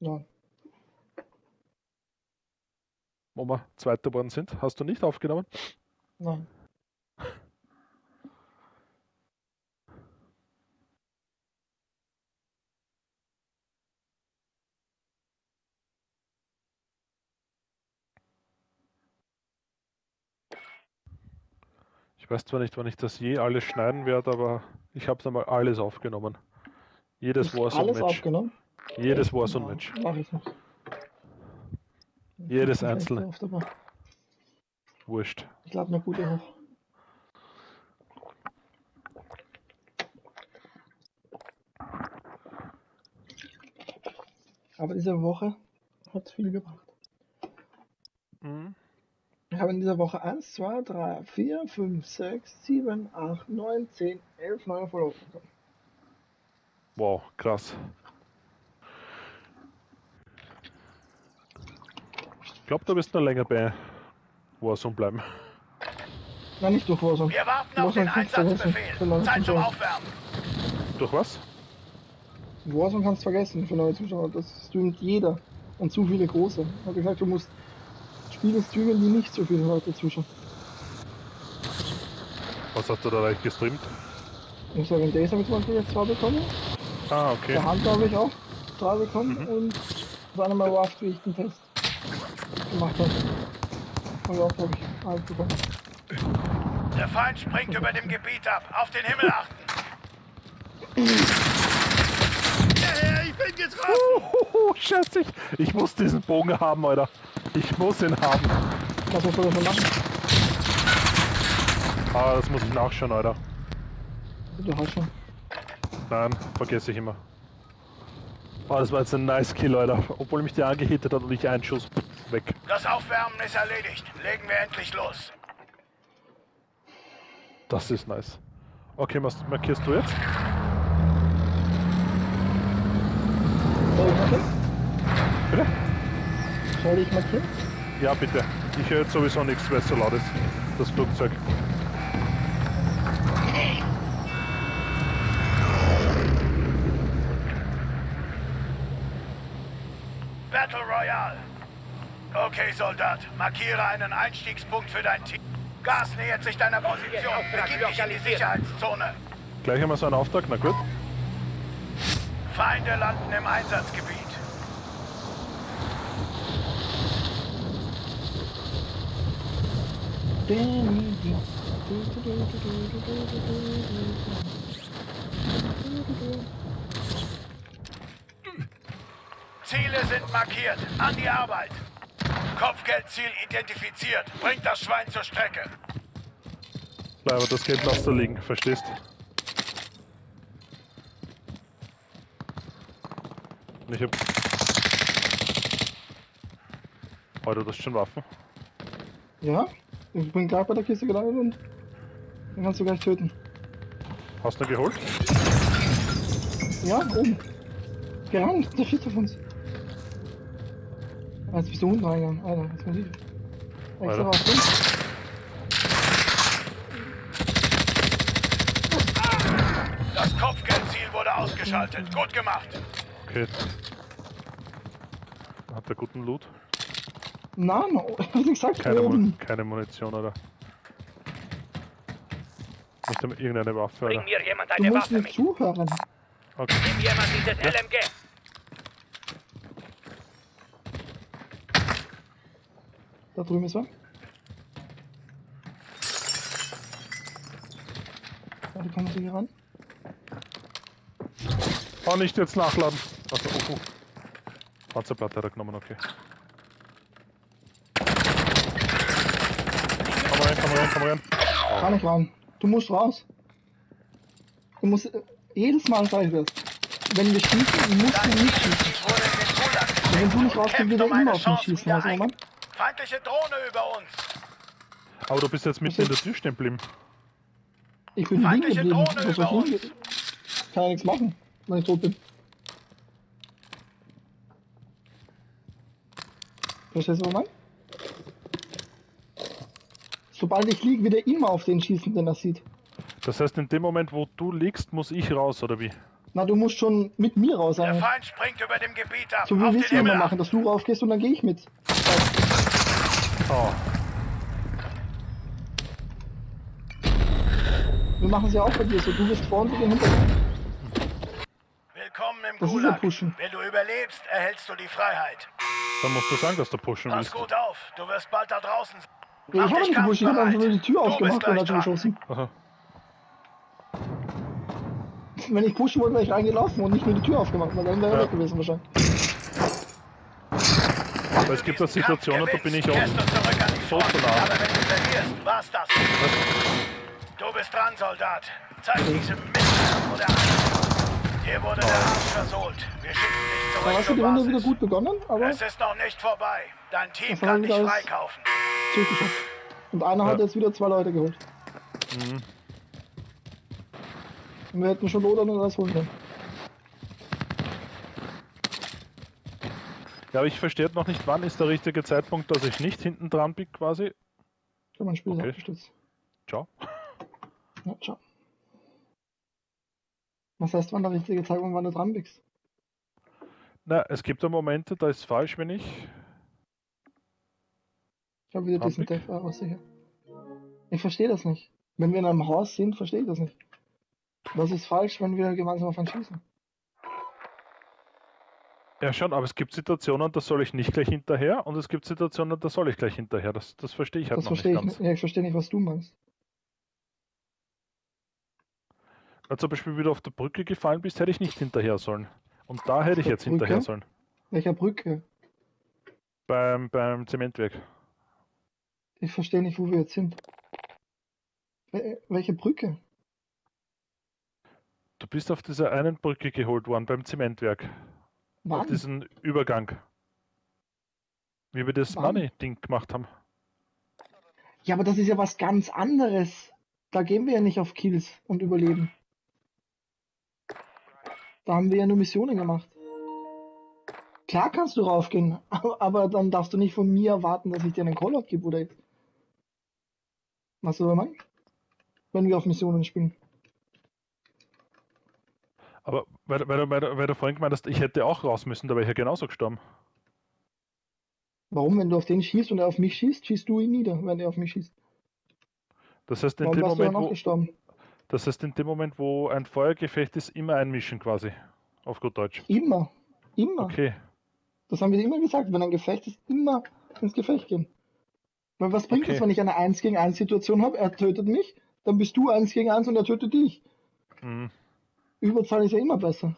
Ja, Wo wir Zweiter geworden sind? Hast du nicht aufgenommen? nein. Ich weiß zwar nicht, wann ich das je alles schneiden werde, aber ich habe einmal alles aufgenommen. Jedes Warzone-Match. aufgenommen? Jedes Warzone-Match. Mach ich noch. Jedes einzelne. oft. Wurscht. Ich lade mir gute hoch. Aber diese Woche hat viel gebracht. Mhm. Ich habe in dieser Woche 1, 2, 3, 4, 5, 6, 7, 8, 9, 10, 11 neue Follower bekommen. Wow, krass. Ich glaube, du wirst noch länger bei Warzone bleiben. Nein, nicht durch Warzone. Wir warten Muss auf den. Einsatzbefehl. Zeit zum. Aufwärmen. Durch was? Warzone kannst du vergessen für neue Zuschauer. Das streamt jeder. Und zu viele große. Ich habe gesagt, du musst Spiele streamen, die nicht so viele Leute zuschauen. Was hast du da leicht gestreamt? Und Seven Days habe ich zum Beispiel jetzt zwei bekommen. Ah, okay. Der Hunter habe ich auch drei bekommen. Mhm. Und das eine Mal Raft, wie ich den Test gemacht habe. Habe ich auch, glaube ich, eins bekommen. Der Feind springt über dem Gebiet ab. Auf den Himmel achten. Hierher, ich bin getroffen! Oh, schätze ich. Ich muss diesen Bogen haben, Alter. Ich muss ihn haben. Was soll ich davon machen? Ah, das muss ich nachschauen, Alter. Du hast schon. Nein, vergesse ich immer. Ah, das war jetzt ein nice Kill, Alter. Obwohl mich der angehittet hat und ich einen Schuss weg. Das Aufwärmen ist erledigt. Legen wir endlich los. Das ist nice. Okay, was markierst du jetzt? Ich markieren? Bitte? Soll ich markieren? Ja, bitte. Ich höre jetzt sowieso nichts, weil es so laut ist. Das Flugzeug. Battle Royale. Okay, Soldat. Markiere einen Einstiegspunkt für dein Team. Gas nähert sich deiner Position. Begib dich in die Sicherheitszone. Gleich einmal so einen Auftrag, na gut. Feinde landen im Einsatzgebiet. Ziele sind markiert. An die Arbeit. Kopfgeldziel identifiziert. Bringt das Schwein zur Strecke. Bleib, aber das Geld lass da liegen, verstehst? Und Ich hab. Alter, das ist schon Waffen. Ja, ich bin gleich bei der Kiste gelandet und den kannst du gleich töten. Hast du ihn geholt? Ja, oben. Gerannt, der schießt auf uns. Ah, Jetzt bist du unten reingegangen. Alter, jetzt muss ich. Extra Alter. hin. Das Kopfgeldziel wurde ausgeschaltet. Gut gemacht. Okay. Hat der guten Loot? Na, no, ich gesagt, Keine, Mu oben. keine Munition, oder? Nicht einmal irgendeine Waffe, Bring oder? mir jemand Du eine musst Waffe mir mit. zuhören. Okay. Gib jemand dieses LMG. Da drüben ist er. Ja, die kommen so hier ran. Oh, nicht jetzt nachladen. Achso, oh, oh. Panzerplatte hat er genommen, okay. Komm rein, komm rein, rein. Kann ich ran. Du musst raus. Du musst. äh, Jedes Mal sag ich das. Wenn wir schießen, musst du nicht schießen. Wenn du nicht rauskommst, wird er immer auf mich schießen. Weißt du. Mann? Feindliche Drohne über uns. Aber du bist jetzt mitten in der Tür stehen geblieben. Ich bin liegen Feindliche geblieben. Drohne Was soll über ich? Kann ja nichts machen, wenn ich tot bin. Verstehst du, was ich meine? Sobald ich liege, wird er immer auf den schießen, den er sieht. Das heißt, in dem Moment, wo du liegst, muss ich raus, oder wie? Na, du musst schon mit mir raus Der sein. Feind springt über dem Gebiet ab. So wie wir es immer machen, dass du raufgehst und dann gehe ich mit. Oh, Wir machen es ja auch bei dir so. Du bist vorne, wir gehen hinter. Willkommen im Das ist Gulag. Pushen. Wenn du überlebst, erhältst du die Freiheit. dann musst du sagen, dass du pushen Pass willst. gut auf. Du wirst bald da draußen sein. Ich habe nicht gepusht, ich habe einfach nur die Tür aufgemacht und hat schon geschossen. Aha. Wenn ich pushen wollte, wäre ich reingelaufen und nicht nur die Tür aufgemacht, weil dann wäre er Ja. weg gewesen wahrscheinlich. Aber es gibt da Situationen, da bin ich auch so Front. zu nah. Aber wenn du verlierst, war's das. Du bist dran, Soldat. Zeig diesem Mist, wo der Hier wurde der Arsch versohlt. Wir schicken dich Da zurück hast du die Runde wieder gut begonnen, aber Es ist noch nicht vorbei. Dein Team kann dich freikaufen. Und einer hat Ja. jetzt wieder zwei Leute geholt. Mhm. Und wir hätten schon Lodern und alles holen können. Ja, aber ich verstehe noch nicht, wann ist der richtige Zeitpunkt, dass ich nicht hinten dran bin, quasi. Ich habe mein Spiel Okay. abgestürzt. Ciao. Ja, ciao. Was heißt, wann der richtige Zeitpunkt, wann du dran bist? Na, es gibt ja Momente, da ist es falsch, wenn ich. Ich habe wieder diesen Public? Death aus sicher. Ich verstehe das nicht. Wenn wir in einem Haus sind, verstehe ich das nicht. Was ist falsch, wenn wir gemeinsam auf einen schießen? Ja, schon, aber es gibt Situationen, da soll ich nicht gleich hinterher und es gibt Situationen, da soll ich gleich hinterher. Das, das verstehe ich halt Das noch verstehe nicht ich ganz. nicht. Ja, ich verstehe nicht, was du meinst. Du zum Beispiel wieder auf der Brücke gefallen bist, hätte ich nicht hinterher sollen. Und da hätte ich jetzt hinterher Brücke? sollen. Welcher Brücke? Beim, beim Zementwerk. Ich verstehe nicht, wo wir jetzt sind. Wel- Welche Brücke? Du bist auf dieser einen Brücke geholt worden, beim Zementwerk. Auf Wann? diesen Übergang. Wie wir das? Money-Ding gemacht haben. Ja, aber das ist ja was ganz anderes. Da gehen wir ja nicht auf Kills und überleben. Da haben wir ja nur Missionen gemacht. Klar kannst du raufgehen, aber aber dann darfst du nicht von mir erwarten, dass ich dir einen Callout gebe oder jetzt. Was du meinst? Wenn wir auf Missionen spielen. Aber weil, weil, du- weil, weil du vorhin gemeint hast, ich hätte auch raus müssen, da wäre ich ja genauso gestorben. Warum, wenn du auf den schießt und er auf mich schießt, schießt du ihn nieder, wenn er auf mich schießt. Das heißt, in Warum dem Moment, wo, gestorben? das heißt, in dem Moment, wo ein Feuergefecht ist, immer einmischen quasi. Auf gut Deutsch. Immer. Immer. Okay. Das haben wir immer gesagt. Wenn ein Gefecht ist, immer ins Gefecht gehen. Weil was bringt Okay. es, wenn ich eine 1 gegen 1 Situation habe, er tötet mich, dann bist du 1 gegen 1 und er tötet dich. Mhm. Überzahl ist ja immer besser.